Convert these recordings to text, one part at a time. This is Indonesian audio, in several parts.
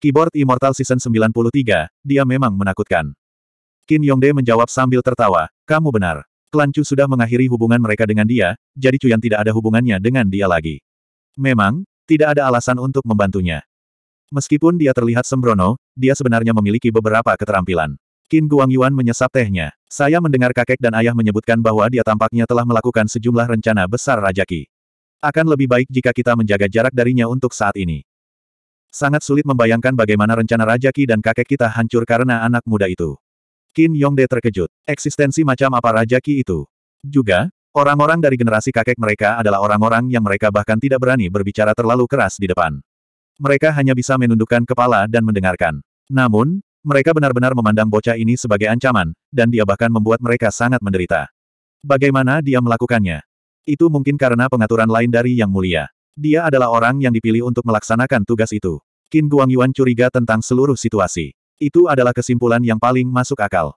Keyboard Immortal Season 93, dia memang menakutkan. Qin Yongde menjawab sambil tertawa, kamu benar. Klan Chu sudah mengakhiri hubungan mereka dengan dia, jadi Cuyan tidak ada hubungannya dengan dia lagi. Memang, tidak ada alasan untuk membantunya. Meskipun dia terlihat sembrono, dia sebenarnya memiliki beberapa keterampilan. Qin Guangyuan menyesap tehnya. Saya mendengar kakek dan ayah menyebutkan bahwa dia tampaknya telah melakukan sejumlah rencana besar Rajaki. Akan lebih baik jika kita menjaga jarak darinya untuk saat ini. Sangat sulit membayangkan bagaimana rencana Raja Ki dan kakek kita hancur karena anak muda itu. Qin Yongde terkejut. Eksistensi macam apa Raja Ki itu? Juga, orang-orang dari generasi kakek mereka adalah orang-orang yang mereka bahkan tidak berani berbicara terlalu keras di depan. Mereka hanya bisa menundukkan kepala dan mendengarkan. Namun, mereka benar-benar memandang bocah ini sebagai ancaman, dan dia bahkan membuat mereka sangat menderita. Bagaimana dia melakukannya? Itu mungkin karena pengaturan lain dari Yang Mulia. Dia adalah orang yang dipilih untuk melaksanakan tugas itu. Qin Guangyuan curiga tentang seluruh situasi. Itu adalah kesimpulan yang paling masuk akal.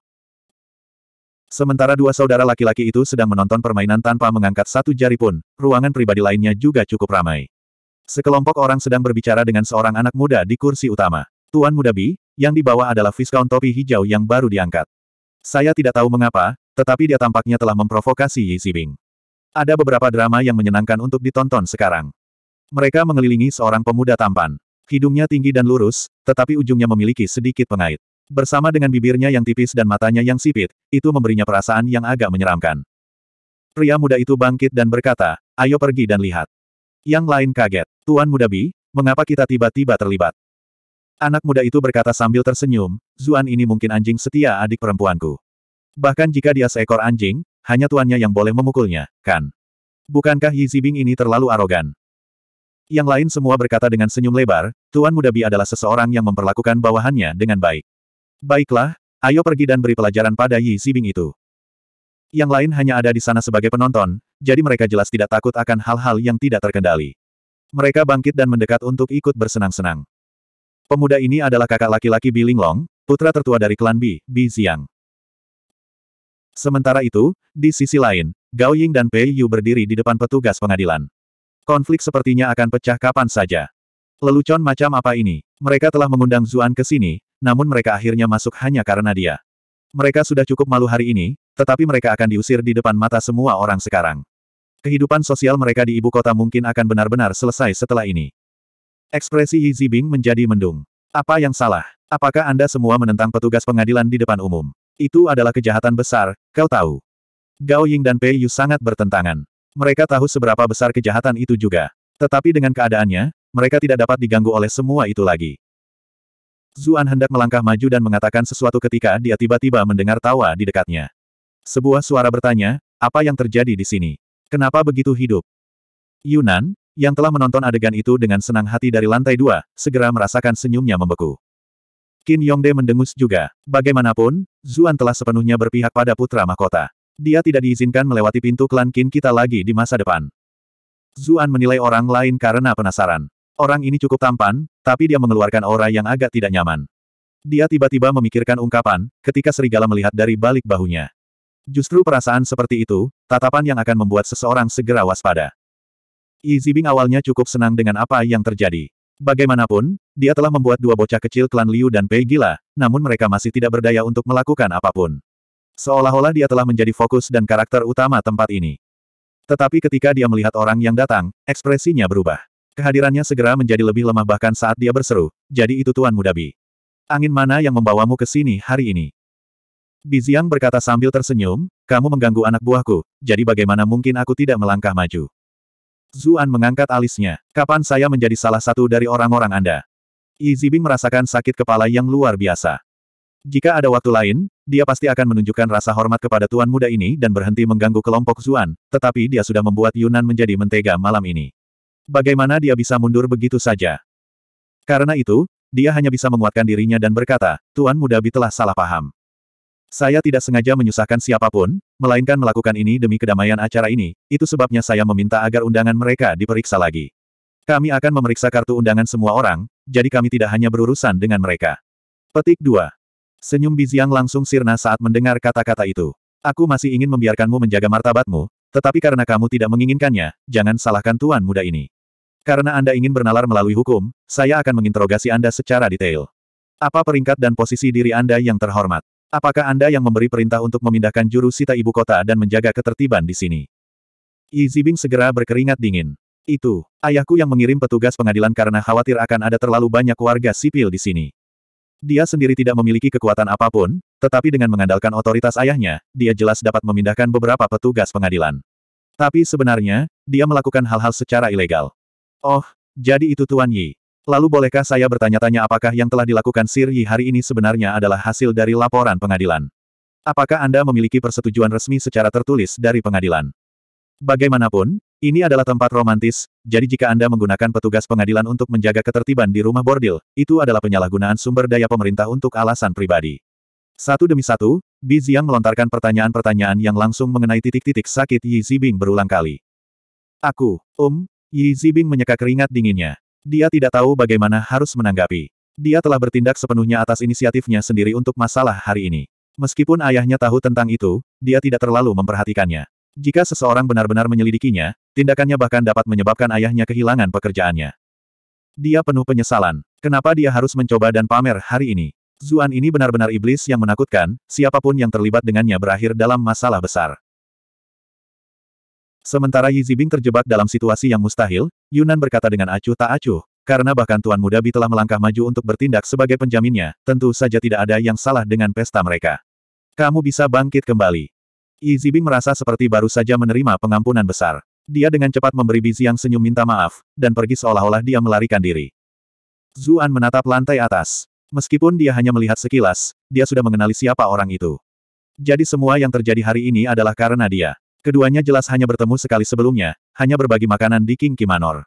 Sementara dua saudara laki-laki itu sedang menonton permainan tanpa mengangkat satu jari pun, ruangan pribadi lainnya juga cukup ramai. Sekelompok orang sedang berbicara dengan seorang anak muda di kursi utama. Tuan Muda Bi, yang dibawa adalah Viscount topi hijau yang baru diangkat. Saya tidak tahu mengapa, tetapi dia tampaknya telah memprovokasi Yi Zibing. Ada beberapa drama yang menyenangkan untuk ditonton sekarang. Mereka mengelilingi seorang pemuda tampan. Hidungnya tinggi dan lurus, tetapi ujungnya memiliki sedikit pengait. Bersama dengan bibirnya yang tipis dan matanya yang sipit, itu memberinya perasaan yang agak menyeramkan. Pria muda itu bangkit dan berkata, ayo pergi dan lihat. Yang lain kaget. Tuan Muda Bi, mengapa kita tiba-tiba terlibat? Anak muda itu berkata sambil tersenyum, Zuan ini mungkin anjing setia adik perempuanku. Bahkan jika dia seekor anjing, hanya tuannya yang boleh memukulnya, kan? Bukankah Yi Zibing ini terlalu arogan? Yang lain semua berkata dengan senyum lebar, Tuan Muda Bi adalah seseorang yang memperlakukan bawahannya dengan baik. Baiklah, ayo pergi dan beri pelajaran pada Yi Zibing itu. Yang lain hanya ada di sana sebagai penonton, jadi mereka jelas tidak takut akan hal-hal yang tidak terkendali. Mereka bangkit dan mendekat untuk ikut bersenang-senang. Pemuda ini adalah kakak laki-laki Bi Linglong, putra tertua dari klan Bi, Bi Xiang. Sementara itu, di sisi lain, Gao Ying dan Pei Yu berdiri di depan petugas pengadilan. Konflik sepertinya akan pecah kapan saja. Lelucon macam apa ini? Mereka telah mengundang Zuan ke sini, namun mereka akhirnya masuk hanya karena dia. Mereka sudah cukup malu hari ini, tetapi mereka akan diusir di depan mata semua orang sekarang. Kehidupan sosial mereka di ibu kota mungkin akan benar-benar selesai setelah ini. Ekspresi Yi Zibing menjadi mendung. Apa yang salah? Apakah Anda semua menentang petugas pengadilan di depan umum? Itu adalah kejahatan besar, kau tahu. Gao Ying dan Pei Yu sangat bertentangan. Mereka tahu seberapa besar kejahatan itu juga. Tetapi dengan keadaannya, mereka tidak dapat diganggu oleh semua itu lagi. Zuan hendak melangkah maju dan mengatakan sesuatu ketika dia tiba-tiba mendengar tawa di dekatnya. Sebuah suara bertanya, apa yang terjadi di sini? Kenapa begitu hidup? Yunan, yang telah menonton adegan itu dengan senang hati dari lantai dua, segera merasakan senyumnya membeku. Qin Yongde mendengus juga. Bagaimanapun, Zuan telah sepenuhnya berpihak pada putra mahkota. Dia tidak diizinkan melewati pintu klan Qin kita lagi di masa depan. Zuan menilai orang lain karena penasaran. Orang ini cukup tampan, tapi dia mengeluarkan aura yang agak tidak nyaman. Dia tiba-tiba memikirkan ungkapan, ketika serigala melihat dari balik bahunya. Justru perasaan seperti itu, tatapan yang akan membuat seseorang segera waspada. Yi Zibing awalnya cukup senang dengan apa yang terjadi. Bagaimanapun, dia telah membuat dua bocah kecil klan Liu dan Pei gila, namun mereka masih tidak berdaya untuk melakukan apa pun. Seolah-olah dia telah menjadi fokus dan karakter utama tempat ini. Tetapi ketika dia melihat orang yang datang, ekspresinya berubah. Kehadirannya segera menjadi lebih lemah bahkan saat dia berseru, jadi itu Tuan Muda Bi. Angin mana yang membawamu ke sini hari ini? Biziang berkata sambil tersenyum, kamu mengganggu anak buahku, jadi bagaimana mungkin aku tidak melangkah maju? Zuan mengangkat alisnya. Kapan saya menjadi salah satu dari orang-orang Anda? Yi Zibing merasakan sakit kepala yang luar biasa. Jika ada waktu lain, dia pasti akan menunjukkan rasa hormat kepada tuan muda ini dan berhenti mengganggu kelompok Zuan, tetapi dia sudah membuat Yunan menjadi mentega malam ini. Bagaimana dia bisa mundur begitu saja? Karena itu, dia hanya bisa menguatkan dirinya dan berkata, Tuan Muda Bi telah salah paham. Saya tidak sengaja menyusahkan siapa pun, melainkan melakukan ini demi kedamaian acara ini, itu sebabnya saya meminta agar undangan mereka diperiksa lagi. Kami akan memeriksa kartu undangan semua orang, jadi kami tidak hanya berurusan dengan mereka. Petik 2. Senyum Biziang langsung sirna saat mendengar kata-kata itu. Aku masih ingin membiarkanmu menjaga martabatmu, tetapi karena kamu tidak menginginkannya, jangan salahkan tuan muda ini. Karena Anda ingin bernalar melalui hukum, saya akan menginterogasi Anda secara detail. Apa peringkat dan posisi diri Anda yang terhormat? Apakah Anda yang memberi perintah untuk memindahkan juru sita ibu kota dan menjaga ketertiban di sini? Yi Zibing segera berkeringat dingin. Itu, ayahku yang mengirim petugas pengadilan karena khawatir akan ada terlalu banyak warga sipil di sini. Dia sendiri tidak memiliki kekuatan apa pun, tetapi dengan mengandalkan otoritas ayahnya, dia jelas dapat memindahkan beberapa petugas pengadilan. Tapi sebenarnya, dia melakukan hal-hal secara ilegal. Oh, jadi itu Tuan Yi. Lalu bolehkah saya bertanya-tanya apakah yang telah dilakukan Sir Yi hari ini sebenarnya adalah hasil dari laporan pengadilan? Apakah Anda memiliki persetujuan resmi secara tertulis dari pengadilan? Bagaimanapun, ini adalah tempat romantis, jadi jika Anda menggunakan petugas pengadilan untuk menjaga ketertiban di rumah bordil, itu adalah penyalahgunaan sumber daya pemerintah untuk alasan pribadi. Satu demi satu, Bi Ziang melontarkan pertanyaan-pertanyaan yang langsung mengenai titik-titik sakit Yi Zibing berulang kali. Aku, Um, Yi Zibing menyeka keringat dinginnya. Dia tidak tahu bagaimana harus menanggapi. Dia telah bertindak sepenuhnya atas inisiatifnya sendiri untuk masalah hari ini. Meskipun ayahnya tahu tentang itu, dia tidak terlalu memperhatikannya. Jika seseorang benar-benar menyelidikinya, tindakannya bahkan dapat menyebabkan ayahnya kehilangan pekerjaannya. Dia penuh penyesalan. Kenapa dia harus mencoba dan pamer hari ini? Zuan ini benar-benar iblis yang menakutkan, siapa pun yang terlibat dengannya berakhir dalam masalah besar. Sementara Yi Zibing terjebak dalam situasi yang mustahil, Yunan berkata dengan acuh tak acuh, karena bahkan Tuan Muda Bi telah melangkah maju untuk bertindak sebagai penjaminnya, tentu saja tidak ada yang salah dengan pesta mereka. Kamu bisa bangkit kembali. Yi Zibing merasa seperti baru saja menerima pengampunan besar. Dia dengan cepat memberi yang senyum minta maaf, dan pergi seolah-olah dia melarikan diri. Zuan menatap lantai atas. Meskipun dia hanya melihat sekilas, dia sudah mengenali siapa orang itu. Jadi semua yang terjadi hari ini adalah karena dia. Keduanya jelas hanya bertemu sekali sebelumnya, hanya berbagi makanan di King Kimanor.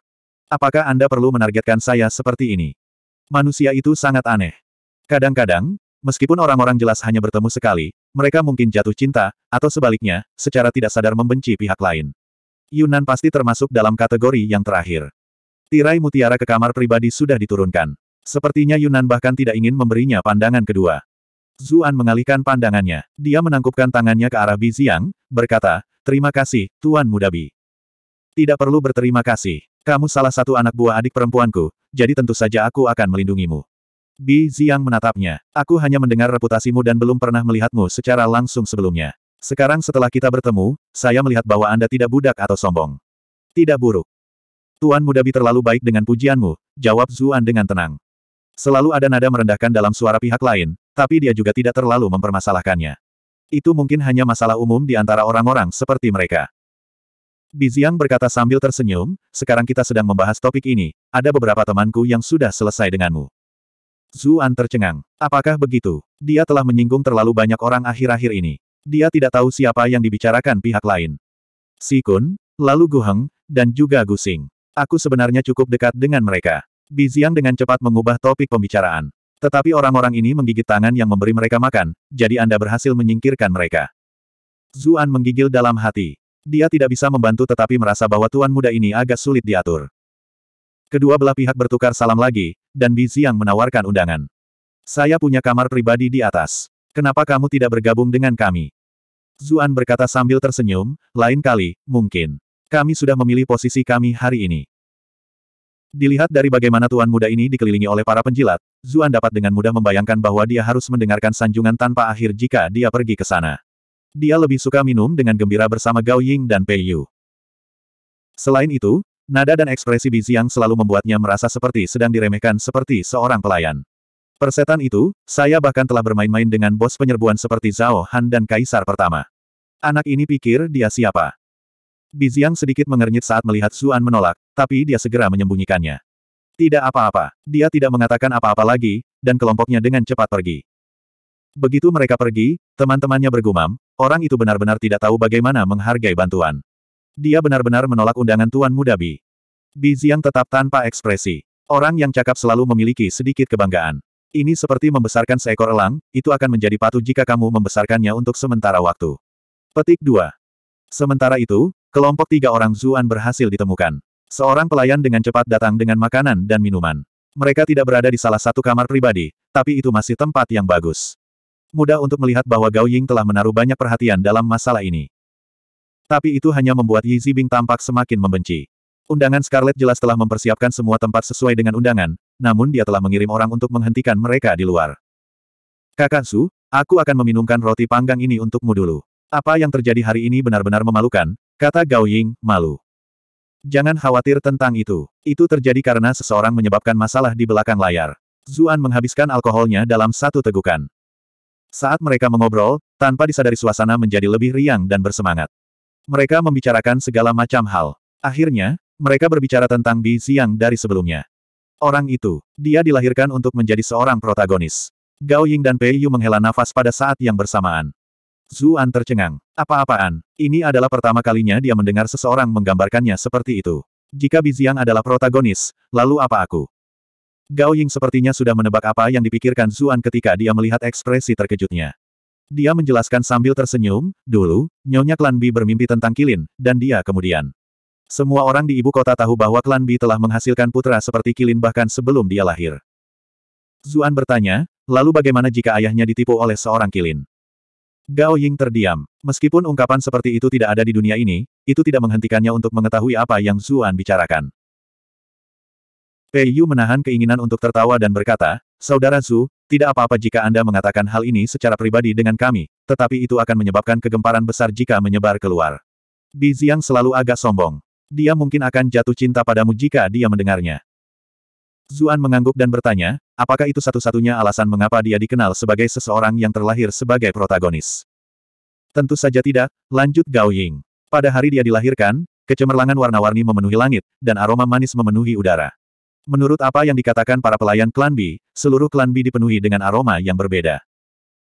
Apakah Anda perlu menargetkan saya seperti ini? Manusia itu sangat aneh. Kadang-kadang, Meskipun orang-orang jelas hanya bertemu sekali, mereka mungkin jatuh cinta, atau sebaliknya, secara tidak sadar membenci pihak lain. Yunan pasti termasuk dalam kategori yang terakhir. Tirai mutiara ke kamar pribadi sudah diturunkan. Sepertinya Yunan bahkan tidak ingin memberinya pandangan kedua. Zuan mengalihkan pandangannya. Dia menangkupkan tangannya ke arah Bi Ziang, berkata, Terima kasih, Tuan Muda Bi. Tidak perlu berterima kasih. Kamu salah satu anak buah adik perempuanku, jadi tentu saja aku akan melindungimu. Bi Ziang menatapnya. Aku hanya mendengar reputasimu dan belum pernah melihatmu secara langsung sebelumnya. Sekarang setelah kita bertemu, saya melihat bahwa Anda tidak budak atau sombong. Tidak buruk. Tuan Muda Bi terlalu baik dengan pujianmu, jawab Zuan dengan tenang. Selalu ada nada merendahkan dalam suara pihak lain, tapi dia juga tidak terlalu mempermasalahkannya. Itu mungkin hanya masalah umum di antara orang-orang seperti mereka. Biziang berkata sambil tersenyum, sekarang kita sedang membahas topik ini, ada beberapa temanku yang sudah selesai denganmu. Zuan tercengang. Apakah begitu? Dia telah menyinggung terlalu banyak orang akhir-akhir ini. Dia tidak tahu siapa yang dibicarakan pihak lain. Si Kun, lalu Gu Heng, dan juga Gu Xing. Aku sebenarnya cukup dekat dengan mereka. Biziang dengan cepat mengubah topik pembicaraan. Tetapi orang-orang ini menggigit tangan yang memberi mereka makan, jadi Anda berhasil menyingkirkan mereka. Zuan menggigil dalam hati. Dia tidak bisa membantu tetapi merasa bahwa tuan muda ini agak sulit diatur. Kedua belah pihak bertukar salam lagi, dan Bi Xiang menawarkan undangan. Saya punya kamar pribadi di atas. Kenapa kamu tidak bergabung dengan kami? Zuan berkata sambil tersenyum, lain kali, mungkin. Kami sudah memilih posisi kami hari ini. Dilihat dari bagaimana tuan muda ini dikelilingi oleh para penjilat, Zuan dapat dengan mudah membayangkan bahwa dia harus mendengarkan sanjungan tanpa akhir jika dia pergi ke sana. Dia lebih suka minum dengan gembira bersama Gao Ying dan Pei Yu. Selain itu, Nada dan ekspresi Biziang selalu membuatnya merasa seperti sedang diremehkan seperti seorang pelayan. Persetan itu, saya bahkan telah bermain-main dengan bos penyerbuan seperti Zhao Han dan Kaisar pertama. Anak ini pikir dia siapa? Biziang sedikit mengernyit saat melihat Zuan menolak, tapi dia segera menyembunyikannya. Tidak apa-apa, dia tidak mengatakan apa-apa lagi, dan kelompoknya dengan cepat pergi. Begitu mereka pergi, teman-temannya bergumam, orang itu benar-benar tidak tahu bagaimana menghargai bantuan. Dia benar-benar menolak undangan Tuan Muda Bi. Bi Ziang tetap tanpa ekspresi. Orang yang cakap selalu memiliki sedikit kebanggaan. Ini seperti membesarkan seekor elang, itu akan menjadi patuh jika kamu membesarkannya untuk sementara waktu. Petik 2. Sementara itu, kelompok tiga orang Zuan berhasil ditemukan. Seorang pelayan dengan cepat datang dengan makanan dan minuman. Mereka tidak berada di salah satu kamar pribadi, tapi itu masih tempat yang bagus. Mudah untuk melihat bahwa Gao Ying telah menaruh banyak perhatian dalam masalah ini. Tapi itu hanya membuat Yi Zibing tampak semakin membenci. Undangan Scarlet jelas telah mempersiapkan semua tempat sesuai dengan undangan, namun dia telah mengirim orang untuk menghentikan mereka di luar. Kakak Su, aku akan meminumkan roti panggang ini untukmu dulu. Apa yang terjadi hari ini benar-benar memalukan, kata Gao Ying, malu. Jangan khawatir tentang itu. Itu terjadi karena seseorang menyebabkan masalah di belakang layar. Zuan menghabiskan alkoholnya dalam satu tegukan. Saat mereka mengobrol, tanpa disadari suasana menjadi lebih riang dan bersemangat. Mereka membicarakan segala macam hal. Akhirnya, mereka berbicara tentang Bi Xiang dari sebelumnya. Orang itu, dia dilahirkan untuk menjadi seorang protagonis. Gao Ying dan Pei Yu menghela nafas pada saat yang bersamaan. Zuan tercengang. Apa-apaan, ini adalah pertama kalinya dia mendengar seseorang menggambarkannya seperti itu. Jika Bi Xiang adalah protagonis, lalu apa aku? Gao Ying sepertinya sudah menebak apa yang dipikirkan Zuan ketika dia melihat ekspresi terkejutnya. Dia menjelaskan sambil tersenyum, dulu, Nyonya Klan Bi bermimpi tentang Kilin, dan dia kemudian. Semua orang di ibu kota tahu bahwa klan Bi telah menghasilkan putra seperti Kilin bahkan sebelum dia lahir. Zuan bertanya, lalu bagaimana jika ayahnya ditipu oleh seorang Kilin? Gao Ying terdiam. Meskipun ungkapan seperti itu tidak ada di dunia ini, itu tidak menghentikannya untuk mengetahui apa yang Zuan bicarakan. Pei Yu menahan keinginan untuk tertawa dan berkata, Saudara Zhu, tidak apa-apa jika Anda mengatakan hal ini secara pribadi dengan kami, tetapi itu akan menyebabkan kegemparan besar jika menyebar keluar. Bi Ziang selalu agak sombong. Dia mungkin akan jatuh cinta padamu jika dia mendengarnya. Zuan mengangguk dan bertanya, apakah itu satu-satunya alasan mengapa dia dikenal sebagai seseorang yang terlahir sebagai protagonis? Tentu saja tidak, lanjut Gao Ying. Pada hari dia dilahirkan, kecemerlangan warna-warni memenuhi langit, dan aroma manis memenuhi udara. Menurut apa yang dikatakan para pelayan klan Bi, seluruh klan Bi dipenuhi dengan aroma yang berbeda.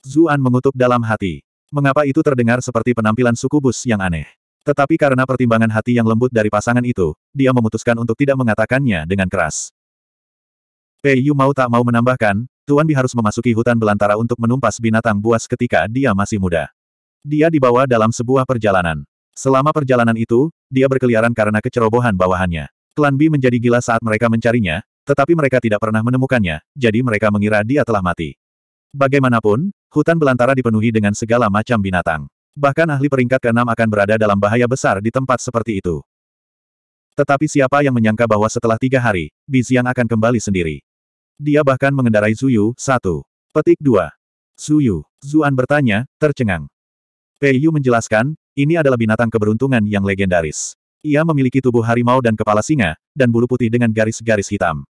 Zuan mengutuk dalam hati. Mengapa itu terdengar seperti penampilan suku bus yang aneh? Tetapi karena pertimbangan hati yang lembut dari pasangan itu, dia memutuskan untuk tidak mengatakannya dengan keras. Pei Yu mau tak mau menambahkan, Tuan Bi harus memasuki hutan belantara untuk menumpas binatang buas ketika dia masih muda. Dia dibawa dalam sebuah perjalanan. Selama perjalanan itu, dia berkeliaran karena kecerobohan bawahannya. Klan Bi menjadi gila saat mereka mencarinya, tetapi mereka tidak pernah menemukannya, jadi mereka mengira dia telah mati. Bagaimanapun, hutan belantara dipenuhi dengan segala macam binatang. Bahkan ahli peringkat ke-6 akan berada dalam bahaya besar di tempat seperti itu. Tetapi siapa yang menyangka bahwa setelah tiga hari, Biziang akan kembali sendiri. Dia bahkan mengendarai Zuyu, satu. Petik dua. Zuyu. Zuan bertanya, tercengang. Pei Yu menjelaskan, ini adalah binatang keberuntungan yang legendaris. Ia memiliki tubuh harimau dan kepala singa, dan bulu putih dengan garis-garis hitam.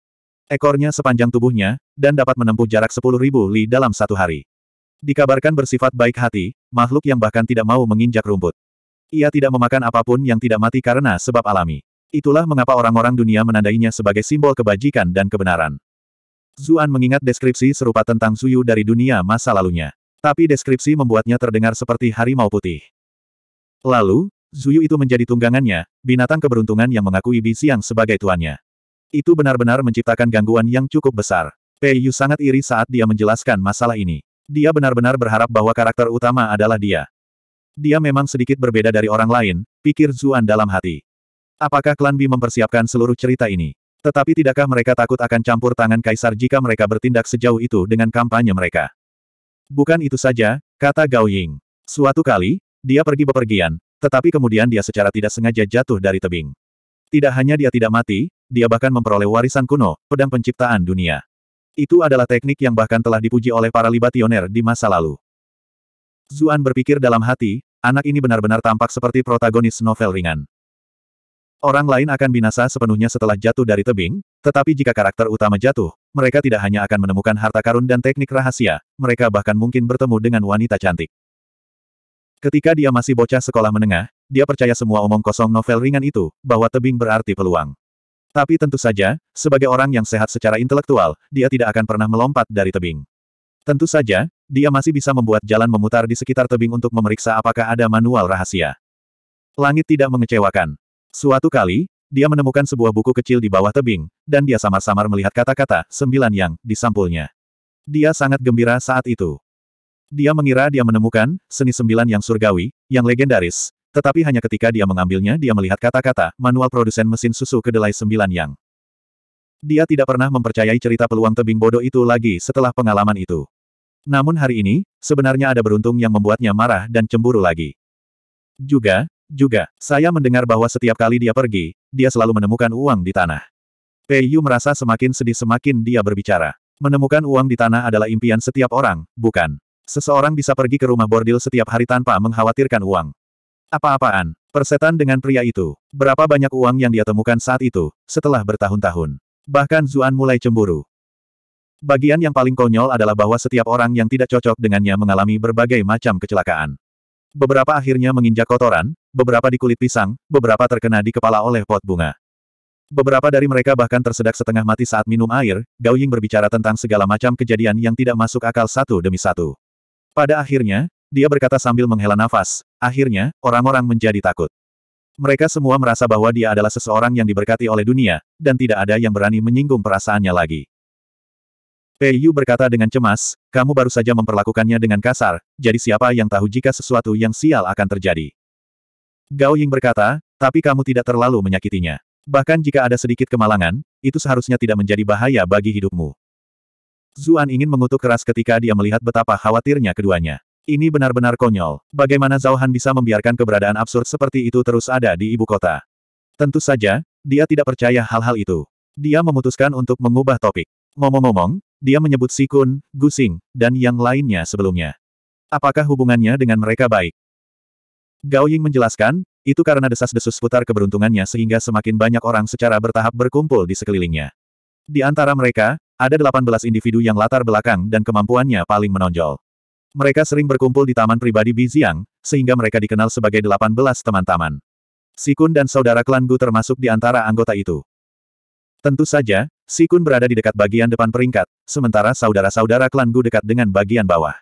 Ekornya sepanjang tubuhnya, dan dapat menempuh jarak 10.000 li dalam satu hari. Dikabarkan bersifat baik hati, makhluk yang bahkan tidak mau menginjak rumput. Ia tidak memakan apa pun yang tidak mati karena sebab alami. Itulah mengapa orang-orang dunia menandainya sebagai simbol kebajikan dan kebenaran. Zuan mengingat deskripsi serupa tentang Zuyu dari dunia masa lalunya. Tapi deskripsi membuatnya terdengar seperti harimau putih. Lalu, Zuyu itu menjadi tunggangannya, binatang keberuntungan yang mengakui Bi Xiang sebagai tuannya. Itu benar-benar menciptakan gangguan yang cukup besar. Pei Yu sangat iri saat dia menjelaskan masalah ini. Dia benar-benar berharap bahwa karakter utama adalah dia. Dia memang sedikit berbeda dari orang lain, pikir Zuan dalam hati. Apakah klan Bi mempersiapkan seluruh cerita ini? Tetapi tidakkah mereka takut akan campur tangan kaisar jika mereka bertindak sejauh itu dengan kampanye mereka? Bukan itu saja, kata Gao Ying. Suatu kali, dia pergi bepergian, tetapi kemudian dia secara tidak sengaja jatuh dari tebing. Tidak hanya dia tidak mati, dia bahkan memperoleh warisan kuno, pedang penciptaan dunia. Itu adalah teknik yang bahkan telah dipuji oleh para libationer di masa lalu. Zuan berpikir dalam hati, anak ini benar-benar tampak seperti protagonis novel ringan. Orang lain akan binasa sepenuhnya setelah jatuh dari tebing, tetapi jika karakter utama jatuh, mereka tidak hanya akan menemukan harta karun dan teknik rahasia, mereka bahkan mungkin bertemu dengan wanita cantik. Ketika dia masih bocah sekolah menengah, dia percaya semua omong kosong novel ringan itu, bahwa tebing berarti peluang. Tapi tentu saja, sebagai orang yang sehat secara intelektual, dia tidak akan pernah melompat dari tebing. Tentu saja, dia masih bisa membuat jalan memutar di sekitar tebing untuk memeriksa apakah ada manual rahasia. Langit tidak mengecewakan. Suatu kali, dia menemukan sebuah buku kecil di bawah tebing, dan dia samar-samar melihat kata-kata sembilan yang di sampulnya. Dia sangat gembira saat itu. Dia mengira dia menemukan seni sembilan yang surgawi, yang legendaris, tetapi hanya ketika dia mengambilnya dia melihat kata-kata, manual produsen mesin susu kedelai sembilan yang. Dia tidak pernah mempercayai cerita peluang tebing bodoh itu lagi setelah pengalaman itu. Namun hari ini, sebenarnya ada beruntung yang membuatnya marah dan cemburu lagi. Juga, Juga, saya mendengar bahwa setiap kali dia pergi, dia selalu menemukan uang di tanah. Pei Yu merasa semakin sedih semakin dia berbicara. Menemukan uang di tanah adalah impian setiap orang, bukan? Seseorang bisa pergi ke rumah bordil setiap hari tanpa mengkhawatirkan uang. Apa-apaan, persetan dengan pria itu. Berapa banyak uang yang dia temukan saat itu, setelah bertahun-tahun. Bahkan Zuan mulai cemburu. Bagian yang paling konyol adalah bahwa setiap orang yang tidak cocok dengannya mengalami berbagai macam kecelakaan. Beberapa akhirnya menginjak kotoran, beberapa di kulit pisang, beberapa terkena di kepala oleh pot bunga. Beberapa dari mereka bahkan tersedak setengah mati saat minum air, Gao Ying berbicara tentang segala macam kejadian yang tidak masuk akal satu demi satu. Pada akhirnya, dia berkata sambil menghela nafas, akhirnya, orang-orang menjadi takut. Mereka semua merasa bahwa dia adalah seseorang yang diberkati oleh dunia, dan tidak ada yang berani menyinggung perasaannya lagi. Pei Yu berkata dengan cemas, kamu baru saja memperlakukannya dengan kasar, jadi siapa yang tahu jika sesuatu yang sial akan terjadi. Gao Ying berkata, tapi kamu tidak terlalu menyakitinya. Bahkan jika ada sedikit kemalangan, itu seharusnya tidak menjadi bahaya bagi hidupmu. Zuan ingin mengutuk keras ketika dia melihat betapa khawatirnya keduanya. Ini benar-benar konyol. Bagaimana Zhao Han bisa membiarkan keberadaan absurd seperti itu terus ada di ibu kota? Tentu saja, dia tidak percaya hal-hal itu. Dia memutuskan untuk mengubah topik. Ngomong-ngomong, dia menyebut Sikun, Gusing, dan yang lainnya sebelumnya. Apakah hubungannya dengan mereka baik? Gao Ying menjelaskan, itu karena desas-desus putar keberuntungannya sehingga semakin banyak orang secara bertahap berkumpul di sekelilingnya. Di antara mereka, ada 18 individu yang latar belakang dan kemampuannya paling menonjol. Mereka sering berkumpul di taman pribadi Biziang, sehingga mereka dikenal sebagai 18 teman-taman. Sikun dan saudara klan Gu termasuk di antara anggota itu. Tentu saja, Sikun berada di dekat bagian depan peringkat, sementara saudara-saudara klan Gu dekat dengan bagian bawah.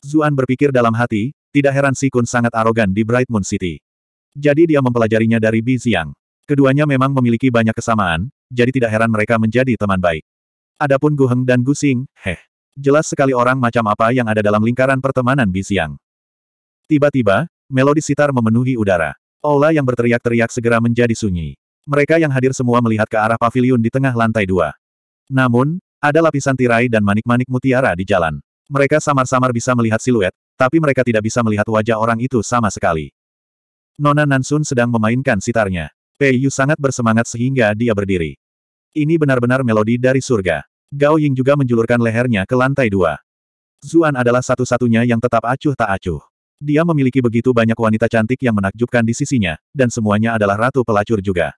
Zuan berpikir dalam hati, tidak heran Si Kun sangat arogan di Bright Moon City. Jadi dia mempelajarinya dari Bi Xiang. Keduanya memang memiliki banyak kesamaan, jadi tidak heran mereka menjadi teman baik. Adapun Gu Heng dan Gu Xing, heh. Jelas sekali orang macam apa yang ada dalam lingkaran pertemanan Bi Xiang. Tiba-tiba, melodi sitar memenuhi udara. Aula yang berteriak-teriak segera menjadi sunyi. Mereka yang hadir semua melihat ke arah pavilion di tengah lantai dua. Namun, ada lapisan tirai dan manik-manik mutiara di jalan. Mereka samar-samar bisa melihat siluet, tapi mereka tidak bisa melihat wajah orang itu sama sekali. Nona Nansun sedang memainkan sitarnya. Pei Yu sangat bersemangat sehingga dia berdiri. Ini benar-benar melodi dari surga. Gao Ying juga menjulurkan lehernya ke lantai dua. Zuan adalah satu-satunya yang tetap acuh tak acuh. Dia memiliki begitu banyak wanita cantik yang menakjubkan di sisinya, dan semuanya adalah ratu pelacur juga.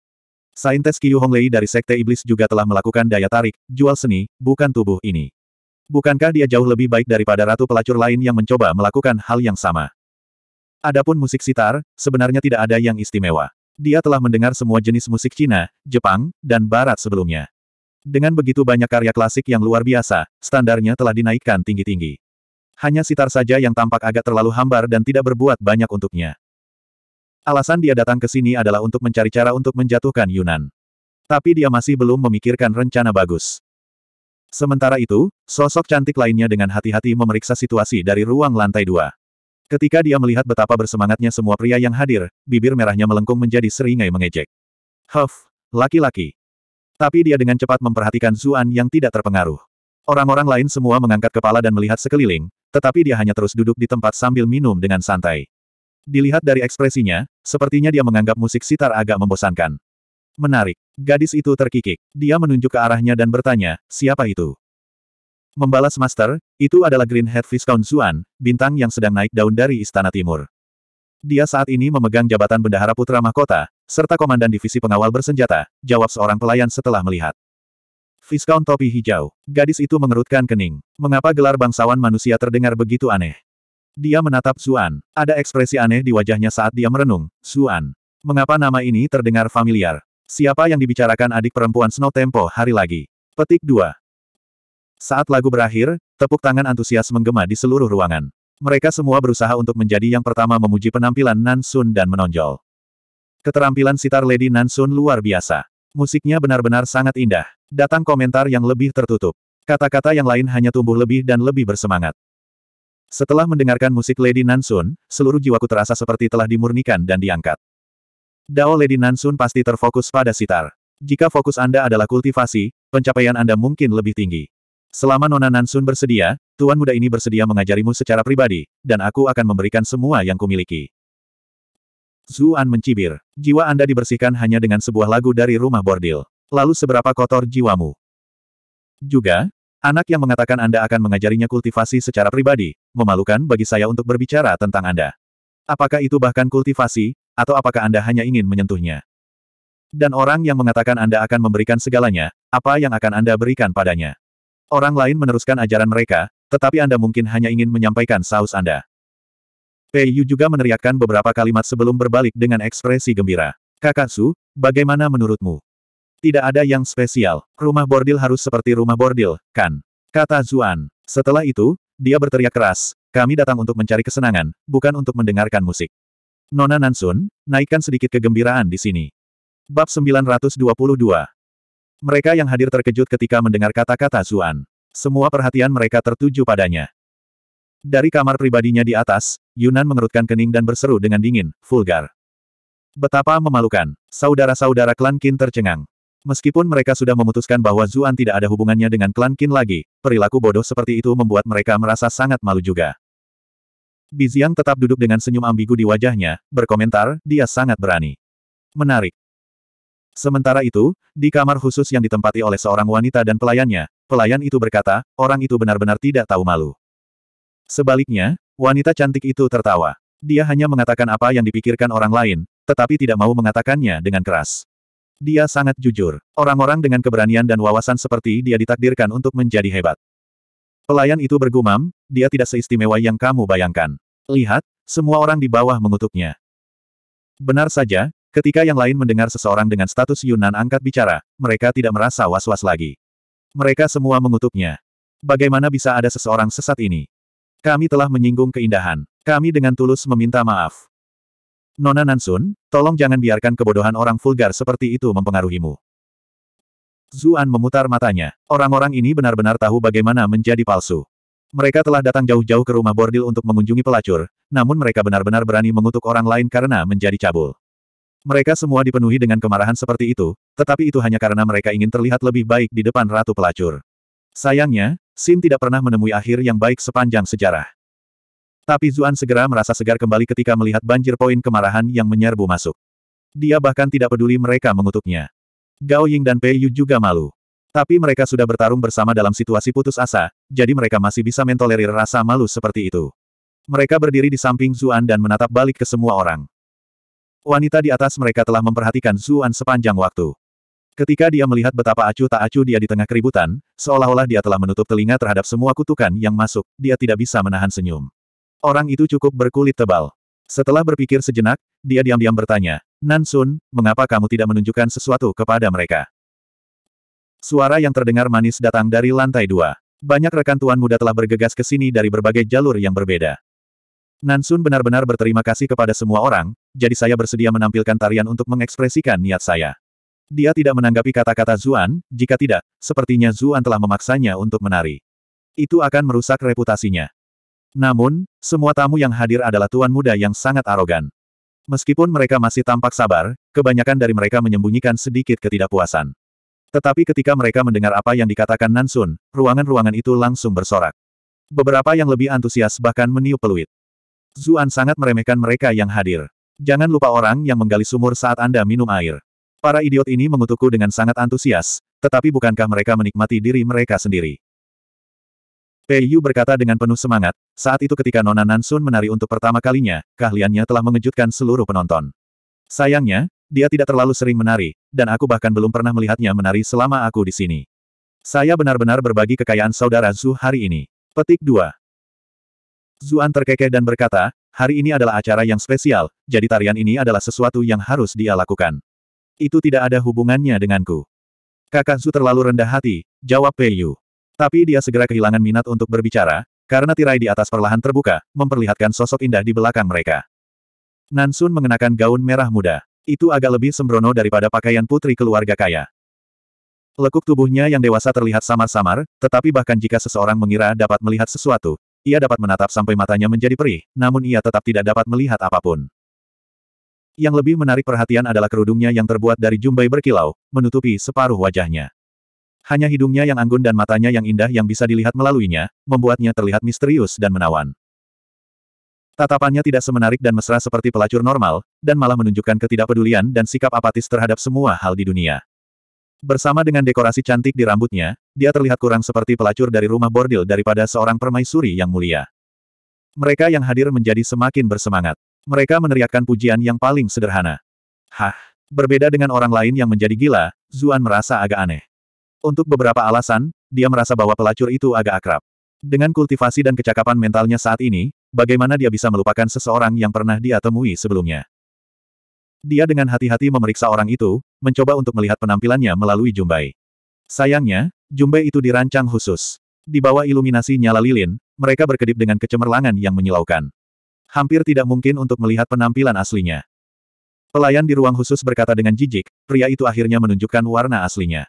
Saintes Qiu Honglei dari Sekte Iblis juga telah melakukan daya tarik, jual seni, bukan tubuh ini. Bukankah dia jauh lebih baik daripada ratu pelacur lain yang mencoba melakukan hal yang sama? Adapun musik sitar, sebenarnya tidak ada yang istimewa. Dia telah mendengar semua jenis musik Cina, Jepang, dan Barat sebelumnya. Dengan begitu banyak karya klasik yang luar biasa, standarnya telah dinaikkan tinggi-tinggi. Hanya sitar saja yang tampak agak terlalu hambar dan tidak berbuat banyak untuknya. Alasan dia datang ke sini adalah untuk mencari cara untuk menjatuhkan Yunan. Tapi dia masih belum memikirkan rencana bagus. Sementara itu, sosok cantik lainnya dengan hati-hati memeriksa situasi dari ruang lantai dua. Ketika dia melihat betapa bersemangatnya semua pria yang hadir, bibir merahnya melengkung menjadi seringai mengejek. Huff, laki-laki. Tapi dia dengan cepat memperhatikan Zuan yang tidak terpengaruh. Orang-orang lain semua mengangkat kepala dan melihat sekeliling, tetapi dia hanya terus duduk di tempat sambil minum dengan santai. Dilihat dari ekspresinya, sepertinya dia menganggap musik sitar agak membosankan. Menarik. Gadis itu terkikik. Dia menunjuk ke arahnya dan bertanya, siapa itu? Membalas Master, itu adalah Green Head Viscount Zuan, bintang yang sedang naik daun dari Istana Timur. Dia saat ini memegang jabatan Bendahara Putra Mahkota, serta Komandan Divisi Pengawal Bersenjata, jawab seorang pelayan setelah melihat. Viscount Topi Hijau. Gadis itu mengerutkan kening. Mengapa gelar bangsawan manusia terdengar begitu aneh? Dia menatap Zuan. Ada ekspresi aneh di wajahnya saat dia merenung. Zuan. Mengapa nama ini terdengar familiar? Siapa yang dibicarakan adik perempuan Snow Tempo hari lagi? Petik 2. Saat lagu berakhir, tepuk tangan antusias menggema di seluruh ruangan. Mereka semua berusaha untuk menjadi yang pertama memuji penampilan Nansun dan menonjol. Keterampilan sitar Lady Nansun luar biasa. Musiknya benar-benar sangat indah. Datang komentar yang lebih tertutup. Kata-kata yang lain hanya tumbuh lebih dan lebih bersemangat. Setelah mendengarkan musik Lady Nansun, seluruh jiwaku terasa seperti telah dimurnikan dan diangkat. Dao Lady Nansun pasti terfokus pada sitar. Jika fokus Anda adalah kultivasi, pencapaian Anda mungkin lebih tinggi. Selama Nona Nansun bersedia, Tuan Muda ini bersedia mengajarimu secara pribadi, dan aku akan memberikan semua yang kumiliki. Zuan mencibir. Jiwa Anda dibersihkan hanya dengan sebuah lagu dari rumah bordil. Lalu seberapa kotor jiwamu? Juga, anak yang mengatakan Anda akan mengajarinya kultivasi secara pribadi, memalukan bagi saya untuk berbicara tentang Anda. Apakah itu bahkan kultivasi, atau apakah Anda hanya ingin menyentuhnya? Dan orang yang mengatakan Anda akan memberikan segalanya, apa yang akan Anda berikan padanya? Orang lain meneruskan ajaran mereka, tetapi Anda mungkin hanya ingin menyampaikan saus Anda. Pei Yu juga meneriakkan beberapa kalimat sebelum berbalik dengan ekspresi gembira. Kakak Su, bagaimana menurutmu? Tidak ada yang spesial. Rumah bordil harus seperti rumah bordil, kan? Kata Zuan. Setelah itu, dia berteriak keras, kami datang untuk mencari kesenangan, bukan untuk mendengarkan musik. Nona Nansun, naikkan sedikit kegembiraan di sini. Bab 922 Mereka yang hadir terkejut ketika mendengar kata-kata Zuan. Semua perhatian mereka tertuju padanya. Dari kamar pribadinya di atas, Yunan mengerutkan kening dan berseru dengan dingin, vulgar. Betapa memalukan. Saudara-saudara klan Qin tercengang. Meskipun mereka sudah memutuskan bahwa Zuan tidak ada hubungannya dengan klan Qin lagi, perilaku bodoh seperti itu membuat mereka merasa sangat malu juga. Biziang tetap duduk dengan senyum ambigu di wajahnya, berkomentar, dia sangat berani. Menarik. Sementara itu, di kamar khusus yang ditempati oleh seorang wanita dan pelayannya, pelayan itu berkata, orang itu benar-benar tidak tahu malu. Sebaliknya, wanita cantik itu tertawa. Dia hanya mengatakan apa yang dipikirkan orang lain, tetapi tidak mau mengatakannya dengan keras. Dia sangat jujur. Orang-orang dengan keberanian dan wawasan seperti dia ditakdirkan untuk menjadi hebat. Pelayan itu bergumam, dia tidak seistimewa yang kamu bayangkan. Lihat, semua orang di bawah mengutuknya. Benar saja, ketika yang lain mendengar seseorang dengan status Yunan angkat bicara, mereka tidak merasa was-was lagi. Mereka semua mengutuknya. Bagaimana bisa ada seseorang sesat ini? Kami telah menyinggung keindahan. Kami dengan tulus meminta maaf. Nona Nansun, tolong jangan biarkan kebodohan orang vulgar seperti itu mempengaruhimu. Zuan memutar matanya. Orang-orang ini benar-benar tahu bagaimana menjadi palsu. Mereka telah datang jauh-jauh ke rumah bordil untuk mengunjungi pelacur, namun mereka benar-benar berani mengutuk orang lain karena menjadi cabul. Mereka semua dipenuhi dengan kemarahan seperti itu, tetapi itu hanya karena mereka ingin terlihat lebih baik di depan ratu pelacur. Sayangnya, Sim tidak pernah menemui akhir yang baik sepanjang sejarah. Tapi Zuan segera merasa segar kembali ketika melihat banjir poin kemarahan yang menyerbu masuk. Dia bahkan tidak peduli mereka mengutuknya. Gao Ying dan Pei Yu juga malu. Tapi mereka sudah bertarung bersama dalam situasi putus asa, jadi mereka masih bisa mentolerir rasa malu seperti itu. Mereka berdiri di samping Zuan dan menatap balik ke semua orang. Wanita di atas mereka telah memperhatikan Zuan sepanjang waktu. Ketika dia melihat betapa acuh tak acuh dia di tengah keributan, seolah-olah dia telah menutup telinga terhadap semua kutukan yang masuk, dia tidak bisa menahan senyum. Orang itu cukup berkulit tebal. Setelah berpikir sejenak, dia diam-diam bertanya, Nansun, mengapa kamu tidak menunjukkan sesuatu kepada mereka? Suara yang terdengar manis datang dari lantai dua. Banyak rekan tuan muda telah bergegas ke sini dari berbagai jalur yang berbeda. Nansun benar-benar berterima kasih kepada semua orang, jadi saya bersedia menampilkan tarian untuk mengekspresikan niat saya. Dia tidak menanggapi kata-kata Zuan, jika tidak, sepertinya Zuan telah memaksanya untuk menari. Itu akan merusak reputasinya. Namun, semua tamu yang hadir adalah tuan muda yang sangat arogan. Meskipun mereka masih tampak sabar, kebanyakan dari mereka menyembunyikan sedikit ketidakpuasan. Tetapi ketika mereka mendengar apa yang dikatakan Nansun, ruangan-ruangan itu langsung bersorak. Beberapa yang lebih antusias bahkan meniup peluit. Zuan sangat meremehkan mereka yang hadir. Jangan lupa orang yang menggali sumur saat Anda minum air. Para idiot ini mengutukku dengan sangat antusias, tetapi bukankah mereka menikmati diri mereka sendiri? Pei Yu berkata dengan penuh semangat, saat itu ketika Nona Nansun menari untuk pertama kalinya, keahliannya telah mengejutkan seluruh penonton. Sayangnya, dia tidak terlalu sering menari, dan aku bahkan belum pernah melihatnya menari selama aku di sini. Saya benar-benar berbagi kekayaan saudara Zhu hari ini. Petik 2. Zuan terkekeh dan berkata, hari ini adalah acara yang spesial, jadi tarian ini adalah sesuatu yang harus dia lakukan. Itu tidak ada hubungannya denganku. Kakak Zu terlalu rendah hati, jawab Pei Yu. Tapi dia segera kehilangan minat untuk berbicara, karena tirai di atas perlahan terbuka, memperlihatkan sosok indah di belakang mereka. Nansun mengenakan gaun merah muda. Itu agak lebih sembrono daripada pakaian putri keluarga kaya. Lekuk tubuhnya yang dewasa terlihat samar-samar, tetapi bahkan jika seseorang mengira dapat melihat sesuatu, ia dapat menatap sampai matanya menjadi perih, namun ia tetap tidak dapat melihat apa pun. Yang lebih menarik perhatian adalah kerudungnya yang terbuat dari jumbai berkilau, menutupi separuh wajahnya. Hanya hidungnya yang anggun dan matanya yang indah yang bisa dilihat melaluinya, membuatnya terlihat misterius dan menawan. Tatapannya tidak semenarik dan mesra seperti pelacur normal, dan malah menunjukkan ketidakpedulian dan sikap apatis terhadap semua hal di dunia. Bersama dengan dekorasi cantik di rambutnya, dia terlihat kurang seperti pelacur dari rumah bordil daripada seorang permaisuri yang mulia. Mereka yang hadir menjadi semakin bersemangat. Mereka meneriakkan pujian yang paling sederhana. Hah, berbeda dengan orang lain yang menjadi gila, Zuan merasa agak aneh. Untuk beberapa alasan, dia merasa bahwa pelacur itu agak akrab. Dengan kultivasi dan kecakapan mentalnya saat ini, bagaimana dia bisa melupakan seseorang yang pernah dia temui sebelumnya. Dia dengan hati-hati memeriksa orang itu, mencoba untuk melihat penampilannya melalui Jumbai. Sayangnya, Jumbai itu dirancang khusus. Di bawah iluminasi nyala lilin, mereka berkedip dengan kecemerlangan yang menyilaukan. Hampir tidak mungkin untuk melihat penampilan aslinya. Pelayan di ruang khusus berkata dengan jijik, pria itu akhirnya menunjukkan warna aslinya.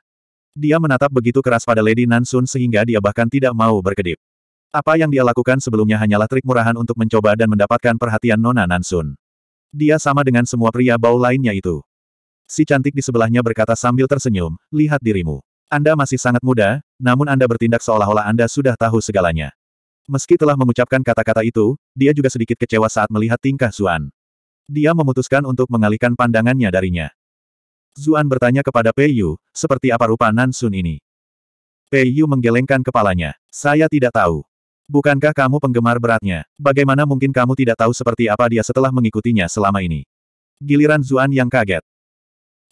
Dia menatap begitu keras pada Lady Nansun sehingga dia bahkan tidak mau berkedip. Apa yang dia lakukan sebelumnya hanyalah trik murahan untuk mencoba dan mendapatkan perhatian Nona Nansun. Dia sama dengan semua pria bau lainnya itu. Si cantik di sebelahnya berkata sambil tersenyum, lihat dirimu. Anda masih sangat muda, namun Anda bertindak seolah-olah Anda sudah tahu segalanya. Meski telah mengucapkan kata-kata itu, dia juga sedikit kecewa saat melihat tingkah Zuan. Dia memutuskan untuk mengalihkan pandangannya darinya. Zuan bertanya kepada Pei Yu, seperti apa rupa Nansun ini? Pei Yu menggelengkan kepalanya. Saya tidak tahu. Bukankah kamu penggemar beratnya? Bagaimana mungkin kamu tidak tahu seperti apa dia setelah mengikutinya selama ini? Giliran Zuan yang kaget.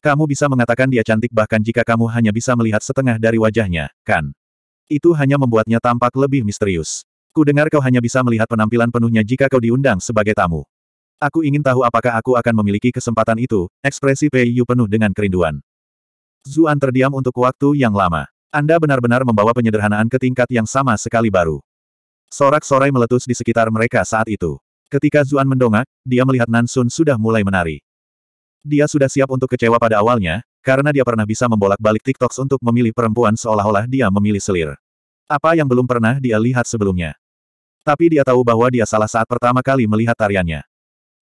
Kamu bisa mengatakan dia cantik bahkan jika kamu hanya bisa melihat setengah dari wajahnya, kan? Itu hanya membuatnya tampak lebih misterius. Ku dengar kau hanya bisa melihat penampilan penuhnya jika kau diundang sebagai tamu. Aku ingin tahu apakah aku akan memiliki kesempatan itu, ekspresi Pei Yu penuh dengan kerinduan. Zuan terdiam untuk waktu yang lama. Anda benar-benar membawa penyederhanaan ke tingkat yang sama sekali baru. Sorak-sorai meletus di sekitar mereka saat itu. Ketika Zuan mendongak, dia melihat Nansun sudah mulai menari. Dia sudah siap untuk kecewa pada awalnya, karena dia pernah bisa membolak-balik TikToks untuk memilih perempuan seolah-olah dia memilih selir. Apa yang belum pernah dia lihat sebelumnya. Tapi dia tahu bahwa dia salah saat pertama kali melihat tariannya.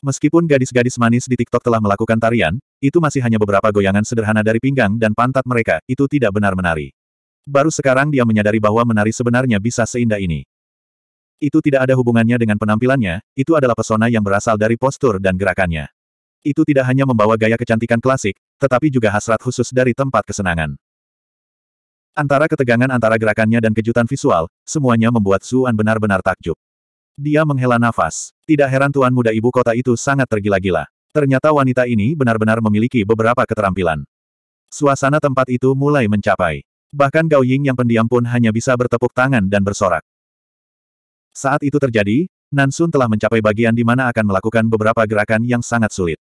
Meskipun gadis-gadis manis di TikTok telah melakukan tarian, itu masih hanya beberapa goyangan sederhana dari pinggang dan pantat mereka, itu tidak benar menari. Baru sekarang dia menyadari bahwa menari sebenarnya bisa seindah ini. Itu tidak ada hubungannya dengan penampilannya, itu adalah pesona yang berasal dari postur dan gerakannya. Itu tidak hanya membawa gaya kecantikan klasik, tetapi juga hasrat khusus dari tempat kesenangan. Antara ketegangan antara gerakannya dan kejutan visual, semuanya membuat Zuan benar-benar takjub. Dia menghela nafas. Tidak heran tuan muda ibu kota itu sangat tergila-gila. Ternyata wanita ini benar-benar memiliki beberapa keterampilan. Suasana tempat itu mulai mencapai. Bahkan Gao Ying yang pendiam pun hanya bisa bertepuk tangan dan bersorak. Saat itu terjadi, Nansun telah mencapai bagian di mana akan melakukan beberapa gerakan yang sangat sulit.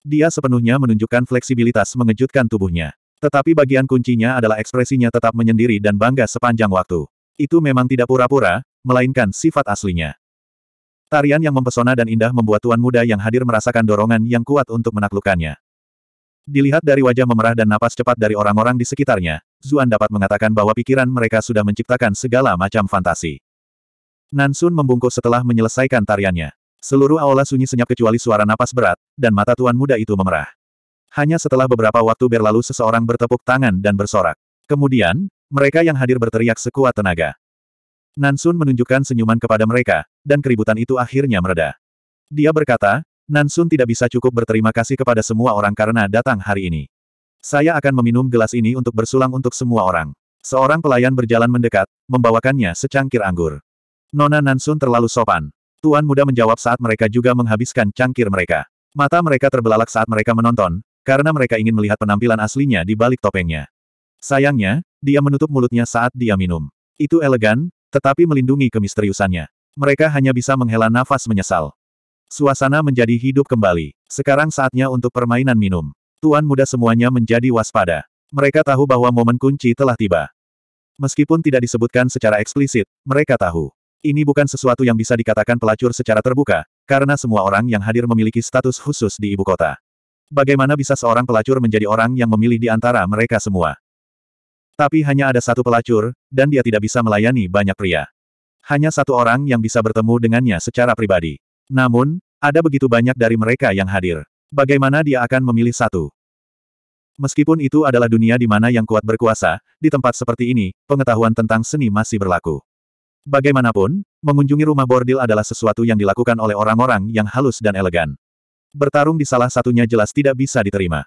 Dia sepenuhnya menunjukkan fleksibilitas mengejutkan tubuhnya. Tetapi bagian kuncinya adalah ekspresinya tetap menyendiri dan bangga sepanjang waktu. Itu memang tidak pura-pura, melainkan sifat aslinya. Tarian yang mempesona dan indah membuat tuan muda yang hadir merasakan dorongan yang kuat untuk menaklukkannya. Dilihat dari wajah memerah dan napas cepat dari orang-orang di sekitarnya, Zuan dapat mengatakan bahwa pikiran mereka sudah menciptakan segala macam fantasi. Nansun membungkuk setelah menyelesaikan tariannya. Seluruh aula sunyi senyap kecuali suara napas berat, dan mata tuan muda itu memerah. Hanya setelah beberapa waktu berlalu seseorang bertepuk tangan dan bersorak. Kemudian, mereka yang hadir berteriak sekuat tenaga. Nansun menunjukkan senyuman kepada mereka, dan keributan itu akhirnya mereda. Dia berkata, Nansun tidak bisa cukup berterima kasih kepada semua orang karena datang hari ini. Saya akan meminum gelas ini untuk bersulang untuk semua orang. Seorang pelayan berjalan mendekat, membawakannya secangkir anggur. Nona Nansun terlalu sopan. Tuan muda menjawab saat mereka juga menghabiskan cangkir mereka. Mata mereka terbelalak saat mereka menonton, karena mereka ingin melihat penampilan aslinya di balik topengnya. Sayangnya, dia menutup mulutnya saat dia minum. Itu elegan, tetapi melindungi kemisteriusannya. Mereka hanya bisa menghela nafas menyesal. Suasana menjadi hidup kembali. Sekarang saatnya untuk permainan minum. Tuan muda semuanya menjadi waspada. Mereka tahu bahwa momen kunci telah tiba. Meskipun tidak disebutkan secara eksplisit, mereka tahu. Ini bukan sesuatu yang bisa dikatakan pelacur secara terbuka, karena semua orang yang hadir memiliki status khusus di ibu kota. Bagaimana bisa seorang pelacur menjadi orang yang memilih di antara mereka semua? Tapi hanya ada satu pelacur, dan dia tidak bisa melayani banyak pria. Hanya satu orang yang bisa bertemu dengannya secara pribadi. Namun, ada begitu banyak dari mereka yang hadir. Bagaimana dia akan memilih satu? Meskipun itu adalah dunia di mana yang kuat berkuasa, di tempat seperti ini, pengetahuan tentang seni masih berlaku. Bagaimanapun, mengunjungi rumah bordil adalah sesuatu yang dilakukan oleh orang-orang yang halus dan elegan. Bertarung di salah satunya jelas tidak bisa diterima.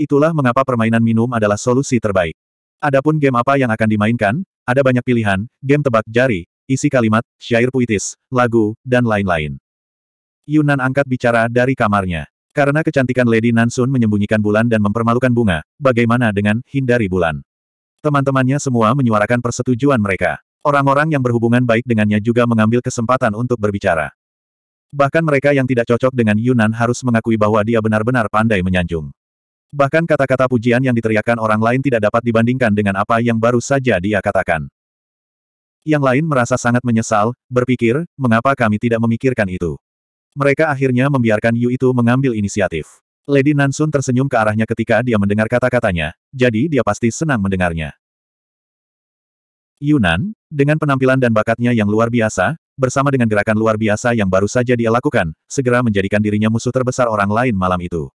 Itulah mengapa permainan minum adalah solusi terbaik. Adapun game apa yang akan dimainkan, ada banyak pilihan, game tebak jari, isi kalimat, syair puitis, lagu, dan lain-lain. Yunan angkat bicara dari kamarnya. Karena kecantikan Lady Nansun menyembunyikan bulan dan mempermalukan bunga, bagaimana dengan hindari bulan? Teman-temannya semua menyuarakan persetujuan mereka. Orang-orang yang berhubungan baik dengannya juga mengambil kesempatan untuk berbicara. Bahkan mereka yang tidak cocok dengan Yunan harus mengakui bahwa dia benar-benar pandai menyanjung. Bahkan kata-kata pujian yang diteriakkan orang lain tidak dapat dibandingkan dengan apa yang baru saja dia katakan. Yang lain merasa sangat menyesal, berpikir, mengapa kami tidak memikirkan itu. Mereka akhirnya membiarkan Yu itu mengambil inisiatif. Lady Nansun tersenyum ke arahnya ketika dia mendengar kata-katanya, jadi dia pasti senang mendengarnya. Yunan, dengan penampilan dan bakatnya yang luar biasa, bersama dengan gerakan luar biasa yang baru saja dia lakukan, segera menjadikan dirinya musuh terbesar orang lain malam itu.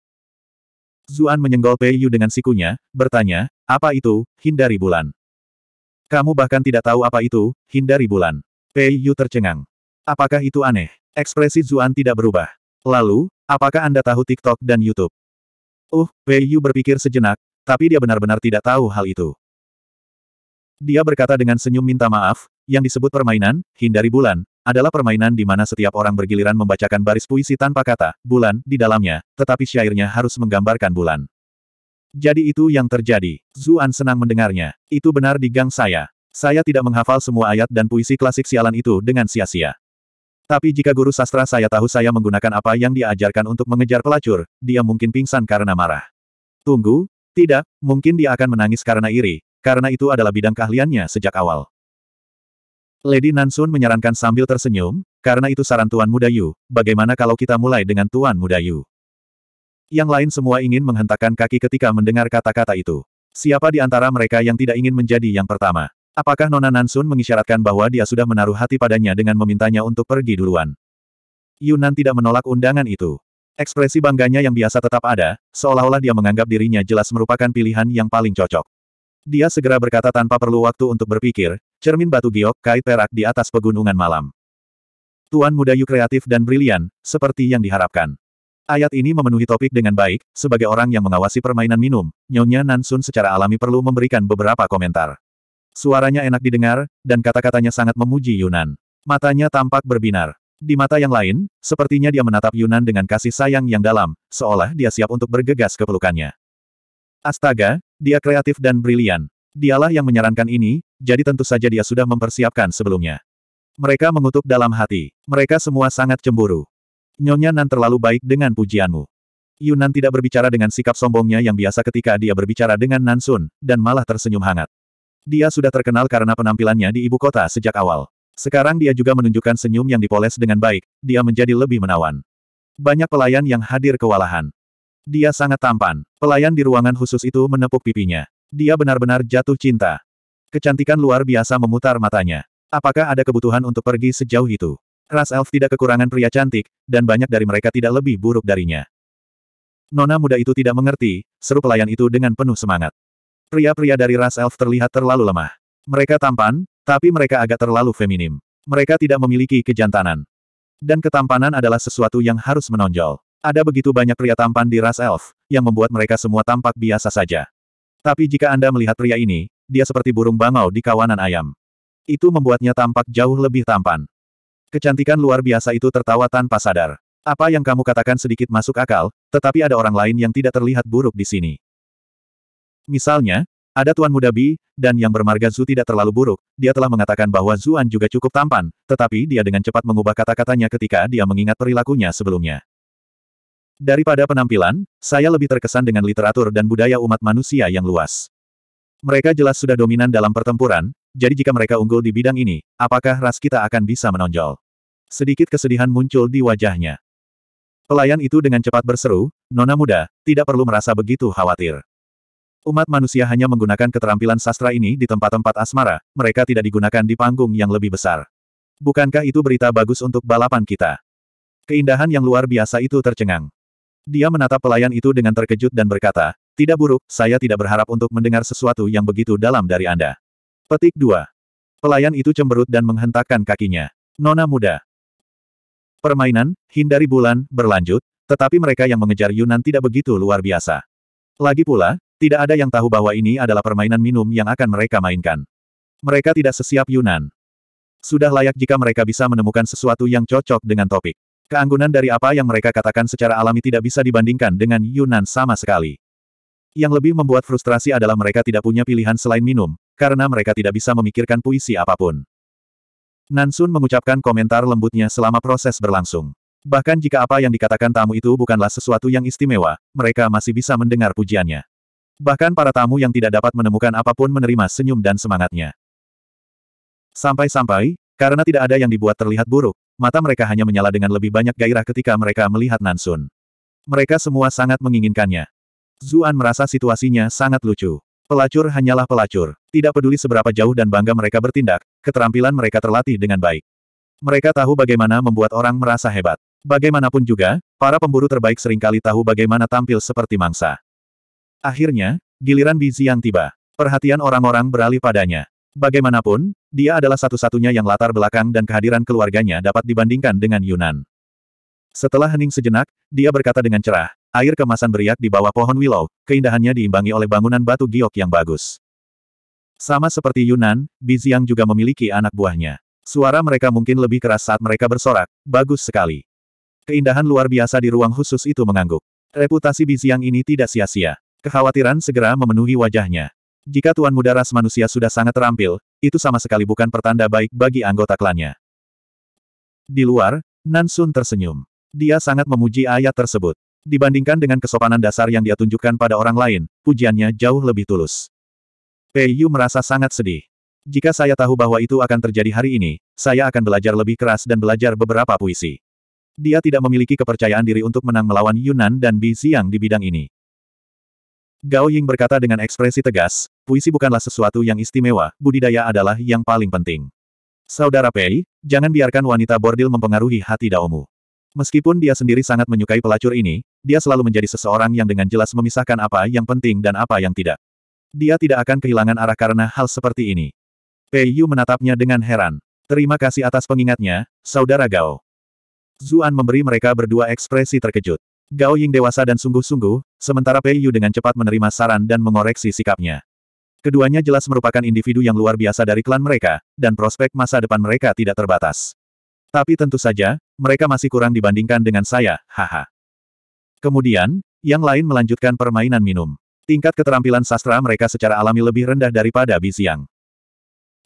Zuan menyenggol Pei Yu dengan sikunya, bertanya, apa itu, hindari bulan? Kamu bahkan tidak tahu apa itu, hindari bulan. Pei Yu tercengang. Apakah itu aneh? Ekspresi Zuan tidak berubah. Lalu, apakah Anda tahu TikTok dan YouTube? Uh, Pei Yu berpikir sejenak, tapi dia benar-benar tidak tahu hal itu. Dia berkata dengan senyum minta maaf, yang disebut permainan, hindari bulan, adalah permainan di mana setiap orang bergiliran membacakan baris puisi tanpa kata, bulan, di dalamnya, tetapi syairnya harus menggambarkan bulan. Jadi itu yang terjadi. Zuan senang mendengarnya. Itu benar di gang saya. Saya tidak menghafal semua ayat dan puisi klasik sialan itu dengan sia-sia. Tapi jika guru sastra saya tahu saya menggunakan apa yang dia ajarkan untuk mengejar pelacur, dia mungkin pingsan karena marah. Tunggu, tidak, mungkin dia akan menangis karena iri, karena itu adalah bidang keahliannya sejak awal. Lady Nansun menyarankan sambil tersenyum, karena itu saran Tuan Muda Yu, bagaimana kalau kita mulai dengan Tuan Muda Yu? Yang lain semua ingin menghentakkan kaki ketika mendengar kata-kata itu. Siapa di antara mereka yang tidak ingin menjadi yang pertama? Apakah Nona Nansun mengisyaratkan bahwa dia sudah menaruh hati padanya dengan memintanya untuk pergi duluan? Yunan tidak menolak undangan itu. Ekspresi bangganya yang biasa tetap ada, seolah-olah dia menganggap dirinya jelas merupakan pilihan yang paling cocok. Dia segera berkata tanpa perlu waktu untuk berpikir, cermin batu giok kait perak di atas pegunungan malam. Tuan muda Yu kreatif dan brilian, seperti yang diharapkan. Ayat ini memenuhi topik dengan baik, sebagai orang yang mengawasi permainan minum, Nyonya Nansun secara alami perlu memberikan beberapa komentar. Suaranya enak didengar, dan kata-katanya sangat memuji Yunan. Matanya tampak berbinar. Di mata yang lain, sepertinya dia menatap Yunan dengan kasih sayang yang dalam, seolah dia siap untuk bergegas ke pelukannya. Astaga, dia kreatif dan brilian. Dialah yang menyarankan ini, jadi tentu saja dia sudah mempersiapkan sebelumnya. Mereka mengutuk dalam hati. Mereka semua sangat cemburu. Nyonya Nan terlalu baik dengan pujianmu. Yunan tidak berbicara dengan sikap sombongnya yang biasa ketika dia berbicara dengan Nansun, dan malah tersenyum hangat. Dia sudah terkenal karena penampilannya di ibu kota sejak awal. Sekarang dia juga menunjukkan senyum yang dipoles dengan baik, dia menjadi lebih menawan. Banyak pelayan yang hadir kewalahan. Dia sangat tampan. Pelayan di ruangan khusus itu menepuk pipinya. Dia benar-benar jatuh cinta. Kecantikan luar biasa memutar matanya. Apakah ada kebutuhan untuk pergi sejauh itu? Ras Elf tidak kekurangan pria cantik, dan banyak dari mereka tidak lebih buruk darinya. Nona muda itu tidak mengerti, seru pelayan itu dengan penuh semangat. Pria-pria dari ras Elf terlihat terlalu lemah. Mereka tampan, tapi mereka agak terlalu feminim. Mereka tidak memiliki kejantanan. Dan ketampanan adalah sesuatu yang harus menonjol. Ada begitu banyak pria tampan di ras elf, yang membuat mereka semua tampak biasa saja. Tapi jika Anda melihat pria ini, dia seperti burung bangau di kawanan ayam. Itu membuatnya tampak jauh lebih tampan. Kecantikan luar biasa itu tertawa tanpa sadar. Apa yang kamu katakan sedikit masuk akal, tetapi ada orang lain yang tidak terlihat buruk di sini. Misalnya, ada Tuan Muda Bi, dan yang bermarga Zu tidak terlalu buruk, dia telah mengatakan bahwa Zuan juga cukup tampan, tetapi dia dengan cepat mengubah kata-katanya ketika dia mengingat perilakunya sebelumnya. Daripada penampilan, saya lebih terkesan dengan literatur dan budaya umat manusia yang luas. Mereka jelas sudah dominan dalam pertempuran, jadi jika mereka unggul di bidang ini, apakah ras kita akan bisa menonjol? Sedikit kesedihan muncul di wajahnya. Pelayan itu dengan cepat berseru, Nona muda, tidak perlu merasa begitu khawatir. Umat manusia hanya menggunakan keterampilan sastra ini di tempat-tempat asmara, mereka tidak digunakan di panggung yang lebih besar. Bukankah itu berita bagus untuk balapan kita? Keindahan yang luar biasa itu tercengang. Dia menatap pelayan itu dengan terkejut dan berkata, tidak buruk, saya tidak berharap untuk mendengar sesuatu yang begitu dalam dari Anda. Petik 2. Pelayan itu cemberut dan menghentakkan kakinya. Nona muda. Permainan, hindari bulan, berlanjut, tetapi mereka yang mengejar Yunan tidak begitu luar biasa. Lagi pula, tidak ada yang tahu bahwa ini adalah permainan minum yang akan mereka mainkan. Mereka tidak sesiap Yunan. Sudah layak jika mereka bisa menemukan sesuatu yang cocok dengan topik. Keanggunan dari apa yang mereka katakan secara alami tidak bisa dibandingkan dengan Yunan sama sekali. Yang lebih membuat frustrasi adalah mereka tidak punya pilihan selain minum, karena mereka tidak bisa memikirkan puisi apa pun. Nansun mengucapkan komentar lembutnya selama proses berlangsung. Bahkan jika apa yang dikatakan tamu itu bukanlah sesuatu yang istimewa, mereka masih bisa mendengar pujiannya. Bahkan para tamu yang tidak dapat menemukan apa pun menerima senyum dan semangatnya. Sampai-sampai, karena tidak ada yang dibuat terlihat buruk, mata mereka hanya menyala dengan lebih banyak gairah ketika mereka melihat Nansun. Mereka semua sangat menginginkannya. Zuan merasa situasinya sangat lucu. Pelacur hanyalah pelacur. Tidak peduli seberapa jauh dan bangga mereka bertindak, keterampilan mereka terlatih dengan baik. Mereka tahu bagaimana membuat orang merasa hebat. Bagaimanapun juga, para pemburu terbaik sering kali tahu bagaimana tampil seperti mangsa. Akhirnya, giliran Bizi yang tiba. Perhatian orang-orang beralih padanya. Bagaimanapun, dia adalah satu-satunya yang latar belakang dan kehadiran keluarganya dapat dibandingkan dengan Yunan. Setelah hening sejenak, dia berkata dengan cerah, air kemasan beriak di bawah pohon willow, keindahannya diimbangi oleh bangunan batu giok yang bagus. Sama seperti Yunan, Biziang juga memiliki anak buahnya. Suara mereka mungkin lebih keras saat mereka bersorak, bagus sekali. Keindahan luar biasa di ruang khusus itu mengangguk. Reputasi Biziang ini tidak sia-sia. Kekhawatiran segera memenuhi wajahnya. Jika Tuan Muda ras manusia sudah sangat terampil, itu sama sekali bukan pertanda baik bagi anggota klannya. Di luar, Nansun tersenyum. Dia sangat memuji ayat tersebut. Dibandingkan dengan kesopanan dasar yang dia tunjukkan pada orang lain, pujiannya jauh lebih tulus. Pei Yu merasa sangat sedih. Jika saya tahu bahwa itu akan terjadi hari ini, saya akan belajar lebih keras dan belajar beberapa puisi. Dia tidak memiliki kepercayaan diri untuk menang melawan Yunan dan Bi Xiang di bidang ini. Gao Ying berkata dengan ekspresi tegas, puisi bukanlah sesuatu yang istimewa, budidaya adalah yang paling penting. Saudara Pei, jangan biarkan wanita bordil mempengaruhi hati Daomu. Meskipun dia sendiri sangat menyukai pelacur ini, dia selalu menjadi seseorang yang dengan jelas memisahkan apa yang penting dan apa yang tidak. Dia tidak akan kehilangan arah karena hal seperti ini. Pei Yu menatapnya dengan heran. Terima kasih atas pengingatnya, Saudara Gao. Zuan memberi mereka berdua ekspresi terkejut. Gao Ying dewasa dan sungguh-sungguh, sementara Pei Yu dengan cepat menerima saran dan mengoreksi sikapnya. Keduanya jelas merupakan individu yang luar biasa dari klan mereka, dan prospek masa depan mereka tidak terbatas. Tapi tentu saja, mereka masih kurang dibandingkan dengan saya, haha. Kemudian, yang lain melanjutkan permainan minum. Tingkat keterampilan sastra mereka secara alami lebih rendah daripada Biziang.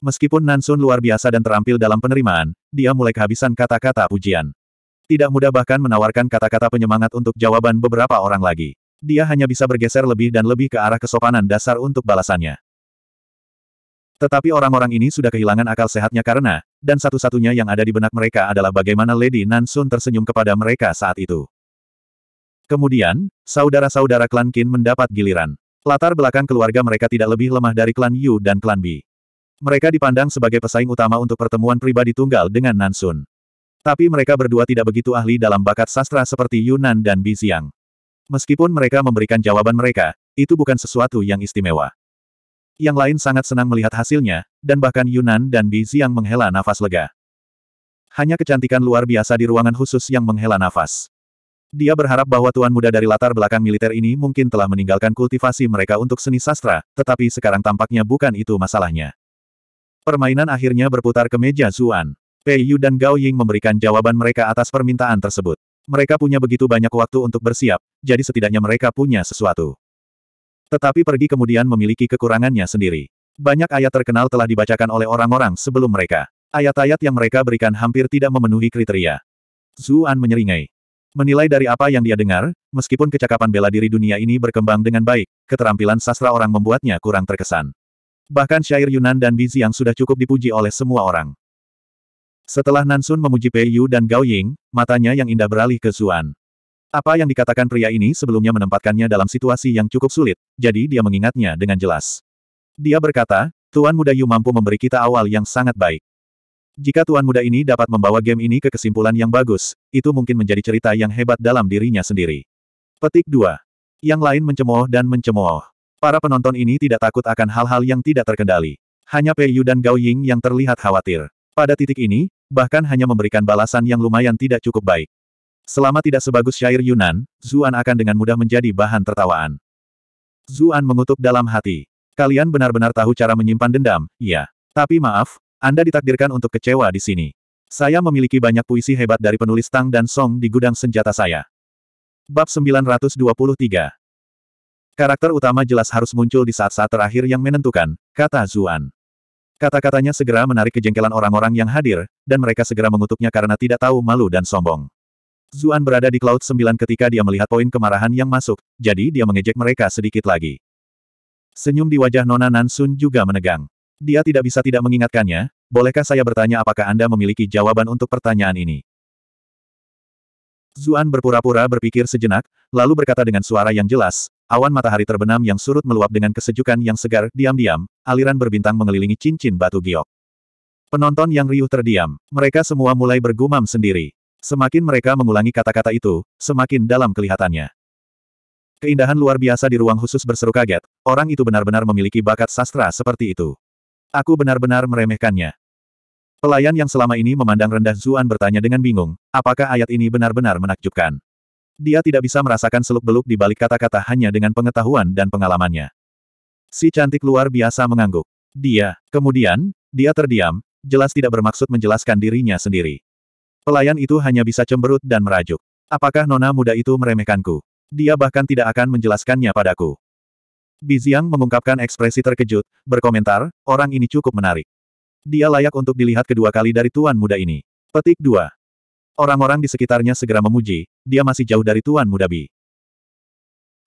Meskipun Nansun luar biasa dan terampil dalam penerimaan, dia mulai kehabisan kata-kata pujian. Tidak mudah bahkan menawarkan kata-kata penyemangat untuk jawaban beberapa orang lagi. Dia hanya bisa bergeser lebih dan lebih ke arah kesopanan dasar untuk balasannya. Tetapi orang-orang ini sudah kehilangan akal sehatnya karena, dan satu-satunya yang ada di benak mereka adalah bagaimana Lady Nansun tersenyum kepada mereka saat itu. Kemudian, saudara-saudara klan Qin mendapat giliran. Latar belakang keluarga mereka tidak lebih lemah dari klan Yu dan klan Bi. Mereka dipandang sebagai pesaing utama untuk pertemuan pribadi tunggal dengan Nansun. Tapi mereka berdua tidak begitu ahli dalam bakat sastra seperti Yunan dan Biziang. Meskipun mereka memberikan jawaban mereka, itu bukan sesuatu yang istimewa. Yang lain sangat senang melihat hasilnya, dan bahkan Yunan dan Biziang menghela nafas lega. Hanya kecantikan luar biasa di ruangan khusus yang menghela nafas. Dia berharap bahwa tuan muda dari latar belakang militer ini mungkin telah meninggalkan kultivasi mereka untuk seni sastra, tetapi sekarang tampaknya bukan itu masalahnya. Permainan akhirnya berputar ke meja Zuan. Pei Yu dan Gao Ying memberikan jawaban mereka atas permintaan tersebut. Mereka punya begitu banyak waktu untuk bersiap, jadi setidaknya mereka punya sesuatu. Tetapi pergi kemudian memiliki kekurangannya sendiri. Banyak ayat terkenal telah dibacakan oleh orang-orang sebelum mereka. Ayat-ayat yang mereka berikan hampir tidak memenuhi kriteria. Zuan menyeringai. Menilai dari apa yang dia dengar, meskipun kecakapan bela diri dunia ini berkembang dengan baik, keterampilan sastra orang membuatnya kurang terkesan. Bahkan syair Yunan dan Bizi yang sudah cukup dipuji oleh semua orang. Setelah Nansun memuji Pei Yu dan Gao Ying, matanya yang indah beralih ke Zuan. Apa yang dikatakan pria ini sebelumnya menempatkannya dalam situasi yang cukup sulit, jadi dia mengingatnya dengan jelas. Dia berkata, Tuan Muda Yu mampu memberi kita awal yang sangat baik. Jika Tuan Muda ini dapat membawa game ini ke kesimpulan yang bagus, itu mungkin menjadi cerita yang hebat dalam dirinya sendiri. Petik 2. Yang lain mencemooh dan mencemooh. Para penonton ini tidak takut akan hal-hal yang tidak terkendali. Hanya Pei Yu dan Gao Ying yang terlihat khawatir. Pada titik ini, bahkan hanya memberikan balasan yang lumayan tidak cukup baik. Selama tidak sebagus syair Yunan, Zuan akan dengan mudah menjadi bahan tertawaan. Zuan mengutuk dalam hati. Kalian benar-benar tahu cara menyimpan dendam, iya. Tapi maaf, Anda ditakdirkan untuk kecewa di sini. Saya memiliki banyak puisi hebat dari penulis Tang dan Song di gudang senjata saya. Bab 923 Karakter utama jelas harus muncul di saat-saat terakhir yang menentukan, kata Zuan. Kata-katanya segera menarik kejengkelan orang-orang yang hadir, dan mereka segera mengutuknya karena tidak tahu malu dan sombong. Zuan berada di Cloud 9 ketika dia melihat poin kemarahan yang masuk, jadi dia mengejek mereka sedikit lagi. Senyum di wajah Nona Nansun juga menegang. Dia tidak bisa tidak mengingatkannya, bolehkah saya bertanya apakah Anda memiliki jawaban untuk pertanyaan ini? Zuan berpura-pura berpikir sejenak, lalu berkata dengan suara yang jelas, Awan matahari terbenam yang surut meluap dengan kesejukan yang segar, diam-diam, aliran berbintang mengelilingi cincin batu giok. Penonton yang riuh terdiam, mereka semua mulai bergumam sendiri. Semakin mereka mengulangi kata-kata itu, semakin dalam kelihatannya. Keindahan luar biasa di ruang khusus berseru kaget, orang itu benar-benar memiliki bakat sastra seperti itu. Aku benar-benar meremehkannya. Pelayan yang selama ini memandang rendah Zuan bertanya dengan bingung, apakah ayat ini benar-benar menakjubkan? Dia tidak bisa merasakan seluk-beluk di balik kata-kata hanya dengan pengetahuan dan pengalamannya. Si cantik luar biasa mengangguk. Dia, kemudian, dia terdiam, jelas tidak bermaksud menjelaskan dirinya sendiri. Pelayan itu hanya bisa cemberut dan merajuk. Apakah nona muda itu meremehkanku? Dia bahkan tidak akan menjelaskannya padaku. Biziang mengungkapkan ekspresi terkejut, berkomentar, orang ini cukup menarik. Dia layak untuk dilihat kedua kali dari tuan muda ini. Petik 2. Orang-orang di sekitarnya segera memuji, dia masih jauh dari Tuan Muda Bi.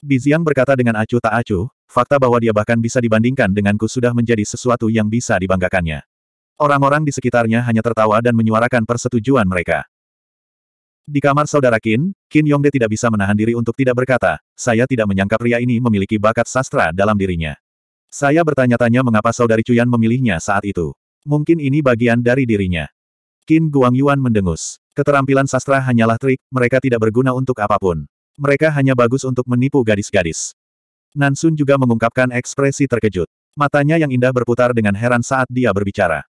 Biziang berkata dengan acuh tak acuh, fakta bahwa dia bahkan bisa dibandingkan denganku sudah menjadi sesuatu yang bisa dibanggakannya. Orang-orang di sekitarnya hanya tertawa dan menyuarakan persetujuan mereka. Di kamar saudara Qin, Qin Yongde tidak bisa menahan diri untuk tidak berkata, saya tidak menyangka pria ini memiliki bakat sastra dalam dirinya. Saya bertanya-tanya mengapa saudari Cuyan memilihnya saat itu. Mungkin ini bagian dari dirinya. Qin Guangyuan mendengus. Keterampilan sastra hanyalah trik, mereka tidak berguna untuk apa pun. Mereka hanya bagus untuk menipu gadis-gadis. Nansun juga mengungkapkan ekspresi terkejut. Matanya yang indah berputar dengan heran saat dia berbicara.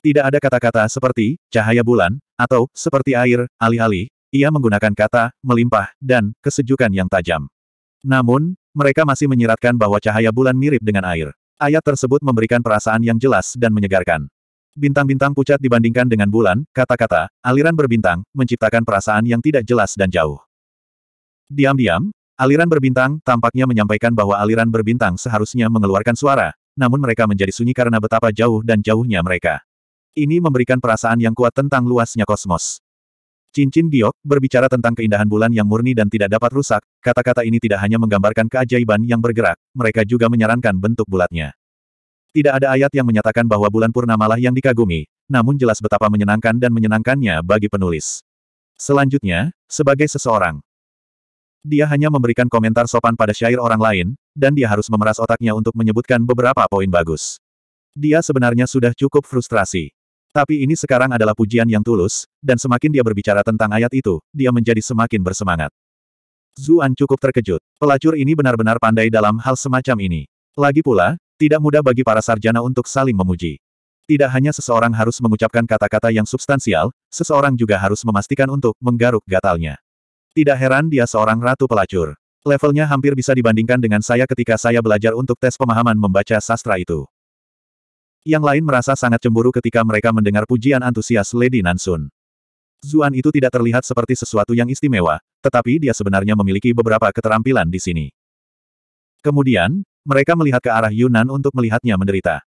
Tidak ada kata-kata seperti, cahaya bulan, atau, seperti air, alih-alih, ia menggunakan kata, melimpah, dan, kesejukan yang tajam. Namun, mereka masih menyiratkan bahwa cahaya bulan mirip dengan air. Ayat tersebut memberikan perasaan yang jelas dan menyegarkan. Bintang-bintang pucat dibandingkan dengan bulan, kata-kata, aliran berbintang, menciptakan perasaan yang tidak jelas dan jauh. Diam-diam, aliran berbintang tampaknya menyampaikan bahwa aliran berbintang seharusnya mengeluarkan suara, namun mereka menjadi sunyi karena betapa jauh dan jauhnya mereka. Ini memberikan perasaan yang kuat tentang luasnya kosmos. Cincin giok, berbicara tentang keindahan bulan yang murni dan tidak dapat rusak, kata-kata ini tidak hanya menggambarkan keajaiban yang bergerak, mereka juga menyarankan bentuk bulatnya. Tidak ada ayat yang menyatakan bahwa bulan purnamalah yang dikagumi, namun jelas betapa menyenangkan dan menyenangkannya bagi penulis. Selanjutnya, sebagai seseorang, dia hanya memberikan komentar sopan pada syair orang lain, dan dia harus memeras otaknya untuk menyebutkan beberapa poin bagus. Dia sebenarnya sudah cukup frustrasi. Tapi ini sekarang adalah pujian yang tulus, dan semakin dia berbicara tentang ayat itu, dia menjadi semakin bersemangat. Zuan cukup terkejut. Pelacur ini benar-benar pandai dalam hal semacam ini. Lagi pula, tidak mudah bagi para sarjana untuk saling memuji. Tidak hanya seseorang harus mengucapkan kata-kata yang substansial, seseorang juga harus memastikan untuk menggaruk gatalnya. Tidak heran dia seorang ratu pelacur. Levelnya hampir bisa dibandingkan dengan saya ketika saya belajar untuk tes pemahaman membaca sastra itu. Yang lain merasa sangat cemburu ketika mereka mendengar pujian antusias Lady Nansun. Zuan itu tidak terlihat seperti sesuatu yang istimewa, tetapi dia sebenarnya memiliki beberapa keterampilan di sini. Kemudian, mereka melihat ke arah Yunan untuk melihatnya menderita.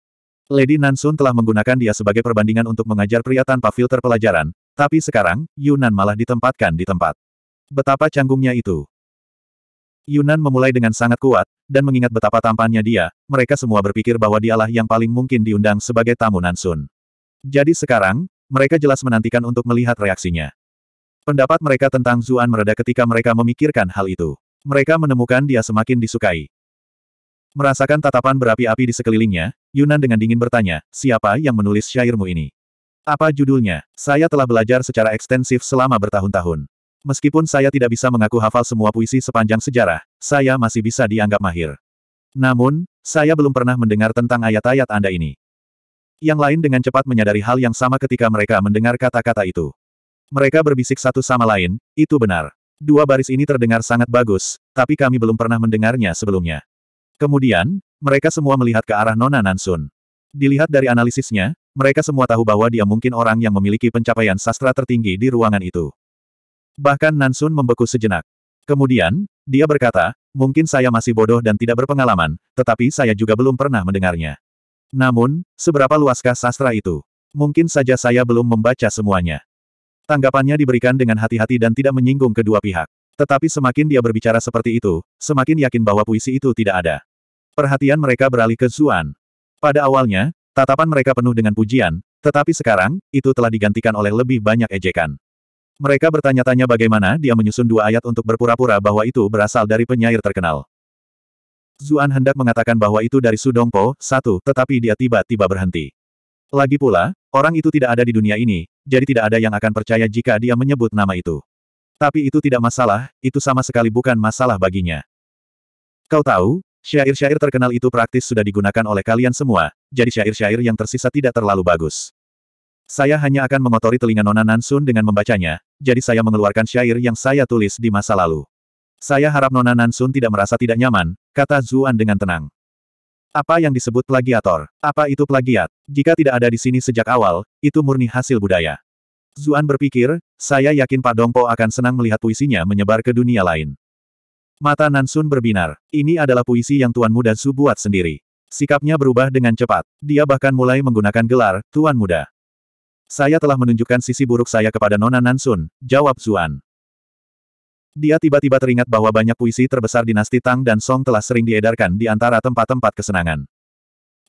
Lady Nansun telah menggunakan dia sebagai perbandingan untuk mengajar pria tanpa filter pelajaran, tapi sekarang, Yunan malah ditempatkan di tempat. Betapa canggungnya itu. Yunan memulai dengan sangat kuat, dan mengingat betapa tampannya dia, mereka semua berpikir bahwa dialah yang paling mungkin diundang sebagai tamu Nansun. Jadi sekarang, mereka jelas menantikan untuk melihat reaksinya. Pendapat mereka tentang Zuan mereda ketika mereka memikirkan hal itu. Mereka menemukan dia semakin disukai. Merasakan tatapan berapi-api di sekelilingnya, Yunan dengan dingin bertanya, siapa yang menulis syairmu ini? Apa judulnya? Saya telah belajar secara ekstensif selama bertahun-tahun. Meskipun saya tidak bisa mengaku hafal semua puisi sepanjang sejarah, saya masih bisa dianggap mahir. Namun, saya belum pernah mendengar tentang ayat-ayat Anda ini. Yang lain dengan cepat menyadari hal yang sama ketika mereka mendengar kata-kata itu. Mereka berbisik satu sama lain, itu benar. Dua baris ini terdengar sangat bagus, tapi kami belum pernah mendengarnya sebelumnya. Kemudian, mereka semua melihat ke arah Nona Nansun. Dilihat dari analisisnya, mereka semua tahu bahwa dia mungkin orang yang memiliki pencapaian sastra tertinggi di ruangan itu. Bahkan Nansun membeku sejenak. Kemudian, dia berkata, mungkin saya masih bodoh dan tidak berpengalaman, tetapi saya juga belum pernah mendengarnya. Namun, seberapa luaskah sastra itu? Mungkin saja saya belum membaca semuanya. Tanggapannya diberikan dengan hati-hati dan tidak menyinggung kedua pihak. Tetapi semakin dia berbicara seperti itu, semakin yakin bahwa puisi itu tidak ada. Perhatian mereka beralih ke Zuan. Pada awalnya, tatapan mereka penuh dengan pujian, tetapi sekarang, itu telah digantikan oleh lebih banyak ejekan. Mereka bertanya-tanya bagaimana dia menyusun dua ayat untuk berpura-pura bahwa itu berasal dari penyair terkenal. Zuan hendak mengatakan bahwa itu dari Sudongpo, satu, tetapi dia tiba-tiba berhenti. Lagi pula, orang itu tidak ada di dunia ini, jadi tidak ada yang akan percaya jika dia menyebut nama itu. Tapi itu tidak masalah, itu sama sekali bukan masalah baginya. Kau tahu, syair-syair terkenal itu praktis sudah digunakan oleh kalian semua, jadi syair-syair yang tersisa tidak terlalu bagus. Saya hanya akan mengotori telinga Nona Nansun dengan membacanya, jadi saya mengeluarkan syair yang saya tulis di masa lalu. Saya harap Nona Nansun tidak merasa tidak nyaman, kata Zuan dengan tenang. Apa yang disebut plagiator? Apa itu plagiat? Jika tidak ada di sini sejak awal, itu murni hasil budaya. Zuan berpikir, saya yakin Pak Dongpo akan senang melihat puisinya menyebar ke dunia lain. Mata Nansun berbinar. Ini adalah puisi yang Tuan Muda Su buat sendiri. Sikapnya berubah dengan cepat. Dia bahkan mulai menggunakan gelar, Tuan Muda. Saya telah menunjukkan sisi buruk saya kepada Nona Nansun, jawab Zuan. Dia tiba-tiba teringat bahwa banyak puisi terbesar dinasti Tang dan Song telah sering diedarkan di antara tempat-tempat kesenangan.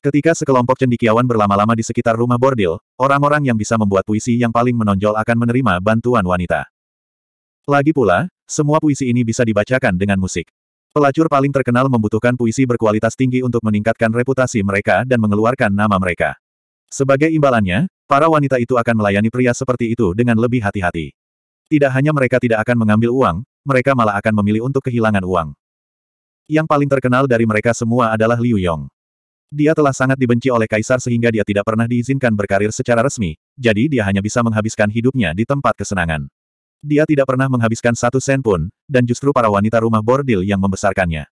Ketika sekelompok cendikiawan berlama-lama di sekitar rumah bordil, orang-orang yang bisa membuat puisi yang paling menonjol akan menerima bantuan wanita. Lagi pula, semua puisi ini bisa dibacakan dengan musik. Pelacur paling terkenal membutuhkan puisi berkualitas tinggi untuk meningkatkan reputasi mereka dan mengeluarkan nama mereka. Sebagai imbalannya, para wanita itu akan melayani pria seperti itu dengan lebih hati-hati. Tidak hanya mereka tidak akan mengambil uang, mereka malah akan memilih untuk kehilangan uang. Yang paling terkenal dari mereka semua adalah Liu Yong. Dia telah sangat dibenci oleh kaisar sehingga dia tidak pernah diizinkan berkarir secara resmi, jadi dia hanya bisa menghabiskan hidupnya di tempat kesenangan. Dia tidak pernah menghabiskan satu sen pun, dan justru para wanita rumah bordil yang membesarkannya.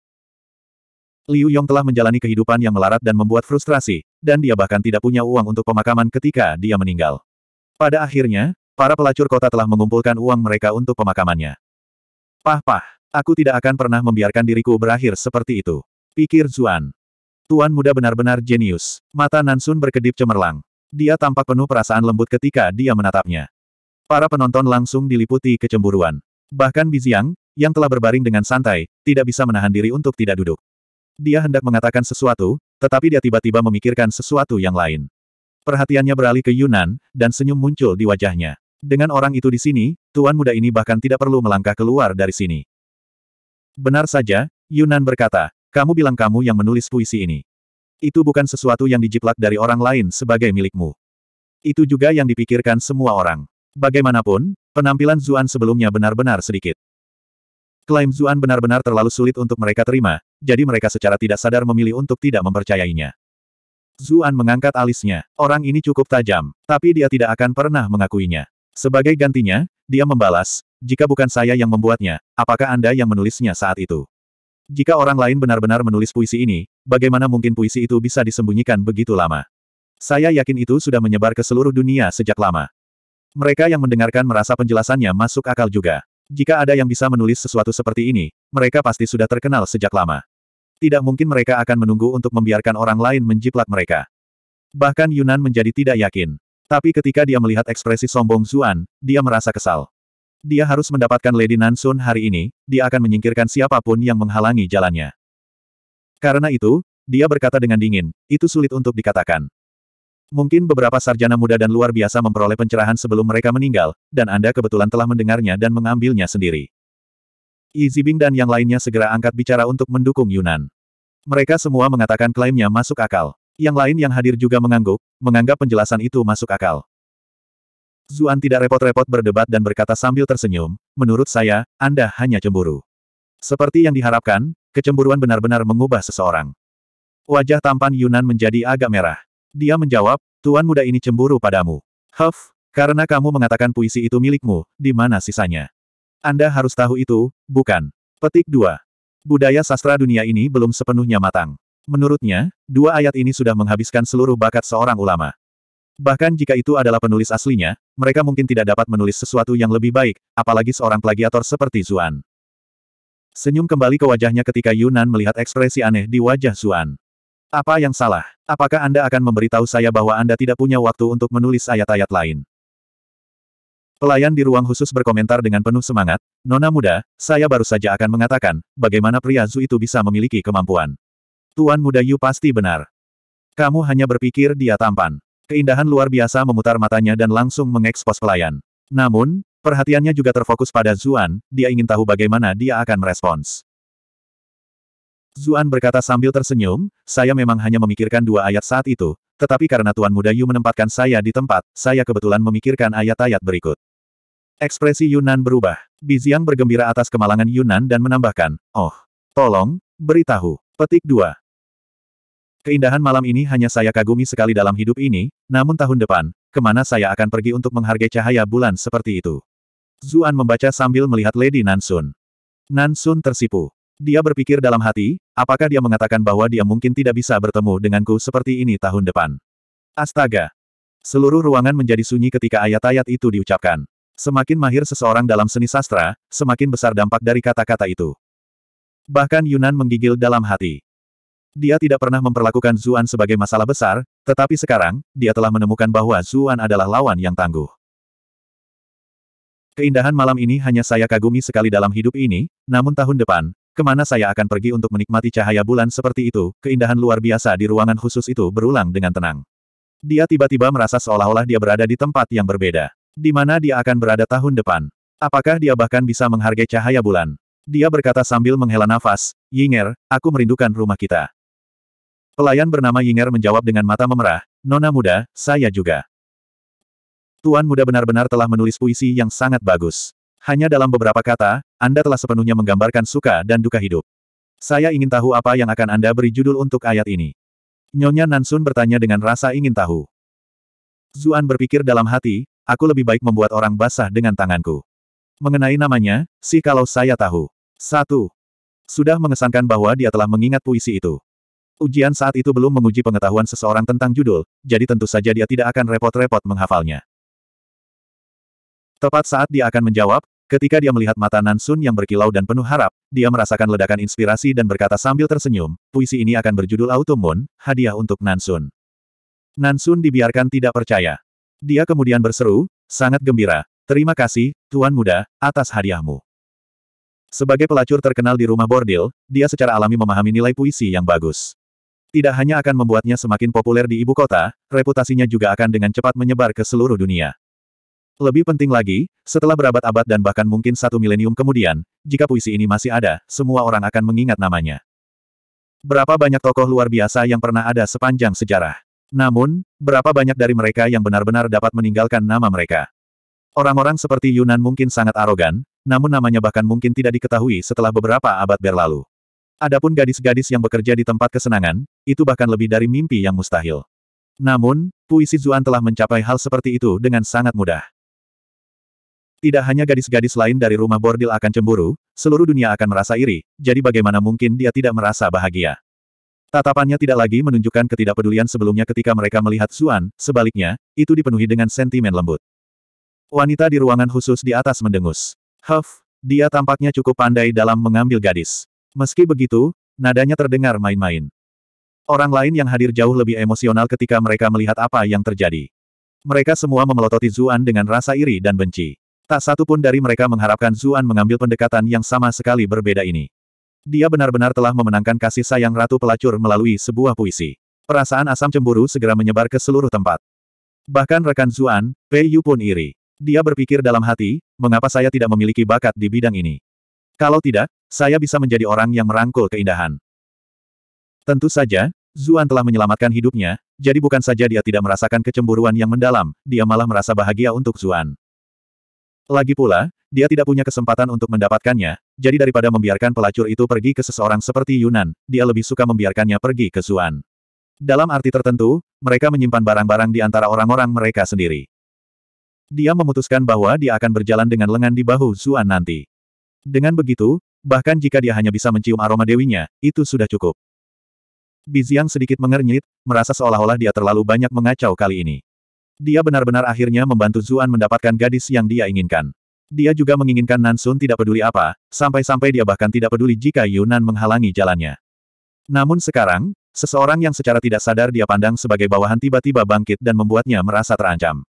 Liu Yong telah menjalani kehidupan yang melarat dan membuat frustrasi, dan dia bahkan tidak punya uang untuk pemakaman ketika dia meninggal. Pada akhirnya, para pelacur kota telah mengumpulkan uang mereka untuk pemakamannya. Pah-pah, aku tidak akan pernah membiarkan diriku berakhir seperti itu. Pikir Zuan. Tuan muda benar-benar jenius. Mata Nansun berkedip cemerlang. Dia tampak penuh perasaan lembut ketika dia menatapnya. Para penonton langsung diliputi kecemburuan. Bahkan Biziang, yang telah berbaring dengan santai, tidak bisa menahan diri untuk tidak duduk. Dia hendak mengatakan sesuatu, tetapi dia tiba-tiba memikirkan sesuatu yang lain. Perhatiannya beralih ke Yunan, dan senyum muncul di wajahnya. Dengan orang itu di sini, tuan muda ini bahkan tidak perlu melangkah keluar dari sini. Benar saja, Yunan berkata, kamu bilang kamu yang menulis puisi ini. Itu bukan sesuatu yang dijiplak dari orang lain sebagai milikmu. Itu juga yang dipikirkan semua orang. Bagaimanapun, penampilan Zuan sebelumnya benar-benar sedikit. Klaim Zuan benar-benar terlalu sulit untuk mereka terima, jadi mereka secara tidak sadar memilih untuk tidak mempercayainya. Zuan mengangkat alisnya. Orang ini cukup tajam, tapi dia tidak akan pernah mengakuinya. Sebagai gantinya, dia membalas, jika bukan saya yang membuatnya, apakah Anda yang menulisnya saat itu? Jika orang lain benar-benar menulis puisi ini, bagaimana mungkin puisi itu bisa disembunyikan begitu lama? Saya yakin itu sudah menyebar ke seluruh dunia sejak lama. Mereka yang mendengarkan merasa penjelasannya masuk akal juga. Jika ada yang bisa menulis sesuatu seperti ini, mereka pasti sudah terkenal sejak lama. Tidak mungkin mereka akan menunggu untuk membiarkan orang lain menjiplak mereka. Bahkan Yunan menjadi tidak yakin. Tapi ketika dia melihat ekspresi sombong Zuan, dia merasa kesal. Dia harus mendapatkan Lady Nansun hari ini, dia akan menyingkirkan siapa pun yang menghalangi jalannya. Karena itu, dia berkata dengan dingin, itu sulit untuk dikatakan. Mungkin beberapa sarjana muda dan luar biasa memperoleh pencerahan sebelum mereka meninggal, dan Anda kebetulan telah mendengarnya dan mengambilnya sendiri. Yi Zibing dan yang lainnya segera angkat bicara untuk mendukung Yunan. Mereka semua mengatakan klaimnya masuk akal. Yang lain yang hadir juga mengangguk, menganggap penjelasan itu masuk akal. Zuan tidak repot-repot berdebat dan berkata sambil tersenyum, menurut saya, Anda hanya cemburu. Seperti yang diharapkan, kecemburuan benar-benar mengubah seseorang. Wajah tampan Yunan menjadi agak merah. Dia menjawab, Tuan muda ini cemburu padamu. Huff, karena kamu mengatakan puisi itu milikmu, di mana sisanya? Anda harus tahu itu, bukan? Petik 2. Budaya sastra dunia ini belum sepenuhnya matang. Menurutnya, dua ayat ini sudah menghabiskan seluruh bakat seorang ulama. Bahkan jika itu adalah penulis aslinya, mereka mungkin tidak dapat menulis sesuatu yang lebih baik, apalagi seorang plagiator seperti Zuan. Senyum kembali ke wajahnya ketika Yunan melihat ekspresi aneh di wajah Zuan. Apa yang salah? Apakah Anda akan memberitahu saya bahwa Anda tidak punya waktu untuk menulis ayat-ayat lain? Pelayan di ruang khusus berkomentar dengan penuh semangat, Nona muda, saya baru saja akan mengatakan, bagaimana pria Zu itu bisa memiliki kemampuan. Tuan muda Yu pasti benar. Kamu hanya berpikir dia tampan. Keindahan luar biasa memutar matanya dan langsung mengekspos pelayan. Namun, Perhatiannya juga terfokus pada Zuan, dia ingin tahu bagaimana dia akan merespons. Zuan berkata sambil tersenyum, saya memang hanya memikirkan dua ayat saat itu, tetapi karena Tuan Muda Yu menempatkan saya di tempat, saya kebetulan memikirkan ayat-ayat berikut. Ekspresi Yunan berubah. Biziang bergembira atas kemalangan Yunan dan menambahkan, Oh, tolong, beritahu. Petik 2. Keindahan malam ini hanya saya kagumi sekali dalam hidup ini, namun tahun depan, ke mana saya akan pergi untuk menghargai cahaya bulan seperti itu? Zuan membaca sambil melihat Lady Nansun. Nansun tersipu. Dia berpikir dalam hati, apakah dia mengatakan bahwa dia mungkin tidak bisa bertemu denganku seperti ini tahun depan. Astaga! Seluruh ruangan menjadi sunyi ketika ayat-ayat itu diucapkan. Semakin mahir seseorang dalam seni sastra, semakin besar dampak dari kata-kata itu. Bahkan Yunan menggigil dalam hati. Dia tidak pernah memperlakukan Zuan sebagai masalah besar, tetapi sekarang, dia telah menemukan bahwa Zuan adalah lawan yang tangguh. Keindahan malam ini hanya saya kagumi sekali dalam hidup ini, namun tahun depan, ke mana saya akan pergi untuk menikmati cahaya bulan seperti itu, keindahan luar biasa di ruangan khusus itu berulang dengan tenang. Dia tiba-tiba merasa seolah-olah dia berada di tempat yang berbeda. Di mana dia akan berada tahun depan? Apakah dia bahkan bisa menghargai cahaya bulan? Dia berkata sambil menghela nafas, Yinger, aku merindukan rumah kita. Pelayan bernama Yinger menjawab dengan mata memerah, Nona muda, saya juga. Tuan muda benar-benar telah menulis puisi yang sangat bagus. Hanya dalam beberapa kata, Anda telah sepenuhnya menggambarkan suka dan duka hidup. Saya ingin tahu apa yang akan Anda beri judul untuk ayat ini. Nyonya Nansun bertanya dengan rasa ingin tahu. Zuan berpikir dalam hati, aku lebih baik membuat orang basah dengan tanganku. Mengenai namanya, sih kalau saya tahu. Satu. Sudah mengesankan bahwa dia telah mengingat puisi itu. Ujian saat itu belum menguji pengetahuan seseorang tentang judul, jadi tentu saja dia tidak akan repot-repot menghafalnya. Tepat saat dia akan menjawab, ketika dia melihat mata Nansun yang berkilau dan penuh harap, dia merasakan ledakan inspirasi dan berkata sambil tersenyum, puisi ini akan berjudul Autumn hadiah untuk Nansun. Nansun dibiarkan tidak percaya. Dia kemudian berseru, sangat gembira, terima kasih, Tuan Muda, atas hadiahmu. Sebagai pelacur terkenal di rumah bordil, dia secara alami memahami nilai puisi yang bagus. Tidak hanya akan membuatnya semakin populer di ibu kota, reputasinya juga akan dengan cepat menyebar ke seluruh dunia. Lebih penting lagi, setelah berabad-abad dan bahkan mungkin satu milenium kemudian, jika puisi ini masih ada, semua orang akan mengingat namanya. Berapa banyak tokoh luar biasa yang pernah ada sepanjang sejarah. Namun, berapa banyak dari mereka yang benar-benar dapat meninggalkan nama mereka. Orang-orang seperti Yunan mungkin sangat arogan, namun namanya bahkan mungkin tidak diketahui setelah beberapa abad berlalu. Adapun gadis-gadis yang bekerja di tempat kesenangan, itu bahkan lebih dari mimpi yang mustahil. Namun, puisi Zuan telah mencapai hal seperti itu dengan sangat mudah. Tidak hanya gadis-gadis lain dari rumah bordil akan cemburu, seluruh dunia akan merasa iri, jadi bagaimana mungkin dia tidak merasa bahagia. Tatapannya tidak lagi menunjukkan ketidakpedulian sebelumnya ketika mereka melihat Zuan, sebaliknya, itu dipenuhi dengan sentimen lembut. Wanita di ruangan khusus di atas mendengus. Huff, dia tampaknya cukup pandai dalam mengambil gadis. Meski begitu, nadanya terdengar main-main. Orang lain yang hadir jauh lebih emosional ketika mereka melihat apa yang terjadi. Mereka semua memelototi Zuan dengan rasa iri dan benci. Tak satu pun dari mereka mengharapkan Zuan mengambil pendekatan yang sama sekali berbeda ini. Dia benar-benar telah memenangkan kasih sayang Ratu Pelacur melalui sebuah puisi. Perasaan asam cemburu segera menyebar ke seluruh tempat. Bahkan rekan Zuan, Pei Yu pun iri. Dia berpikir dalam hati, mengapa saya tidak memiliki bakat di bidang ini. Kalau tidak, saya bisa menjadi orang yang merangkul keindahan. Tentu saja, Zuan telah menyelamatkan hidupnya, jadi bukan saja dia tidak merasakan kecemburuan yang mendalam, dia malah merasa bahagia untuk Zuan. Lagi pula, dia tidak punya kesempatan untuk mendapatkannya, jadi daripada membiarkan pelacur itu pergi ke seseorang seperti Yunan, dia lebih suka membiarkannya pergi ke Zuan. Dalam arti tertentu, mereka menyimpan barang-barang di antara orang-orang mereka sendiri. Dia memutuskan bahwa dia akan berjalan dengan lengan di bahu Zuan nanti. Dengan begitu, bahkan jika dia hanya bisa mencium aroma dewinya, itu sudah cukup. Biziang sedikit mengernyit, merasa seolah-olah dia terlalu banyak mengacau kali ini. Dia benar-benar akhirnya membantu Zuan mendapatkan gadis yang dia inginkan. Dia juga menginginkan Nansun tidak peduli apa, sampai-sampai dia bahkan tidak peduli jika Yunan menghalangi jalannya. Namun sekarang, seseorang yang secara tidak sadar dia pandang sebagai bawahan tiba-tiba bangkit dan membuatnya merasa terancam.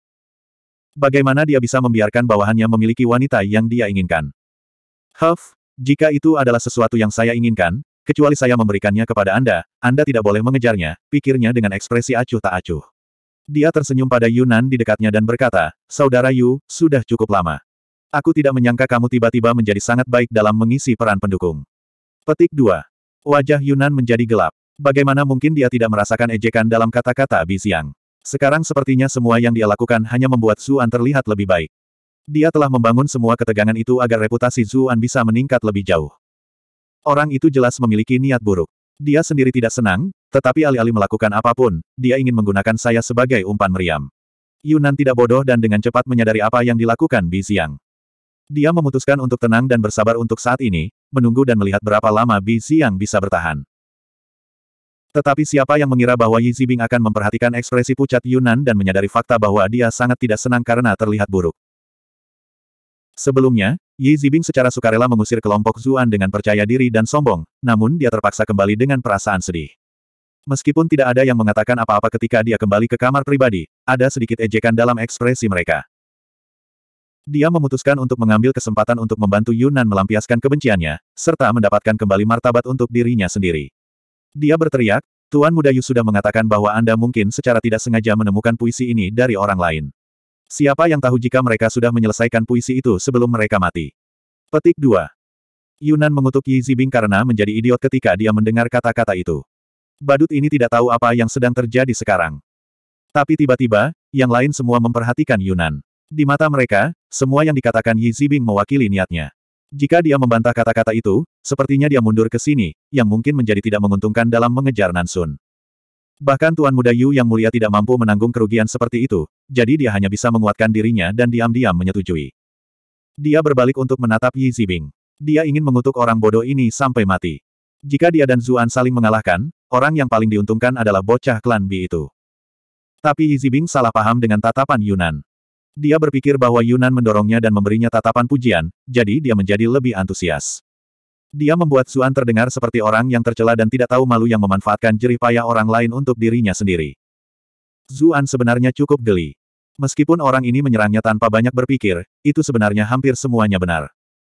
Bagaimana dia bisa membiarkan bawahannya memiliki wanita yang dia inginkan? Huff, jika itu adalah sesuatu yang saya inginkan, kecuali saya memberikannya kepada Anda, Anda tidak boleh mengejarnya, pikirnya dengan ekspresi acuh tak acuh. Dia tersenyum pada Yunan di dekatnya dan berkata, Saudara Yu, sudah cukup lama. Aku tidak menyangka kamu tiba-tiba menjadi sangat baik dalam mengisi peran pendukung. Petik 2. Wajah Yunan menjadi gelap. Bagaimana mungkin dia tidak merasakan ejekan dalam kata-kata Biziang? Sekarang sepertinya semua yang dia lakukan hanya membuat Zuan terlihat lebih baik. Dia telah membangun semua ketegangan itu agar reputasi Zuan bisa meningkat lebih jauh. Orang itu jelas memiliki niat buruk. Dia sendiri tidak senang, tetapi alih-alih melakukan apa pun, dia ingin menggunakan saya sebagai umpan meriam. Yunan tidak bodoh dan dengan cepat menyadari apa yang dilakukan Bi Xiang. Dia memutuskan untuk tenang dan bersabar untuk saat ini, menunggu dan melihat berapa lama Bi Xiang bisa bertahan. Tetapi siapa yang mengira bahwa Yi Zibing akan memperhatikan ekspresi pucat Yunan dan menyadari fakta bahwa dia sangat tidak senang karena terlihat buruk. Sebelumnya, Yi Zibing secara sukarela mengusir kelompok Zuan dengan percaya diri dan sombong, namun dia terpaksa kembali dengan perasaan sedih. Meskipun tidak ada yang mengatakan apa-apa ketika dia kembali ke kamar pribadi, ada sedikit ejekan dalam ekspresi mereka. Dia memutuskan untuk mengambil kesempatan untuk membantu Yunan melampiaskan kebenciannya, serta mendapatkan kembali martabat untuk dirinya sendiri. Dia berteriak, Tuan Muda Yu sudah mengatakan bahwa Anda mungkin secara tidak sengaja menemukan puisi ini dari orang lain. Siapa yang tahu jika mereka sudah menyelesaikan puisi itu sebelum mereka mati? Petik 2. Yunan mengutuk Yi Zibing karena menjadi idiot ketika dia mendengar kata-kata itu. Badut ini tidak tahu apa yang sedang terjadi sekarang. Tapi tiba-tiba, yang lain semua memperhatikan Yunan. Di mata mereka, semua yang dikatakan Yi Zibing mewakili niatnya. Jika dia membantah kata-kata itu, sepertinya dia mundur ke sini, yang mungkin menjadi tidak menguntungkan dalam mengejar Nansun. Bahkan Tuan Muda Yu yang mulia tidak mampu menanggung kerugian seperti itu, jadi dia hanya bisa menguatkan dirinya dan diam-diam menyetujui. Dia berbalik untuk menatap Yi Zibing. Dia ingin mengutuk orang bodoh ini sampai mati. Jika dia dan Zuan saling mengalahkan, orang yang paling diuntungkan adalah bocah klan Bi itu. Tapi Yi Zibing salah paham dengan tatapan Yunan. Dia berpikir bahwa Yunan mendorongnya dan memberinya tatapan pujian, jadi dia menjadi lebih antusias. Dia membuat Zuan terdengar seperti orang yang tercela dan tidak tahu malu yang memanfaatkan jerih payah orang lain untuk dirinya sendiri. Zuan sebenarnya cukup geli. Meskipun orang ini menyerangnya tanpa banyak berpikir, itu sebenarnya hampir semuanya benar.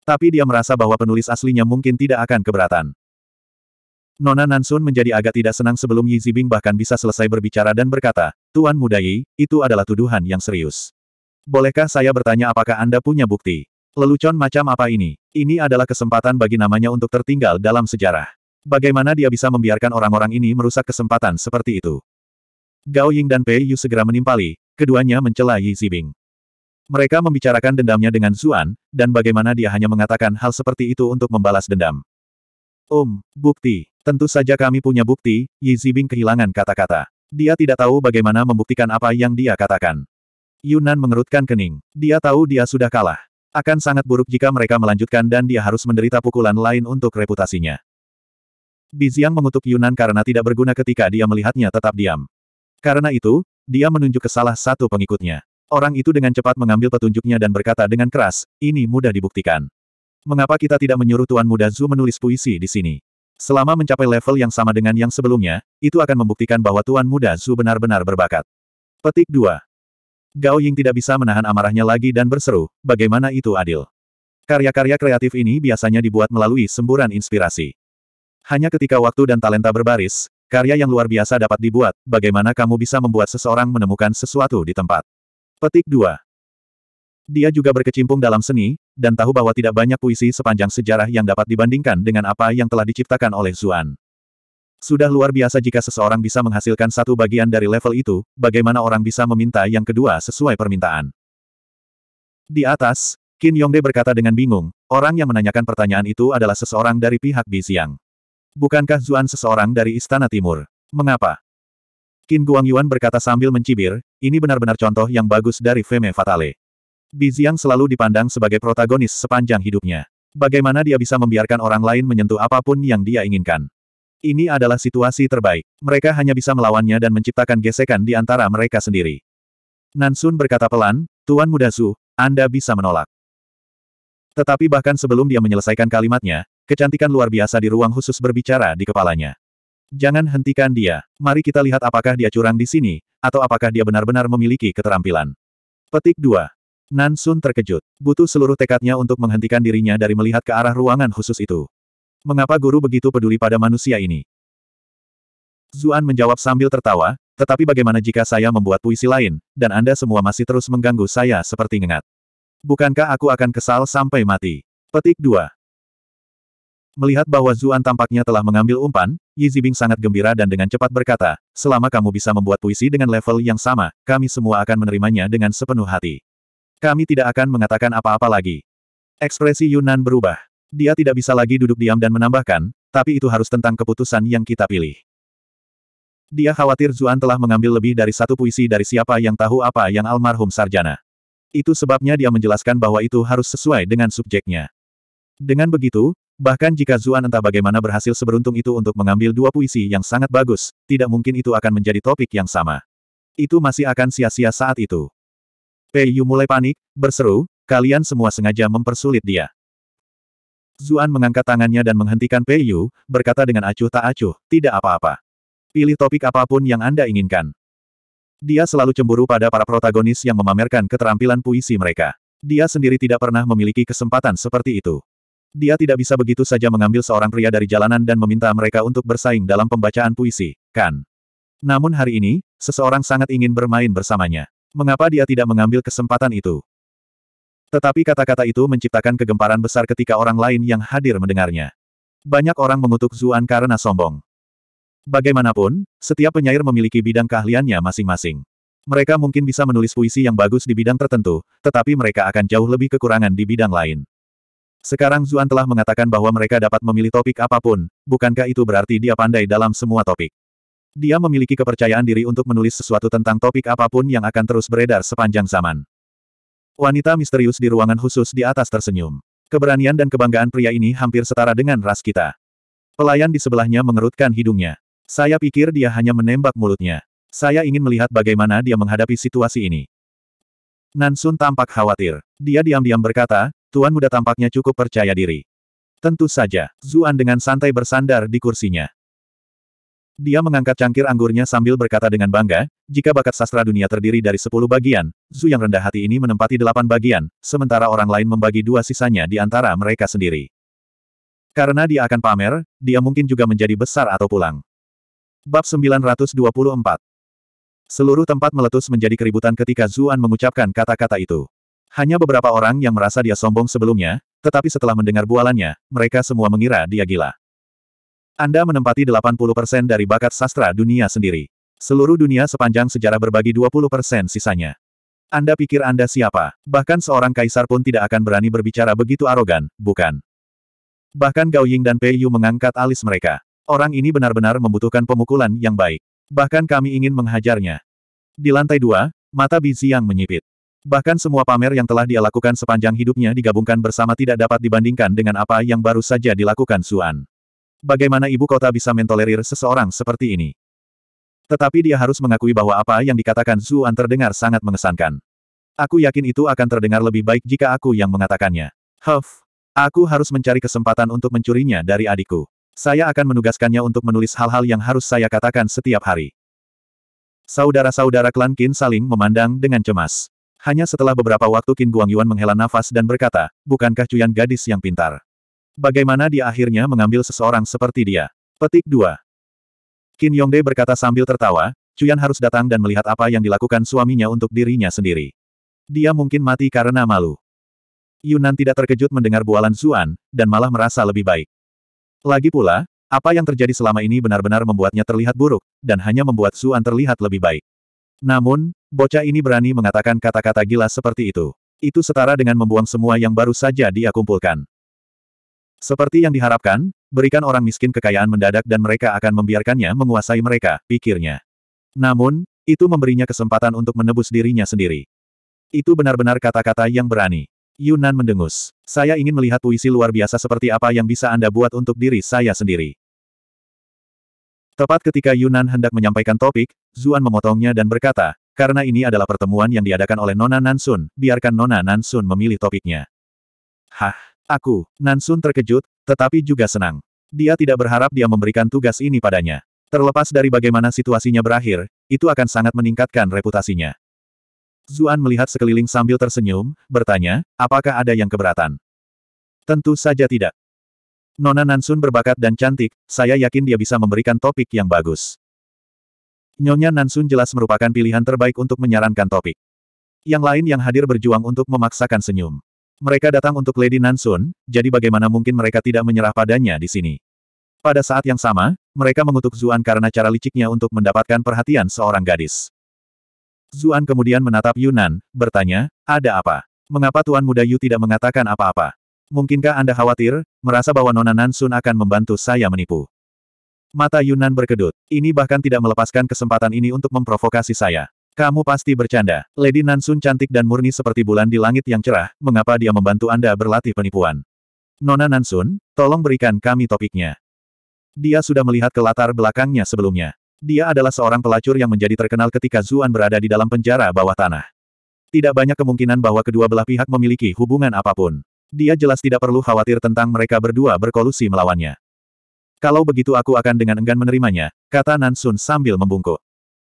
Tapi dia merasa bahwa penulis aslinya mungkin tidak akan keberatan. Nona Nansun menjadi agak tidak senang sebelum Yi Zibing bahkan bisa selesai berbicara dan berkata, Tuan Muda Yi, itu adalah tuduhan yang serius. Bolehkah saya bertanya apakah Anda punya bukti? Lelucon macam apa ini? Ini adalah kesempatan bagi namanya untuk tertinggal dalam sejarah. Bagaimana dia bisa membiarkan orang-orang ini merusak kesempatan seperti itu? Gao Ying dan Pei Yu segera menimpali, keduanya mencela Yi Zibing. Mereka membicarakan dendamnya dengan Zuan, dan bagaimana dia hanya mengatakan hal seperti itu untuk membalas dendam. Om, bukti. Tentu saja kami punya bukti, Yi Zibing kehilangan kata-kata. Dia tidak tahu bagaimana membuktikan apa yang dia katakan. Yunan mengerutkan kening. Dia tahu dia sudah kalah. Akan sangat buruk jika mereka melanjutkan dan dia harus menderita pukulan lain untuk reputasinya. Biziang mengutuk Yunan karena tidak berguna ketika dia melihatnya tetap diam. Karena itu, dia menunjuk ke salah satu pengikutnya. Orang itu dengan cepat mengambil petunjuknya dan berkata dengan keras, ini mudah dibuktikan. Mengapa kita tidak menyuruh Tuan Muda Zu menulis puisi di sini? Selama mencapai level yang sama dengan yang sebelumnya, itu akan membuktikan bahwa Tuan Muda Zu benar-benar berbakat. Petik 2. Gao Ying tidak bisa menahan amarahnya lagi dan berseru, bagaimana itu adil? Karya-karya kreatif ini biasanya dibuat melalui semburan inspirasi. Hanya ketika waktu dan talenta berbaris, karya yang luar biasa dapat dibuat, bagaimana kamu bisa membuat seseorang menemukan sesuatu di tempat. Petik 2. Dia juga berkecimpung dalam seni, dan tahu bahwa tidak banyak puisi sepanjang sejarah yang dapat dibandingkan dengan apa yang telah diciptakan oleh Zuan. Sudah luar biasa jika seseorang bisa menghasilkan satu bagian dari level itu, bagaimana orang bisa meminta yang kedua sesuai permintaan. Di atas, Qin Yongde berkata dengan bingung, orang yang menanyakan pertanyaan itu adalah seseorang dari pihak Bixiang. Bukankah Zuan seseorang dari Istana Timur? Mengapa? Qin Guangyuan berkata sambil mencibir, ini benar-benar contoh yang bagus dari Feme Fatale. Biziang selalu dipandang sebagai protagonis sepanjang hidupnya. Bagaimana dia bisa membiarkan orang lain menyentuh apa pun yang dia inginkan? Ini adalah situasi terbaik. Mereka hanya bisa melawannya dan menciptakan gesekan di antara mereka sendiri. Nansun berkata pelan, Tuan Muda Su, Anda bisa menolak. Tetapi bahkan sebelum dia menyelesaikan kalimatnya, kecantikan luar biasa di ruang khusus berbicara di kepalanya. Jangan hentikan dia. Mari kita lihat apakah dia curang di sini, atau apakah dia benar-benar memiliki keterampilan. Petik 2. Nan Sun terkejut. Butuh seluruh tekadnya untuk menghentikan dirinya dari melihat ke arah ruangan khusus itu. Mengapa guru begitu peduli pada manusia ini? Zuan menjawab sambil tertawa, tetapi bagaimana jika saya membuat puisi lain, dan Anda semua masih terus mengganggu saya seperti ngengat? Bukankah aku akan kesal sampai mati? Petik 2. Melihat bahwa Zuan tampaknya telah mengambil umpan, Yi Zibing sangat gembira dan dengan cepat berkata, selama kamu bisa membuat puisi dengan level yang sama, kami semua akan menerimanya dengan sepenuh hati. Kami tidak akan mengatakan apa-apa lagi. Ekspresi Yunan berubah. Dia tidak bisa lagi duduk diam dan menambahkan, tapi itu harus tentang keputusan yang kita pilih. Dia khawatir Zuan telah mengambil lebih dari satu puisi dari siapa yang tahu apa yang almarhum sarjana. Itu sebabnya dia menjelaskan bahwa itu harus sesuai dengan subjeknya. Dengan begitu, Bahkan jika Zuan entah bagaimana berhasil seberuntung itu untuk mengambil dua puisi yang sangat bagus, tidak mungkin itu akan menjadi topik yang sama. Itu masih akan sia-sia saat itu. Pei Yu mulai panik, berseru, kalian semua sengaja mempersulit dia. Zuan mengangkat tangannya dan menghentikan Pei Yu, berkata dengan acuh tak acuh, tidak apa-apa. Pilih topik apa pun yang Anda inginkan. Dia selalu cemburu pada para protagonis yang memamerkan keterampilan puisi mereka. Dia sendiri tidak pernah memiliki kesempatan seperti itu. Dia tidak bisa begitu saja mengambil seorang pria dari jalanan dan meminta mereka untuk bersaing dalam pembacaan puisi, kan? Namun hari ini, seseorang sangat ingin bermain bersamanya. Mengapa dia tidak mengambil kesempatan itu? Tetapi kata-kata itu menciptakan kegemparan besar ketika orang lain yang hadir mendengarnya. Banyak orang mengutuk Zuan karena sombong. Bagaimanapun, setiap penyair memiliki bidang keahliannya masing-masing. Mereka mungkin bisa menulis puisi yang bagus di bidang tertentu, tetapi mereka akan jauh lebih kekurangan di bidang lain. Sekarang Zuan telah mengatakan bahwa mereka dapat memilih topik apa pun, bukankah itu berarti dia pandai dalam semua topik? Dia memiliki kepercayaan diri untuk menulis sesuatu tentang topik apa pun yang akan terus beredar sepanjang zaman. Wanita misterius di ruangan khusus di atas tersenyum. Keberanian dan kebanggaan pria ini hampir setara dengan ras kita. Pelayan di sebelahnya mengerutkan hidungnya. Saya pikir dia hanya menembak mulutnya. Saya ingin melihat bagaimana dia menghadapi situasi ini. Nansun tampak khawatir. Dia diam-diam berkata, Tuan Muda tampaknya cukup percaya diri. Tentu saja, Zuan dengan santai bersandar di kursinya. Dia mengangkat cangkir anggurnya sambil berkata dengan bangga, jika bakat sastra dunia terdiri dari sepuluh bagian, Zu yang rendah hati ini menempati delapan bagian, sementara orang lain membagi dua sisanya di antara mereka sendiri. Karena dia akan pamer, dia mungkin juga menjadi besar atau pulang. Bab 924 Seluruh tempat meletus menjadi keributan ketika Zuan mengucapkan kata-kata itu. Hanya beberapa orang yang merasa dia sombong sebelumnya, tetapi setelah mendengar bualannya, mereka semua mengira dia gila. Anda menempati 80% dari bakat sastra dunia sendiri. Seluruh dunia sepanjang sejarah berbagi 20% sisanya. Anda pikir Anda siapa? Bahkan seorang kaisar pun tidak akan berani berbicara begitu arogan, bukan? Bahkan Gao Ying dan Pei Yu mengangkat alis mereka. Orang ini benar-benar membutuhkan pemukulan yang baik. Bahkan kami ingin menghajarnya. Di lantai dua, mata Bi Ziang menyipit. Bahkan semua pamer yang telah dia lakukan sepanjang hidupnya digabungkan bersama tidak dapat dibandingkan dengan apa yang baru saja dilakukan Suan. Bagaimana ibu kota bisa mentolerir seseorang seperti ini? Tetapi dia harus mengakui bahwa apa yang dikatakan Zuan terdengar sangat mengesankan. Aku yakin itu akan terdengar lebih baik jika aku yang mengatakannya. Huff, aku harus mencari kesempatan untuk mencurinya dari adikku. Saya akan menugaskannya untuk menulis hal-hal yang harus saya katakan setiap hari. Saudara-saudara klan Qin saling memandang dengan cemas. Hanya setelah beberapa waktu Qin Guangyuan menghela nafas dan berkata, bukankah Cuyan gadis yang pintar? Bagaimana dia akhirnya mengambil seseorang seperti dia? Petik 2. Qin Yongde berkata sambil tertawa, Cuyan harus datang dan melihat apa yang dilakukan suaminya untuk dirinya sendiri. Dia mungkin mati karena malu. Yunan tidak terkejut mendengar bualan Zuan, dan malah merasa lebih baik. Lagi pula, apa yang terjadi selama ini benar-benar membuatnya terlihat buruk, dan hanya membuat Zuan terlihat lebih baik. Namun, bocah ini berani mengatakan kata-kata gila seperti itu. Itu setara dengan membuang semua yang baru saja dia kumpulkan. Seperti yang diharapkan, berikan orang miskin kekayaan mendadak dan mereka akan membiarkannya menguasai mereka, pikirnya. Namun, itu memberinya kesempatan untuk menebus dirinya sendiri. Itu benar-benar kata-kata yang berani. Yunan mendengus. Saya ingin melihat puisi luar biasa seperti apa yang bisa Anda buat untuk diri saya sendiri. Tepat ketika Yunan hendak menyampaikan topik, Zuan memotongnya dan berkata, karena ini adalah pertemuan yang diadakan oleh Nona Nansun, biarkan Nona Nansun memilih topiknya. Hah, aku, Nansun terkejut, tetapi juga senang. Dia tidak berharap dia memberikan tugas ini padanya. Terlepas dari bagaimana situasinya berakhir, itu akan sangat meningkatkan reputasinya. Zuan melihat sekeliling sambil tersenyum, bertanya, apakah ada yang keberatan? Tentu saja tidak. Nona Nansun berbakat dan cantik, saya yakin dia bisa memberikan topik yang bagus. Nyonya Nansun jelas merupakan pilihan terbaik untuk menyarankan topik. Yang lain yang hadir berjuang untuk memaksakan senyum. Mereka datang untuk Lady Nansun, jadi bagaimana mungkin mereka tidak menyerah padanya di sini. Pada saat yang sama, mereka mengutuk Zuan karena cara liciknya untuk mendapatkan perhatian seorang gadis. Zuan kemudian menatap Yunan, bertanya, ada apa? Mengapa Tuan Muda Yu tidak mengatakan apa-apa? Mungkinkah Anda khawatir, merasa bahwa Nona Nansun akan membantu saya menipu? Mata Yunan berkedut. Ini bahkan tidak melepaskan kesempatan ini untuk memprovokasi saya. Kamu pasti bercanda. Lady Nansun cantik dan murni seperti bulan di langit yang cerah, mengapa dia membantu Anda berlatih penipuan? Nona Nansun, tolong berikan kami topiknya. Dia sudah melihat ke latar belakangnya sebelumnya. Dia adalah seorang pelacur yang menjadi terkenal ketika Zuan berada di dalam penjara bawah tanah. Tidak banyak kemungkinan bahwa kedua belah pihak memiliki hubungan apa pun. Dia jelas tidak perlu khawatir tentang mereka berdua berkolusi melawannya. Kalau begitu aku akan dengan enggan menerimanya, kata Nansun sambil membungkuk.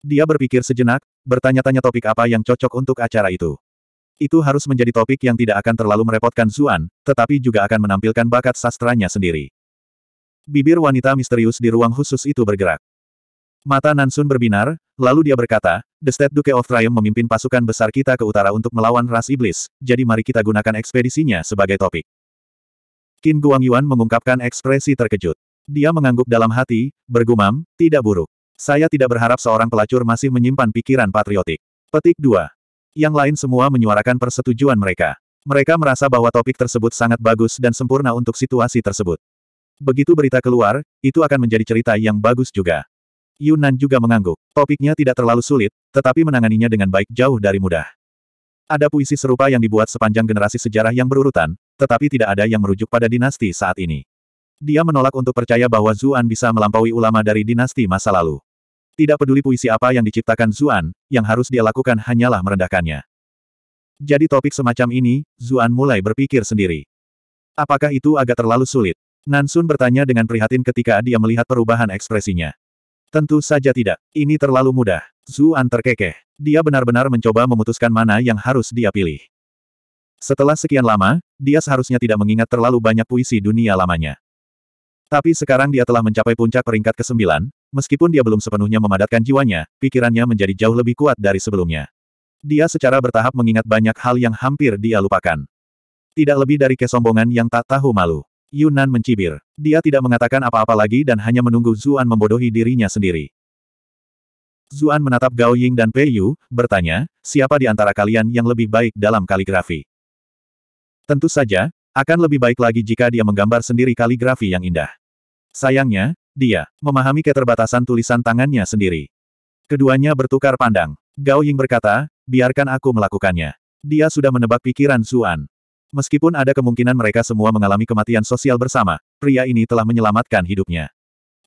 Dia berpikir sejenak, bertanya-tanya topik apa yang cocok untuk acara itu. Itu harus menjadi topik yang tidak akan terlalu merepotkan Zuan, tetapi juga akan menampilkan bakat sastranya sendiri. Bibir wanita misterius di ruang khusus itu bergerak. Mata Nansun berbinar, lalu dia berkata, The State Duke of Triumph memimpin pasukan besar kita ke utara untuk melawan ras iblis, jadi mari kita gunakan ekspedisinya sebagai topik. Qin Guangyuan mengungkapkan ekspresi terkejut. Dia mengangguk dalam hati, bergumam, tidak buruk. Saya tidak berharap seorang pelacur masih menyimpan pikiran patriotik. Petik 2. Yang lain semua menyuarakan persetujuan mereka. Mereka merasa bahwa topik tersebut sangat bagus dan sempurna untuk situasi tersebut. Begitu berita keluar, itu akan menjadi cerita yang bagus juga. Yunan juga mengangguk. Topiknya tidak terlalu sulit, tetapi menanganinya dengan baik jauh dari mudah. Ada puisi serupa yang dibuat sepanjang generasi sejarah yang berurutan, tetapi tidak ada yang merujuk pada dinasti saat ini. Dia menolak untuk percaya bahwa Zuan bisa melampaui ulama dari dinasti masa lalu. Tidak peduli puisi apa yang diciptakan Zuan, yang harus dia lakukan hanyalah merendahkannya. Jadi topik semacam ini, Zuan mulai berpikir sendiri. Apakah itu agak terlalu sulit? Nansun bertanya dengan prihatin ketika dia melihat perubahan ekspresinya. Tentu saja tidak. Ini terlalu mudah. Zuan terkekeh. Dia benar-benar mencoba memutuskan mana yang harus dia pilih. Setelah sekian lama, dia seharusnya tidak mengingat terlalu banyak puisi dunia lamanya. Tapi sekarang dia telah mencapai puncak peringkat ke-9, meskipun dia belum sepenuhnya memadatkan jiwanya, pikirannya menjadi jauh lebih kuat dari sebelumnya. Dia secara bertahap mengingat banyak hal yang hampir dia lupakan. Tidak lebih dari kesombongan yang tak tahu malu. Yunan mencibir. Dia tidak mengatakan apa-apa lagi dan hanya menunggu Zuan membodohi dirinya sendiri. Zuan menatap Gao Ying dan Pei Yu, bertanya, siapa di antara kalian yang lebih baik dalam kaligrafi? Tentu saja, akan lebih baik lagi jika dia menggambar sendiri kaligrafi yang indah. Sayangnya, dia memahami keterbatasan tulisan tangannya sendiri. Keduanya bertukar pandang. Gao Ying berkata, biarkan aku melakukannya. Dia sudah menebak pikiran Zuan. Meskipun ada kemungkinan mereka semua mengalami kematian sosial bersama, pria ini telah menyelamatkan hidupnya.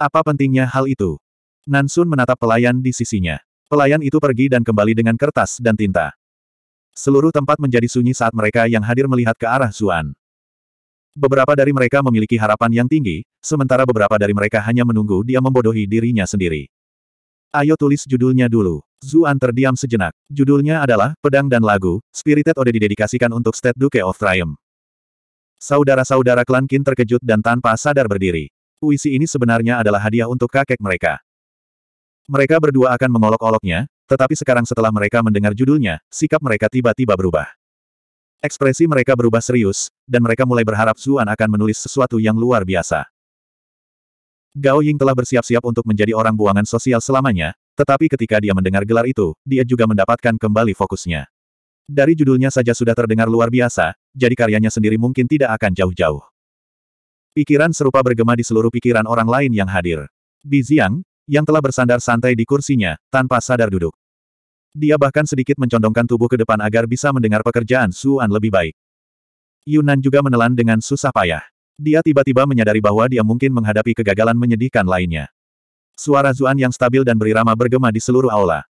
Apa pentingnya hal itu? Nansun menatap pelayan di sisinya. Pelayan itu pergi dan kembali dengan kertas dan tinta. Seluruh tempat menjadi sunyi saat mereka yang hadir melihat ke arah Zuan. Beberapa dari mereka memiliki harapan yang tinggi, sementara beberapa dari mereka hanya menunggu dia membodohi dirinya sendiri. Ayo tulis judulnya dulu. Zuan terdiam sejenak. Judulnya adalah, Pedang dan Lagu, Spirited Ode didedikasikan untuk State Duke of Triumph. Saudara-saudara klan Qin terkejut dan tanpa sadar berdiri. Puisi ini sebenarnya adalah hadiah untuk kakek mereka. Mereka berdua akan mengolok-oloknya, tetapi sekarang setelah mereka mendengar judulnya, sikap mereka tiba-tiba berubah. Ekspresi mereka berubah serius, dan mereka mulai berharap Zuan akan menulis sesuatu yang luar biasa. Gao Ying telah bersiap-siap untuk menjadi orang buangan sosial selamanya, tetapi ketika dia mendengar gelar itu, dia juga mendapatkan kembali fokusnya. Dari judulnya saja sudah terdengar luar biasa, jadi karyanya sendiri mungkin tidak akan jauh-jauh. Pikiran serupa bergema di seluruh pikiran orang lain yang hadir. Bi Ziang, yang telah bersandar santai di kursinya, tanpa sadar duduk. Dia bahkan sedikit mencondongkan tubuh ke depan agar bisa mendengar pekerjaan Suan lebih baik. Yunan juga menelan dengan susah payah. Dia tiba-tiba menyadari bahwa dia mungkin menghadapi kegagalan menyedihkan lainnya. Suara Zuan yang stabil dan berirama bergema di seluruh aula.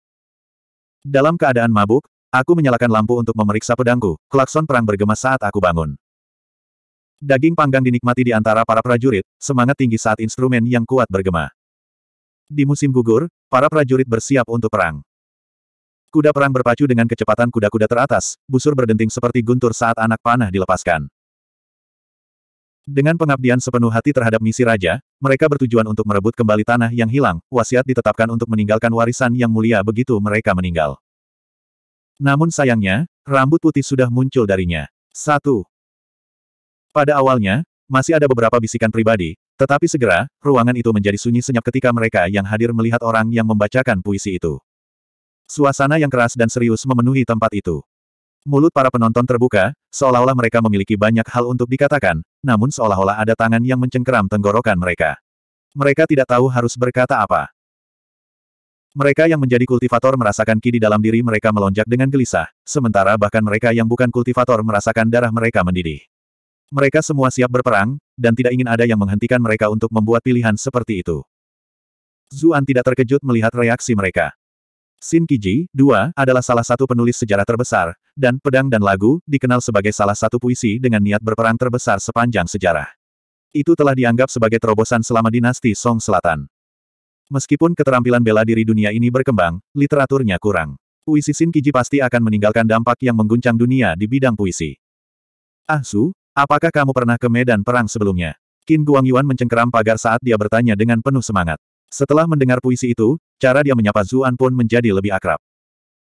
Dalam keadaan mabuk, aku menyalakan lampu untuk memeriksa pedangku, klakson perang bergema saat aku bangun. Daging panggang dinikmati di antara para prajurit, semangat tinggi saat instrumen yang kuat bergema. Di musim gugur, para prajurit bersiap untuk perang. Kuda perang berpacu dengan kecepatan kuda-kuda teratas, busur berdenting seperti guntur saat anak panah dilepaskan. Dengan pengabdian sepenuh hati terhadap misi raja, mereka bertujuan untuk merebut kembali tanah yang hilang, wasiat ditetapkan untuk meninggalkan warisan yang mulia begitu mereka meninggal. Namun sayangnya, rambut putih sudah muncul darinya. Satu. Pada awalnya, masih ada beberapa bisikan pribadi, tetapi segera, ruangan itu menjadi sunyi senyap ketika mereka yang hadir melihat orang yang membacakan puisi itu. Suasana yang keras dan serius memenuhi tempat itu. Mulut para penonton terbuka, seolah-olah mereka memiliki banyak hal untuk dikatakan, namun seolah-olah ada tangan yang mencengkeram tenggorokan mereka. Mereka tidak tahu harus berkata apa. Mereka yang menjadi kultivator merasakan ki di dalam diri mereka melonjak dengan gelisah, sementara bahkan mereka yang bukan kultivator merasakan darah mereka mendidih. Mereka semua siap berperang, dan tidak ingin ada yang menghentikan mereka untuk membuat pilihan seperti itu. Zuan tidak terkejut melihat reaksi mereka. Sin Kiji, II, adalah salah satu penulis sejarah terbesar, dan Pedang dan Lagu, dikenal sebagai salah satu puisi dengan niat berperang terbesar sepanjang sejarah. Itu telah dianggap sebagai terobosan selama dinasti Song Selatan. Meskipun keterampilan bela diri dunia ini berkembang, literaturnya kurang. Puisi Sin Kiji pasti akan meninggalkan dampak yang mengguncang dunia di bidang puisi. Ah Su, apakah kamu pernah ke medan perang sebelumnya? Qin Guangyuan mencengkeram pagar saat dia bertanya dengan penuh semangat. Setelah mendengar puisi itu, cara dia menyapa Zuan pun menjadi lebih akrab.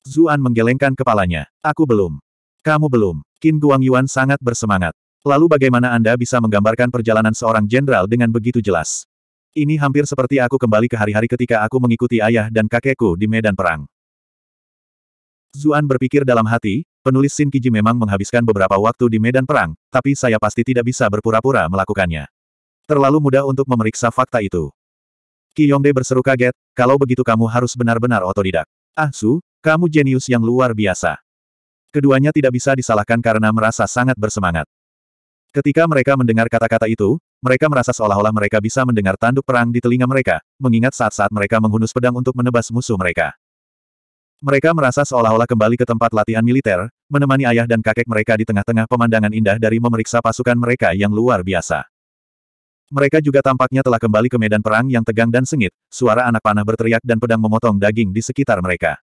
Zuan menggelengkan kepalanya. Aku belum. Kamu belum. Qin Guangyuan sangat bersemangat. Lalu bagaimana Anda bisa menggambarkan perjalanan seorang jenderal dengan begitu jelas? Ini hampir seperti aku kembali ke hari-hari ketika aku mengikuti ayah dan kakekku di medan perang. Zuan berpikir dalam hati, penulis Sin Kiji memang menghabiskan beberapa waktu di medan perang, tapi saya pasti tidak bisa berpura-pura melakukannya. Terlalu mudah untuk memeriksa fakta itu. Qi Yongde berseru kaget, kalau begitu kamu harus benar-benar otodidak. Ah Su, kamu jenius yang luar biasa. Keduanya tidak bisa disalahkan karena merasa sangat bersemangat. Ketika mereka mendengar kata-kata itu, mereka merasa seolah-olah mereka bisa mendengar tanduk perang di telinga mereka, mengingat saat-saat mereka menghunus pedang untuk menebas musuh mereka. Mereka merasa seolah-olah kembali ke tempat latihan militer, menemani ayah dan kakek mereka di tengah-tengah pemandangan indah dari memeriksa pasukan mereka yang luar biasa. Mereka juga tampaknya telah kembali ke medan perang yang tegang dan sengit, suara anak panah berteriak dan pedang memotong daging di sekitar mereka.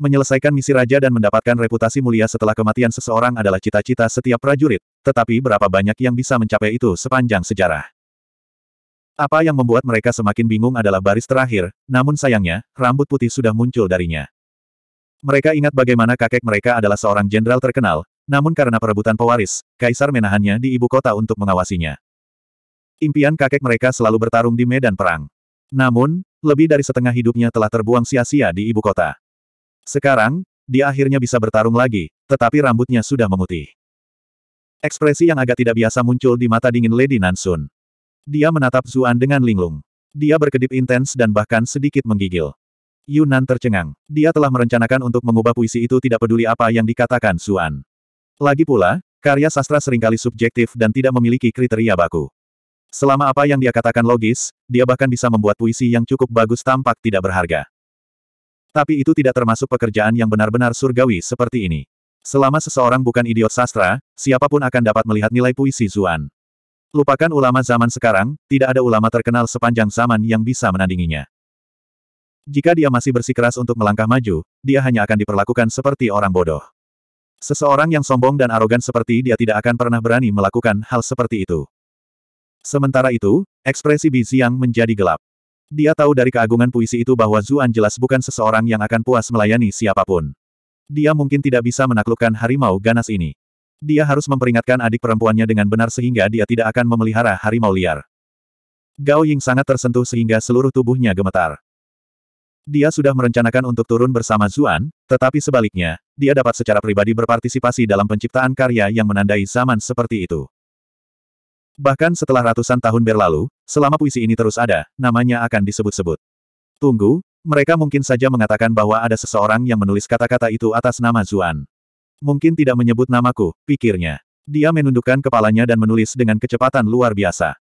Menyelesaikan misi raja dan mendapatkan reputasi mulia setelah kematian seseorang adalah cita-cita setiap prajurit, tetapi berapa banyak yang bisa mencapai itu sepanjang sejarah. Apa yang membuat mereka semakin bingung adalah baris terakhir, namun sayangnya, rambut putih sudah muncul darinya. Mereka ingat bagaimana kakek mereka adalah seorang jenderal terkenal, namun karena perebutan pewaris, kaisar menahannya di ibu kota untuk mengawasinya. Impian kakek mereka selalu bertarung di medan perang. Namun, lebih dari setengah hidupnya telah terbuang sia-sia di ibu kota. Sekarang, dia akhirnya bisa bertarung lagi, tetapi rambutnya sudah memutih. Ekspresi yang agak tidak biasa muncul di mata dingin Lady Nansun. Dia menatap Zuan dengan linglung. Dia berkedip intens dan bahkan sedikit menggigil. Yunan tercengang. Dia telah merencanakan untuk mengubah puisi itu tidak peduli apa yang dikatakan Zuan. Lagi pula, karya sastra sering kali subjektif dan tidak memiliki kriteria baku. Selama apa yang dia katakan logis, dia bahkan bisa membuat puisi yang cukup bagus tampak tidak berharga. Tapi itu tidak termasuk pekerjaan yang benar-benar surgawi seperti ini. Selama seseorang bukan idiot sastra, siapa pun akan dapat melihat nilai puisi Zuan. Lupakan ulama zaman sekarang, tidak ada ulama terkenal sepanjang zaman yang bisa menandinginya. Jika dia masih bersikeras untuk melangkah maju, dia hanya akan diperlakukan seperti orang bodoh. Seseorang yang sombong dan arogan seperti dia tidak akan pernah berani melakukan hal seperti itu. Sementara itu, ekspresi Bi Xiang menjadi gelap. Dia tahu dari keagungan puisi itu bahwa Zuan jelas bukan seseorang yang akan puas melayani siapa pun. Dia mungkin tidak bisa menaklukkan harimau ganas ini. Dia harus memperingatkan adik perempuannya dengan benar sehingga dia tidak akan memelihara harimau liar. Gao Ying sangat tersentuh sehingga seluruh tubuhnya gemetar. Dia sudah merencanakan untuk turun bersama Zuan, tetapi sebaliknya, dia dapat secara pribadi berpartisipasi dalam penciptaan karya yang menandai zaman seperti itu. Bahkan setelah ratusan tahun berlalu, selama puisi ini terus ada, namanya akan disebut-sebut. Tunggu, mereka mungkin saja mengatakan bahwa ada seseorang yang menulis kata-kata itu atas nama Zuan. Mungkin tidak menyebut namaku, pikirnya. Dia menundukkan kepalanya dan menulis dengan kecepatan luar biasa.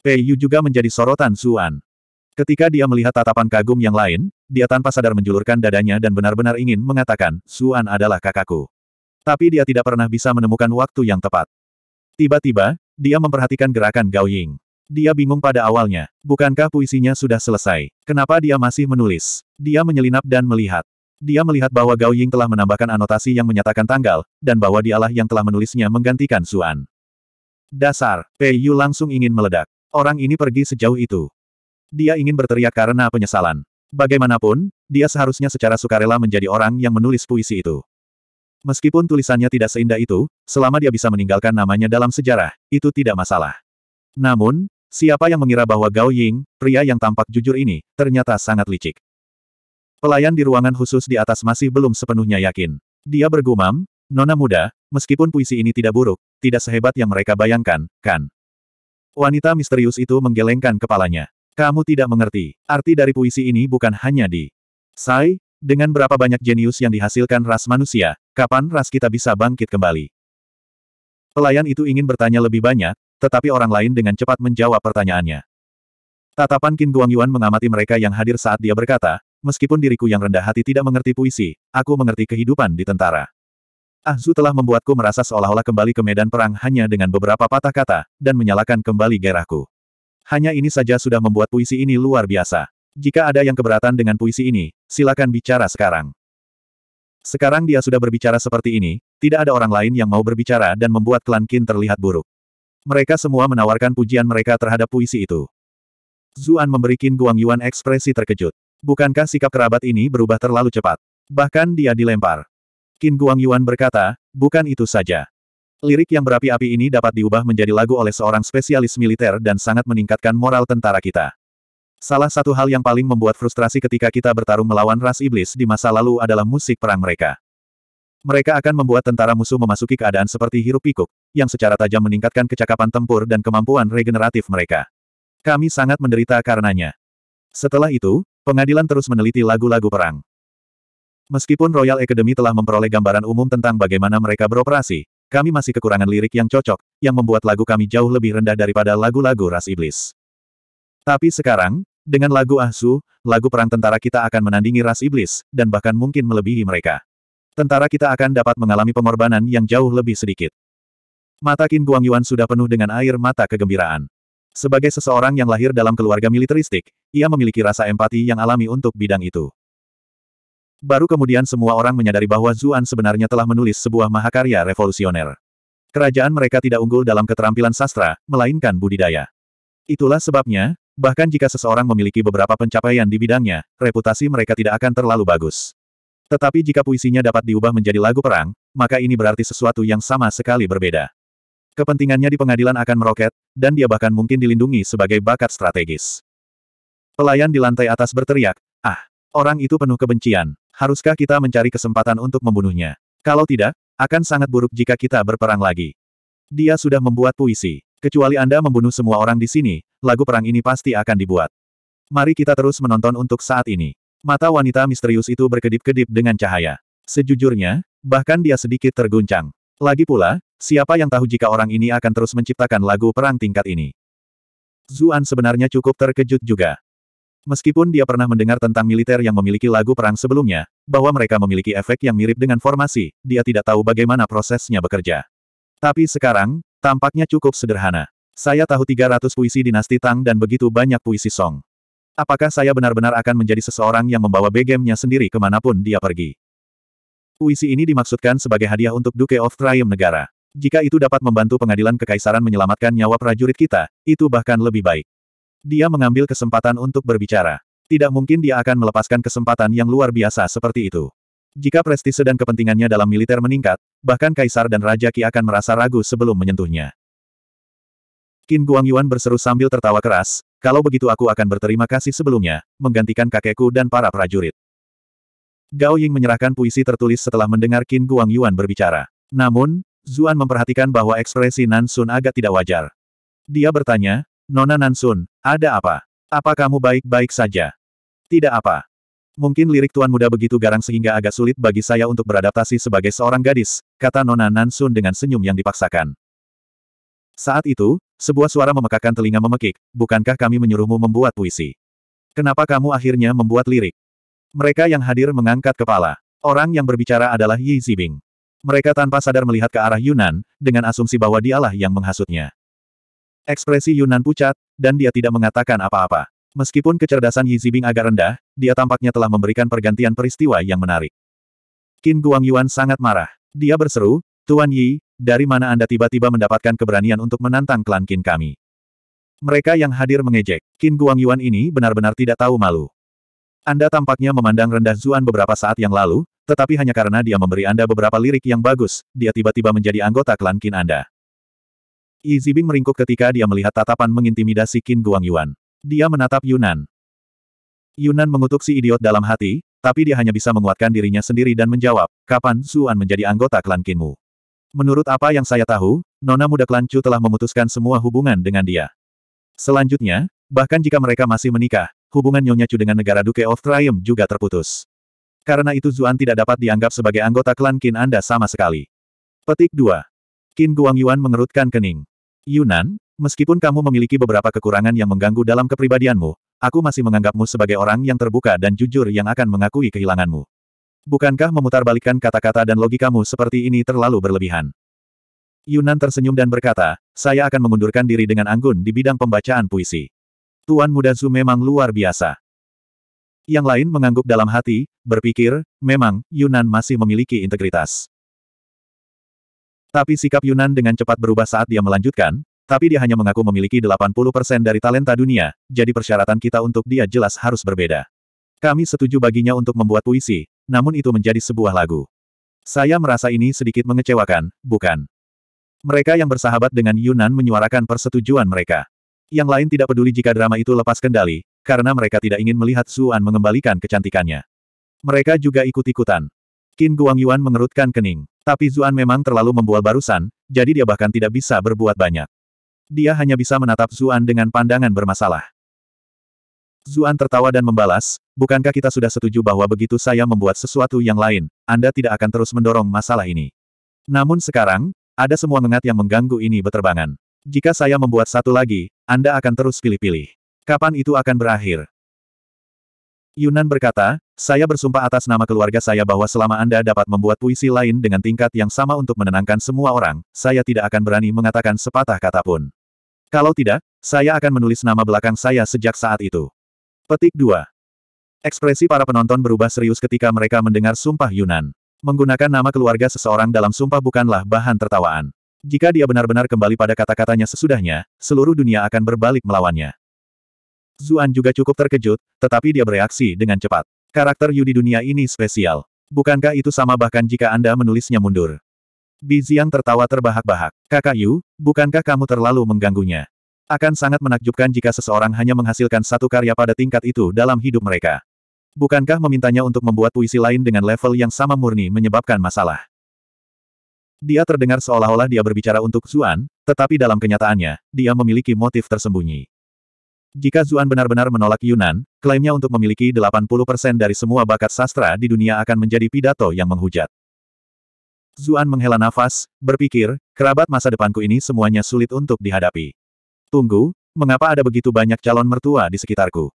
Pei Yu juga menjadi sorotan Zuan. Ketika dia melihat tatapan kagum yang lain, dia tanpa sadar menjulurkan dadanya dan benar-benar ingin mengatakan, Zuan adalah kakakku. Tapi dia tidak pernah bisa menemukan waktu yang tepat. Tiba-tiba, dia memperhatikan gerakan Gao Ying. Dia bingung pada awalnya. Bukankah puisinya sudah selesai? Kenapa dia masih menulis? Dia menyelinap dan melihat. Dia melihat bahwa Gao Ying telah menambahkan anotasi yang menyatakan tanggal, dan bahwa dialah yang telah menulisnya menggantikan Suan. Dasar, Pei Yu langsung ingin meledak. Orang ini pergi sejauh itu. Dia ingin berteriak karena penyesalan. Bagaimanapun, dia seharusnya secara sukarela menjadi orang yang menulis puisi itu. Meskipun tulisannya tidak seindah itu, selama dia bisa meninggalkan namanya dalam sejarah, itu tidak masalah. Namun, siapa yang mengira bahwa Gao Ying, pria yang tampak jujur ini, ternyata sangat licik. Pelayan di ruangan khusus di atas masih belum sepenuhnya yakin. Dia bergumam, Nona muda, meskipun puisi ini tidak buruk, tidak sehebat yang mereka bayangkan, kan? Wanita misterius itu menggelengkan kepalanya. Kamu tidak mengerti, arti dari puisi ini bukan hanya di Sai, dengan berapa banyak jenius yang dihasilkan ras manusia, kapan ras kita bisa bangkit kembali? Pelayan itu ingin bertanya lebih banyak, tetapi orang lain dengan cepat menjawab pertanyaannya. Tatapan Qin Guangyuan mengamati mereka yang hadir saat dia berkata, meskipun diriku yang rendah hati tidak mengerti puisi, aku mengerti kehidupan di tentara. Ah Zu telah membuatku merasa seolah-olah kembali ke medan perang hanya dengan beberapa patah kata, dan menyalakan kembali gairahku. Hanya ini saja sudah membuat puisi ini luar biasa. Jika ada yang keberatan dengan puisi ini, silakan bicara sekarang. Sekarang dia sudah berbicara seperti ini, tidak ada orang lain yang mau berbicara dan membuat klan Qin terlihat buruk. Mereka semua menawarkan pujian mereka terhadap puisi itu. Zuan memberi Qin Guangyuan ekspresi terkejut. Bukankah sikap kerabat ini berubah terlalu cepat? Bahkan dia dilempar. Qin Guangyuan berkata, bukan itu saja. Lirik yang berapi-api ini dapat diubah menjadi lagu oleh seorang spesialis militer dan sangat meningkatkan moral tentara kita. Salah satu hal yang paling membuat frustrasi ketika kita bertarung melawan ras iblis di masa lalu adalah musik perang mereka. Mereka akan membuat tentara musuh memasuki keadaan seperti hiruk pikuk, yang secara tajam meningkatkan kecakapan tempur dan kemampuan regeneratif mereka. Kami sangat menderita karenanya. Setelah itu, pengadilan terus meneliti lagu-lagu perang. Meskipun Royal Academy telah memperoleh gambaran umum tentang bagaimana mereka beroperasi, kami masih kekurangan lirik yang cocok, yang membuat lagu kami jauh lebih rendah daripada lagu-lagu ras iblis. Tapi sekarang, dengan lagu Ahsu, lagu perang tentara kita akan menandingi ras iblis, dan bahkan mungkin melebihi mereka. Tentara kita akan dapat mengalami pengorbanan yang jauh lebih sedikit. Mata Qin Guangyuan sudah penuh dengan air mata kegembiraan. Sebagai seseorang yang lahir dalam keluarga militeristik, ia memiliki rasa empati yang alami untuk bidang itu. Baru kemudian semua orang menyadari bahwa Zuan sebenarnya telah menulis sebuah mahakarya revolusioner. Kerajaan mereka tidak unggul dalam keterampilan sastra, melainkan budidaya. Itulah sebabnya, Bahkan jika seseorang memiliki beberapa pencapaian di bidangnya, reputasi mereka tidak akan terlalu bagus. Tetapi jika puisinya dapat diubah menjadi lagu perang, maka ini berarti sesuatu yang sama sekali berbeda. Kepentingannya di pengadilan akan meroket, dan dia bahkan mungkin dilindungi sebagai bakat strategis. Pelayan di lantai atas berteriak, ah, orang itu penuh kebencian, haruskah kita mencari kesempatan untuk membunuhnya? Kalau tidak, akan sangat buruk jika kita berperang lagi. Dia sudah membuat puisi. Kecuali Anda membunuh semua orang di sini, lagu perang ini pasti akan dibuat. Mari kita terus menonton untuk saat ini. Mata wanita misterius itu berkedip-kedip dengan cahaya. Sejujurnya, bahkan dia sedikit terguncang. Lagi pula, siapa yang tahu jika orang ini akan terus menciptakan lagu perang tingkat ini? Zuan sebenarnya cukup terkejut juga. Meskipun dia pernah mendengar tentang militer yang memiliki lagu perang sebelumnya, bahwa mereka memiliki efek yang mirip dengan formasi, dia tidak tahu bagaimana prosesnya bekerja. Tapi sekarang, Tampaknya cukup sederhana. Saya tahu 300 puisi dinasti Tang dan begitu banyak puisi Song. Apakah saya benar-benar akan menjadi seseorang yang membawa begemnya sendiri ke mana pun dia pergi? Puisi ini dimaksudkan sebagai hadiah untuk Duke of Triumph negara. Jika itu dapat membantu pengadilan kekaisaran menyelamatkan nyawa prajurit kita, itu bahkan lebih baik. Dia mengambil kesempatan untuk berbicara. Tidak mungkin dia akan melepaskan kesempatan yang luar biasa seperti itu. Jika prestise dan kepentingannya dalam militer meningkat, bahkan kaisar dan raja Qi akan merasa ragu sebelum menyentuhnya. Qin Guangyuan berseru sambil tertawa keras, kalau begitu aku akan berterima kasih sebelumnya, menggantikan kakekku dan para prajurit. Gao Ying menyerahkan puisi tertulis setelah mendengar Qin Guangyuan berbicara. Namun, Zuan memperhatikan bahwa ekspresi Nan Sun agak tidak wajar. Dia bertanya, Nona Nansun, ada apa? Apa kamu baik-baik saja? Tidak apa. Mungkin lirik tuan muda begitu garang sehingga agak sulit bagi saya untuk beradaptasi sebagai seorang gadis, kata Nona Nansun dengan senyum yang dipaksakan. Saat itu, sebuah suara memekakan telinga memekik, bukankah kami menyuruhmu membuat puisi? Kenapa kamu akhirnya membuat lirik? Mereka yang hadir mengangkat kepala. Orang yang berbicara adalah Yi Zibing. Mereka tanpa sadar melihat ke arah Yunan, dengan asumsi bahwa dialah yang menghasutnya. Ekspresi Yunan pucat, dan dia tidak mengatakan apa-apa. Meskipun kecerdasan Yi Zibing agak rendah, dia tampaknya telah memberikan pergantian peristiwa yang menarik. Qin Guangyuan sangat marah. Dia berseru, Tuan Yi, dari mana Anda tiba-tiba mendapatkan keberanian untuk menantang klan Qin kami? Mereka yang hadir mengejek. Qin Guangyuan ini benar-benar tidak tahu malu. Anda tampaknya memandang rendah Zuan beberapa saat yang lalu, tetapi hanya karena dia memberi Anda beberapa lirik yang bagus, dia tiba-tiba menjadi anggota klan Qin Anda. Yi Zibing meringkuk ketika dia melihat tatapan mengintimidasi Qin Guangyuan. Dia menatap Yunan. Yunan mengutuk si idiot dalam hati, tapi dia hanya bisa menguatkan dirinya sendiri dan menjawab, kapan Zuan menjadi anggota klan Qinmu? Menurut apa yang saya tahu, Nona muda klan Chu telah memutuskan semua hubungan dengan dia. Selanjutnya, bahkan jika mereka masih menikah, hubungan Nyonya Chu dengan negara Duke of Triumph juga terputus. Karena itu Zuan tidak dapat dianggap sebagai anggota klan Qin Anda sama sekali. Petik 2. Qin Guangyuan mengerutkan kening. Yunan, meskipun kamu memiliki beberapa kekurangan yang mengganggu dalam kepribadianmu, aku masih menganggapmu sebagai orang yang terbuka dan jujur yang akan mengakui kehilanganmu. Bukankah memutarbalikkan kata-kata dan logikamu seperti ini terlalu berlebihan? Yunan tersenyum dan berkata, saya akan mengundurkan diri dengan anggun di bidang pembacaan puisi. Tuan Muda Zu memang luar biasa. Yang lain mengangguk dalam hati, berpikir, memang, Yunan masih memiliki integritas. Tapi sikap Yunan dengan cepat berubah saat dia melanjutkan, tapi dia hanya mengaku memiliki 80% dari talenta dunia, jadi persyaratan kita untuk dia jelas harus berbeda. Kami setuju baginya untuk membuat puisi, namun itu menjadi sebuah lagu. Saya merasa ini sedikit mengecewakan, bukan? Mereka yang bersahabat dengan Yunan menyuarakan persetujuan mereka. Yang lain tidak peduli jika drama itu lepas kendali, karena mereka tidak ingin melihat Zuan mengembalikan kecantikannya. Mereka juga ikut-ikutan. Qin Guangyuan mengerutkan kening. Tapi Zuan memang terlalu membual barusan, jadi dia bahkan tidak bisa berbuat banyak. Dia hanya bisa menatap Zuan dengan pandangan bermasalah. Zuan tertawa dan membalas, bukankah kita sudah setuju bahwa begitu saya membuat sesuatu yang lain, Anda tidak akan terus mendorong masalah ini. Namun sekarang, ada semua mengat yang mengganggu ini beterbangan. Jika saya membuat satu lagi, Anda akan terus pilih-pilih. Kapan itu akan berakhir? Yunan berkata, saya bersumpah atas nama keluarga saya bahwa selama Anda dapat membuat puisi lain dengan tingkat yang sama untuk menenangkan semua orang, saya tidak akan berani mengatakan sepatah kata pun. Kalau tidak, saya akan menulis nama belakang saya sejak saat itu. Petik 2. Ekspresi para penonton berubah serius ketika mereka mendengar sumpah Yunan. Menggunakan nama keluarga seseorang dalam sumpah bukanlah bahan tertawaan. Jika dia benar-benar kembali pada kata-katanya sesudahnya, seluruh dunia akan berbalik melawannya. Zuan juga cukup terkejut, tetapi dia bereaksi dengan cepat. Karakter Yu di dunia ini spesial. Bukankah itu sama bahkan jika Anda menulisnya mundur? Bi Ziang tertawa terbahak-bahak. Kakak Yu, bukankah kamu terlalu mengganggunya? Akan sangat menakjubkan jika seseorang hanya menghasilkan satu karya pada tingkat itu dalam hidup mereka. Bukankah memintanya untuk membuat puisi lain dengan level yang sama murni menyebabkan masalah? Dia terdengar seolah-olah dia berbicara untuk Zuan, tetapi dalam kenyataannya, dia memiliki motif tersembunyi. Jika Zuan benar-benar menolak Yunan, klaimnya untuk memiliki 80% dari semua bakat sastra di dunia akan menjadi pidato yang menghujat. Zuan menghela nafas, berpikir, kerabat masa depanku ini semuanya sulit untuk dihadapi. Tunggu, mengapa ada begitu banyak calon mertua di sekitarku?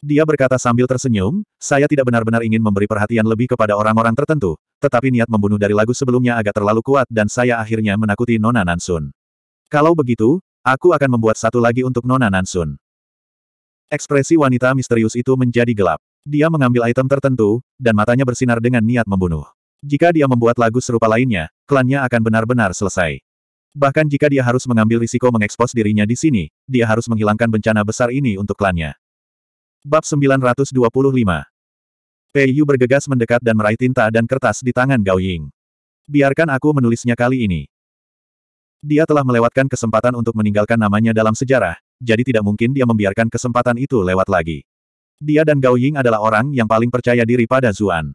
Dia berkata sambil tersenyum, saya tidak benar-benar ingin memberi perhatian lebih kepada orang-orang tertentu, tetapi niat membunuh dari lagu sebelumnya agak terlalu kuat dan saya akhirnya menakuti Nona Nansun. Kalau begitu, aku akan membuat satu lagi untuk Nona Nansun. Ekspresi wanita misterius itu menjadi gelap. Dia mengambil item tertentu, dan matanya bersinar dengan niat membunuh. Jika dia membuat lagu serupa lainnya, klannya akan benar-benar selesai. Bahkan jika dia harus mengambil risiko mengekspos dirinya di sini, dia harus menghilangkan bencana besar ini untuk klannya. Bab 925 Pei Yu bergegas mendekat dan meraih tinta dan kertas di tangan Gao Ying. Biarkan aku menulisnya kali ini. Dia telah melewatkan kesempatan untuk meninggalkan namanya dalam sejarah, jadi tidak mungkin dia membiarkan kesempatan itu lewat lagi. Dia dan Gao Ying adalah orang yang paling percaya diri pada Zuan.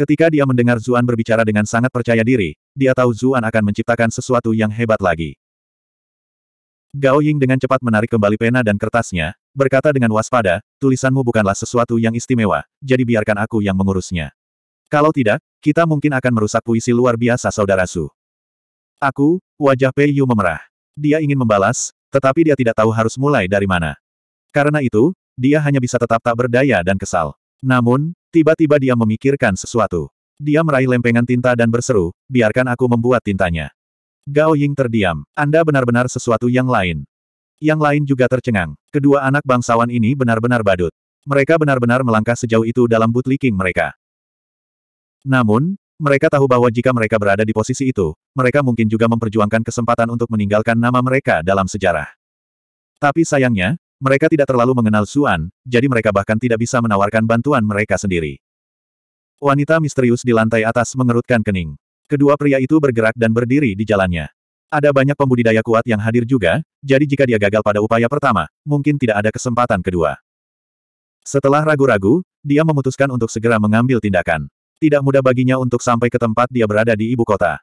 Ketika dia mendengar Zuan berbicara dengan sangat percaya diri, dia tahu Zuan akan menciptakan sesuatu yang hebat lagi. Gao Ying dengan cepat menarik kembali pena dan kertasnya, berkata dengan waspada, tulisanmu bukanlah sesuatu yang istimewa, jadi biarkan aku yang mengurusnya. Kalau tidak, kita mungkin akan merusak puisi luar biasa saudara Su. Aku, wajah Pei Yu memerah. Dia ingin membalas, tetapi dia tidak tahu harus mulai dari mana. Karena itu, dia hanya bisa tetap tak berdaya dan kesal. Namun, tiba-tiba dia memikirkan sesuatu. Dia meraih lempengan tinta dan berseru, biarkan aku membuat tintanya. Gao Ying terdiam. Anda benar-benar sesuatu yang lain. Yang lain juga tercengang. Kedua anak bangsawan ini benar-benar badut. Mereka benar-benar melangkah sejauh itu dalam bootlicking mereka. Namun, mereka tahu bahwa jika mereka berada di posisi itu, mereka mungkin juga memperjuangkan kesempatan untuk meninggalkan nama mereka dalam sejarah. Tapi sayangnya, mereka tidak terlalu mengenal Suan, jadi mereka bahkan tidak bisa menawarkan bantuan mereka sendiri. Wanita misterius di lantai atas mengerutkan kening. Kedua pria itu bergerak dan berdiri di jalannya. Ada banyak pembudidaya kuat yang hadir juga, jadi jika dia gagal pada upaya pertama, mungkin tidak ada kesempatan kedua. Setelah ragu-ragu, dia memutuskan untuk segera mengambil tindakan. Tidak mudah baginya untuk sampai ke tempat dia berada di ibu kota.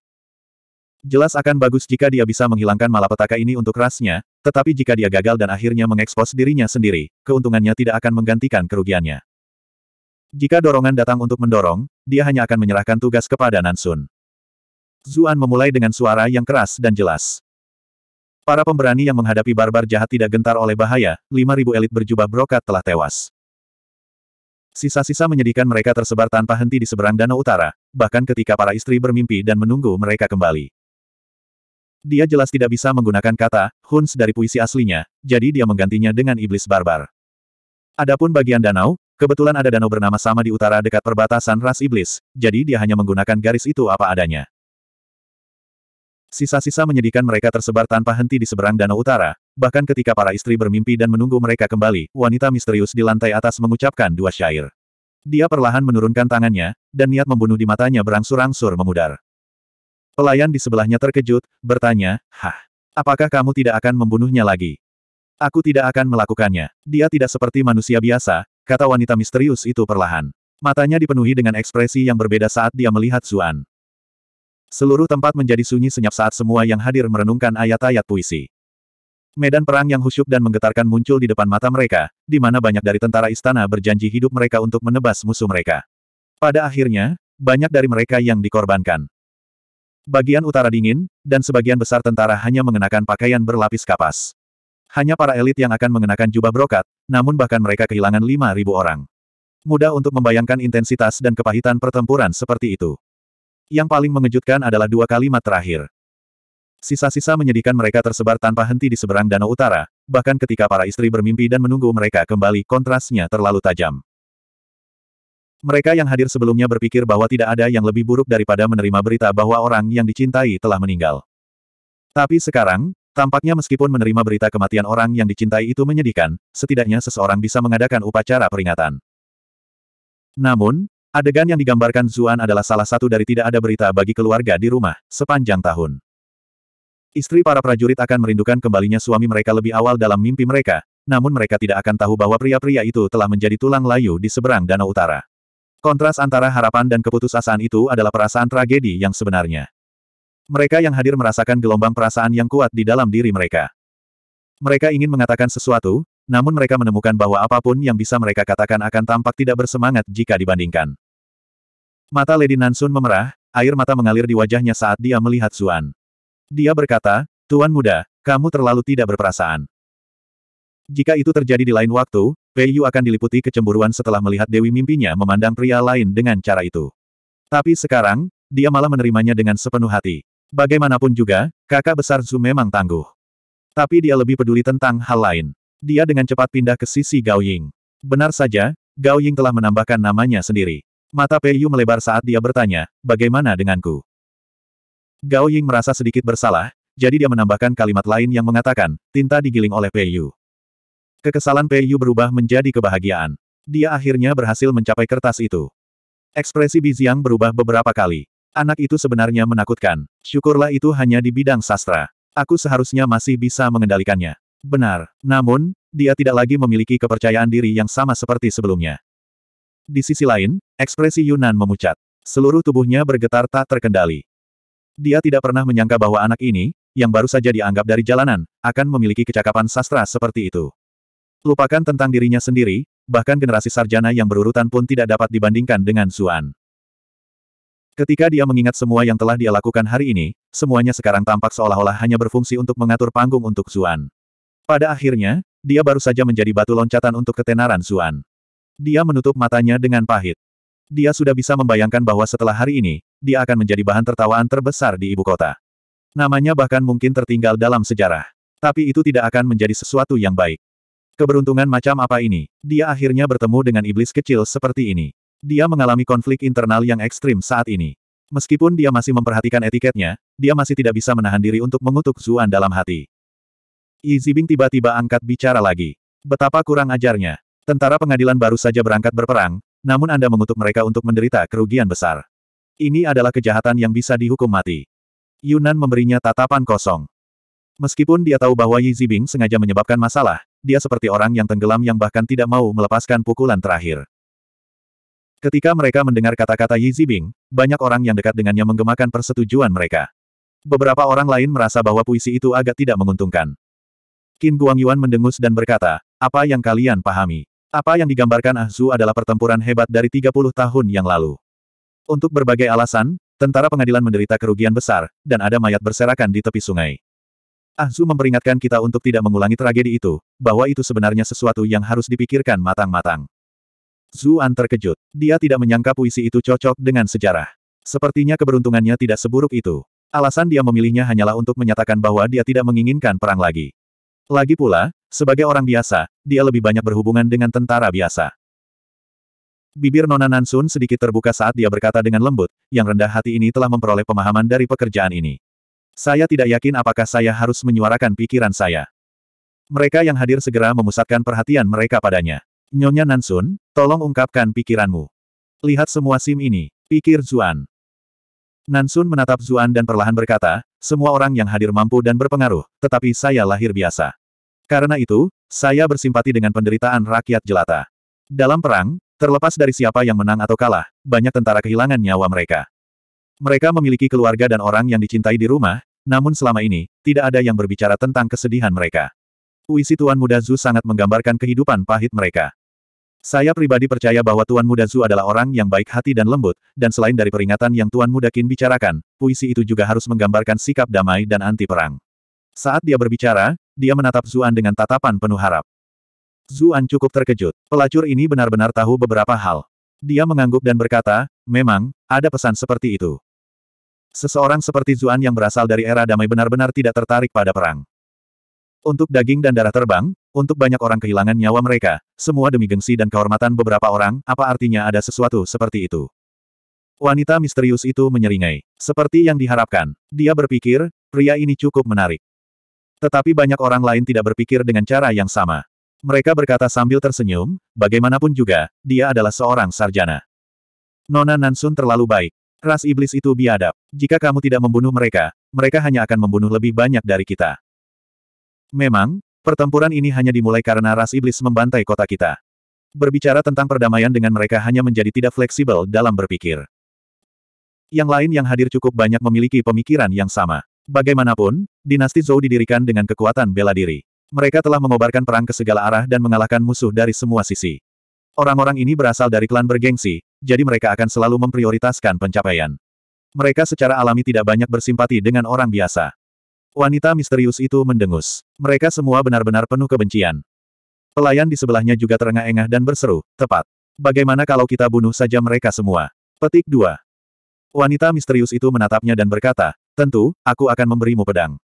Jelas akan bagus jika dia bisa menghilangkan malapetaka ini untuk rasnya, tetapi jika dia gagal dan akhirnya mengekspos dirinya sendiri, keuntungannya tidak akan menggantikan kerugiannya. Jika dorongan datang untuk mendorong, dia hanya akan menyerahkan tugas kepada Nansun. Zuan memulai dengan suara yang keras dan jelas. Para pemberani yang menghadapi barbar jahat tidak gentar oleh bahaya, 5.000 elit berjubah brokat telah tewas. Sisa-sisa menyedihkan mereka tersebar tanpa henti di seberang danau utara, bahkan ketika para istri bermimpi dan menunggu mereka kembali. Dia jelas tidak bisa menggunakan kata, Huns dari puisi aslinya, jadi dia menggantinya dengan iblis barbar. Adapun bagian danau, kebetulan ada danau bernama sama di utara dekat perbatasan ras iblis, jadi dia hanya menggunakan garis itu apa adanya. Sisa-sisa menyedihkan mereka tersebar tanpa henti di seberang danau utara, bahkan ketika para istri bermimpi dan menunggu mereka kembali, wanita misterius di lantai atas mengucapkan dua syair. Dia perlahan menurunkan tangannya, dan niat membunuh di matanya berangsur-angsur memudar. Pelayan di sebelahnya terkejut, bertanya, Hah, apakah kamu tidak akan membunuhnya lagi? Aku tidak akan melakukannya. Dia tidak seperti manusia biasa, kata wanita misterius itu perlahan. Matanya dipenuhi dengan ekspresi yang berbeda saat dia melihat Zuan. Seluruh tempat menjadi sunyi senyap saat semua yang hadir merenungkan ayat-ayat puisi. Medan perang yang husyuk dan menggetarkan muncul di depan mata mereka, di mana banyak dari tentara istana berjanji hidup mereka untuk menebas musuh mereka. Pada akhirnya, banyak dari mereka yang dikorbankan. Bagian utara dingin, dan sebagian besar tentara hanya mengenakan pakaian berlapis kapas. Hanya para elit yang akan mengenakan jubah brokat, namun bahkan mereka kehilangan 5.000 orang. Mudah untuk membayangkan intensitas dan kepahitan pertempuran seperti itu. Yang paling mengejutkan adalah dua kalimat terakhir. Sisa-sisa menyedihkan mereka tersebar tanpa henti di seberang danau utara, bahkan ketika para istri bermimpi dan menunggu mereka kembali kontrasnya terlalu tajam. Mereka yang hadir sebelumnya berpikir bahwa tidak ada yang lebih buruk daripada menerima berita bahwa orang yang dicintai telah meninggal. Tapi sekarang, tampaknya meskipun menerima berita kematian orang yang dicintai itu menyedihkan, setidaknya seseorang bisa mengadakan upacara peringatan. Namun, Adegan yang digambarkan Zuan adalah salah satu dari tidak ada berita bagi keluarga di rumah, sepanjang tahun. Istri para prajurit akan merindukan kembalinya suami mereka lebih awal dalam mimpi mereka, namun mereka tidak akan tahu bahwa pria-pria itu telah menjadi tulang layu di seberang danau utara. Kontras antara harapan dan keputusasaan itu adalah perasaan tragedi yang sebenarnya. Mereka yang hadir merasakan gelombang perasaan yang kuat di dalam diri mereka. Mereka ingin mengatakan sesuatu, namun mereka menemukan bahwa apa pun yang bisa mereka katakan akan tampak tidak bersemangat jika dibandingkan. Mata Lady Nansun memerah, air mata mengalir di wajahnya saat dia melihat Zuan. Dia berkata, Tuan muda, kamu terlalu tidak berperasaan. Jika itu terjadi di lain waktu, Pei Yu akan diliputi kecemburuan setelah melihat Dewi mimpinya memandang pria lain dengan cara itu. Tapi sekarang, dia malah menerimanya dengan sepenuh hati. Bagaimanapun juga, kakak besar Zu memang tangguh. Tapi dia lebih peduli tentang hal lain. Dia dengan cepat pindah ke sisi Gao Ying. Benar saja, Gao Ying telah menambahkan namanya sendiri. Mata Pei Yu melebar saat dia bertanya, bagaimana denganku? Gao Ying merasa sedikit bersalah, jadi dia menambahkan kalimat lain yang mengatakan, tinta digiling oleh Pei Yu. Kekesalan Pei Yu berubah menjadi kebahagiaan. Dia akhirnya berhasil mencapai kertas itu. Ekspresi Biziang berubah beberapa kali. Anak itu sebenarnya menakutkan. Syukurlah itu hanya di bidang sastra. Aku seharusnya masih bisa mengendalikannya. Benar. Namun, dia tidak lagi memiliki kepercayaan diri yang sama seperti sebelumnya. Di sisi lain, ekspresi Yunan memucat. Seluruh tubuhnya bergetar tak terkendali. Dia tidak pernah menyangka bahwa anak ini, yang baru saja dianggap dari jalanan, akan memiliki kecakapan sastra seperti itu. Lupakan tentang dirinya sendiri, bahkan generasi sarjana yang berurutan pun tidak dapat dibandingkan dengan Zuan. Ketika dia mengingat semua yang telah dia lakukan hari ini, semuanya sekarang tampak seolah-olah hanya berfungsi untuk mengatur panggung untuk Zuan. Pada akhirnya, dia baru saja menjadi batu loncatan untuk ketenaran Zuan. Dia menutup matanya dengan pahit. Dia sudah bisa membayangkan bahwa setelah hari ini, dia akan menjadi bahan tertawaan terbesar di ibu kota. Namanya bahkan mungkin tertinggal dalam sejarah. Tapi itu tidak akan menjadi sesuatu yang baik. Keberuntungan macam apa ini? Dia akhirnya bertemu dengan iblis kecil seperti ini. Dia mengalami konflik internal yang ekstrim saat ini. Meskipun dia masih memperhatikan etiketnya, dia masih tidak bisa menahan diri untuk mengutuk Zuan dalam hati. Yi Zibing tiba-tiba angkat bicara lagi. Betapa kurang ajarnya. Tentara pengadilan baru saja berangkat berperang, namun Anda mengutuk mereka untuk menderita kerugian besar. Ini adalah kejahatan yang bisa dihukum mati. Yunan memberinya tatapan kosong. Meskipun dia tahu bahwa Yi Zibing sengaja menyebabkan masalah, dia seperti orang yang tenggelam yang bahkan tidak mau melepaskan pukulan terakhir. Ketika mereka mendengar kata-kata Yi Zibing, banyak orang yang dekat dengannya menggemakan persetujuan mereka. Beberapa orang lain merasa bahwa puisi itu agak tidak menguntungkan. Qin Guangyuan mendengus dan berkata, apa yang kalian pahami? Apa yang digambarkan Ah Zu adalah pertempuran hebat dari 30 tahun yang lalu. Untuk berbagai alasan, tentara pengadilan menderita kerugian besar, dan ada mayat berserakan di tepi sungai. Ah Zu memperingatkan kita untuk tidak mengulangi tragedi itu, bahwa itu sebenarnya sesuatu yang harus dipikirkan matang-matang. Zuan terkejut. Dia tidak menyangka puisi itu cocok dengan sejarah. Sepertinya keberuntungannya tidak seburuk itu. Alasan dia memilihnya hanyalah untuk menyatakan bahwa dia tidak menginginkan perang lagi. Lagi pula, sebagai orang biasa, dia lebih banyak berhubungan dengan tentara biasa. Bibir Nona Nansun sedikit terbuka saat dia berkata dengan lembut, yang rendah hati ini telah memperoleh pemahaman dari pekerjaan ini. Saya tidak yakin apakah saya harus menyuarakan pikiran saya. Mereka yang hadir segera memusatkan perhatian mereka padanya. Nyonya Nansun, tolong ungkapkan pikiranmu. Lihat semua SIM ini, pikir Zuan. Nansun menatap Zuan dan perlahan berkata, semua orang yang hadir mampu dan berpengaruh, tetapi saya lahir biasa. Karena itu, saya bersimpati dengan penderitaan rakyat jelata. Dalam perang, terlepas dari siapa yang menang atau kalah, banyak tentara kehilangan nyawa mereka. Mereka memiliki keluarga dan orang yang dicintai di rumah, namun selama ini, tidak ada yang berbicara tentang kesedihan mereka. Puisi Tuan Muda Zu sangat menggambarkan kehidupan pahit mereka. Saya pribadi percaya bahwa Tuan Muda Zu adalah orang yang baik hati dan lembut, dan selain dari peringatan yang Tuan Muda Qin bicarakan, puisi itu juga harus menggambarkan sikap damai dan anti perang. Saat dia berbicara, dia menatap Zuan dengan tatapan penuh harap. Zuan cukup terkejut. Pelacur ini benar-benar tahu beberapa hal. Dia mengangguk dan berkata, memang, ada pesan seperti itu. Seseorang seperti Zuan yang berasal dari era damai benar-benar tidak tertarik pada perang. Untuk daging dan darah terbang, untuk banyak orang kehilangan nyawa mereka, semua demi gengsi dan kehormatan beberapa orang, apa artinya ada sesuatu seperti itu? Wanita misterius itu menyeringai. Seperti yang diharapkan. Dia berpikir, pria ini cukup menarik. Tetapi banyak orang lain tidak berpikir dengan cara yang sama. Mereka berkata sambil tersenyum, bagaimanapun juga, dia adalah seorang sarjana. Nona Nansun terlalu baik. Ras iblis itu biadab. Jika kamu tidak membunuh mereka, mereka hanya akan membunuh lebih banyak dari kita. Memang, pertempuran ini hanya dimulai karena ras iblis membantai kota kita. Berbicara tentang perdamaian dengan mereka hanya menjadi tidak fleksibel dalam berpikir. Yang lain yang hadir cukup banyak memiliki pemikiran yang sama. Bagaimanapun, dinasti Zhou didirikan dengan kekuatan bela diri. Mereka telah mengobarkan perang ke segala arah dan mengalahkan musuh dari semua sisi. Orang-orang ini berasal dari klan bergengsi, jadi mereka akan selalu memprioritaskan pencapaian. Mereka secara alami tidak banyak bersimpati dengan orang biasa. Wanita misterius itu mendengus. Mereka semua benar-benar penuh kebencian. Pelayan di sebelahnya juga terengah-engah dan berseru, tepat. Bagaimana kalau kita bunuh saja mereka semua? Petik 2. Wanita misterius itu menatapnya dan berkata, tentu, aku akan memberimu pedang.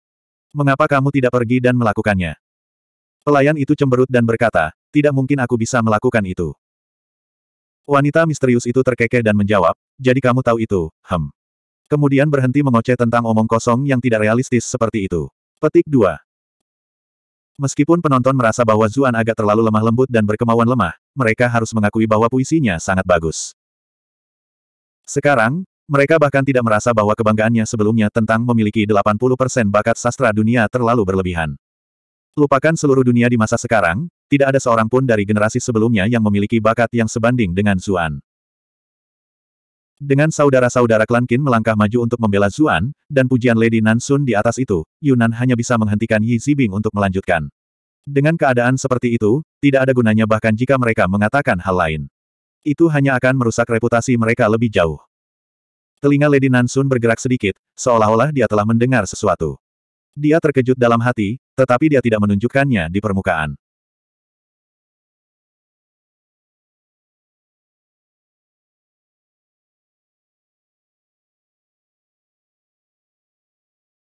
Mengapa kamu tidak pergi dan melakukannya? Pelayan itu cemberut dan berkata, tidak mungkin aku bisa melakukan itu. Wanita misterius itu terkekeh dan menjawab, jadi kamu tahu itu, hem. Kemudian berhenti mengoceh tentang omong kosong yang tidak realistis seperti itu. Petik 2. Meskipun penonton merasa bahwa Zuan agak terlalu lemah lembut dan berkemauan lemah, mereka harus mengakui bahwa puisinya sangat bagus. Sekarang, mereka bahkan tidak merasa bahwa kebanggaannya sebelumnya tentang memiliki 80% bakat sastra dunia terlalu berlebihan. Lupakan seluruh dunia di masa sekarang, tidak ada seorang pun dari generasi sebelumnya yang memiliki bakat yang sebanding dengan Zuan. Dengan saudara-saudara klan Qin melangkah maju untuk membela Zuan, dan pujian Lady Nansun di atas itu, Yunan hanya bisa menghentikan Yi Zibing untuk melanjutkan. Dengan keadaan seperti itu, tidak ada gunanya bahkan jika mereka mengatakan hal lain. Itu hanya akan merusak reputasi mereka lebih jauh. Telinga Lady Nansun bergerak sedikit, seolah-olah dia telah mendengar sesuatu. Dia terkejut dalam hati, tetapi dia tidak menunjukkannya di permukaan.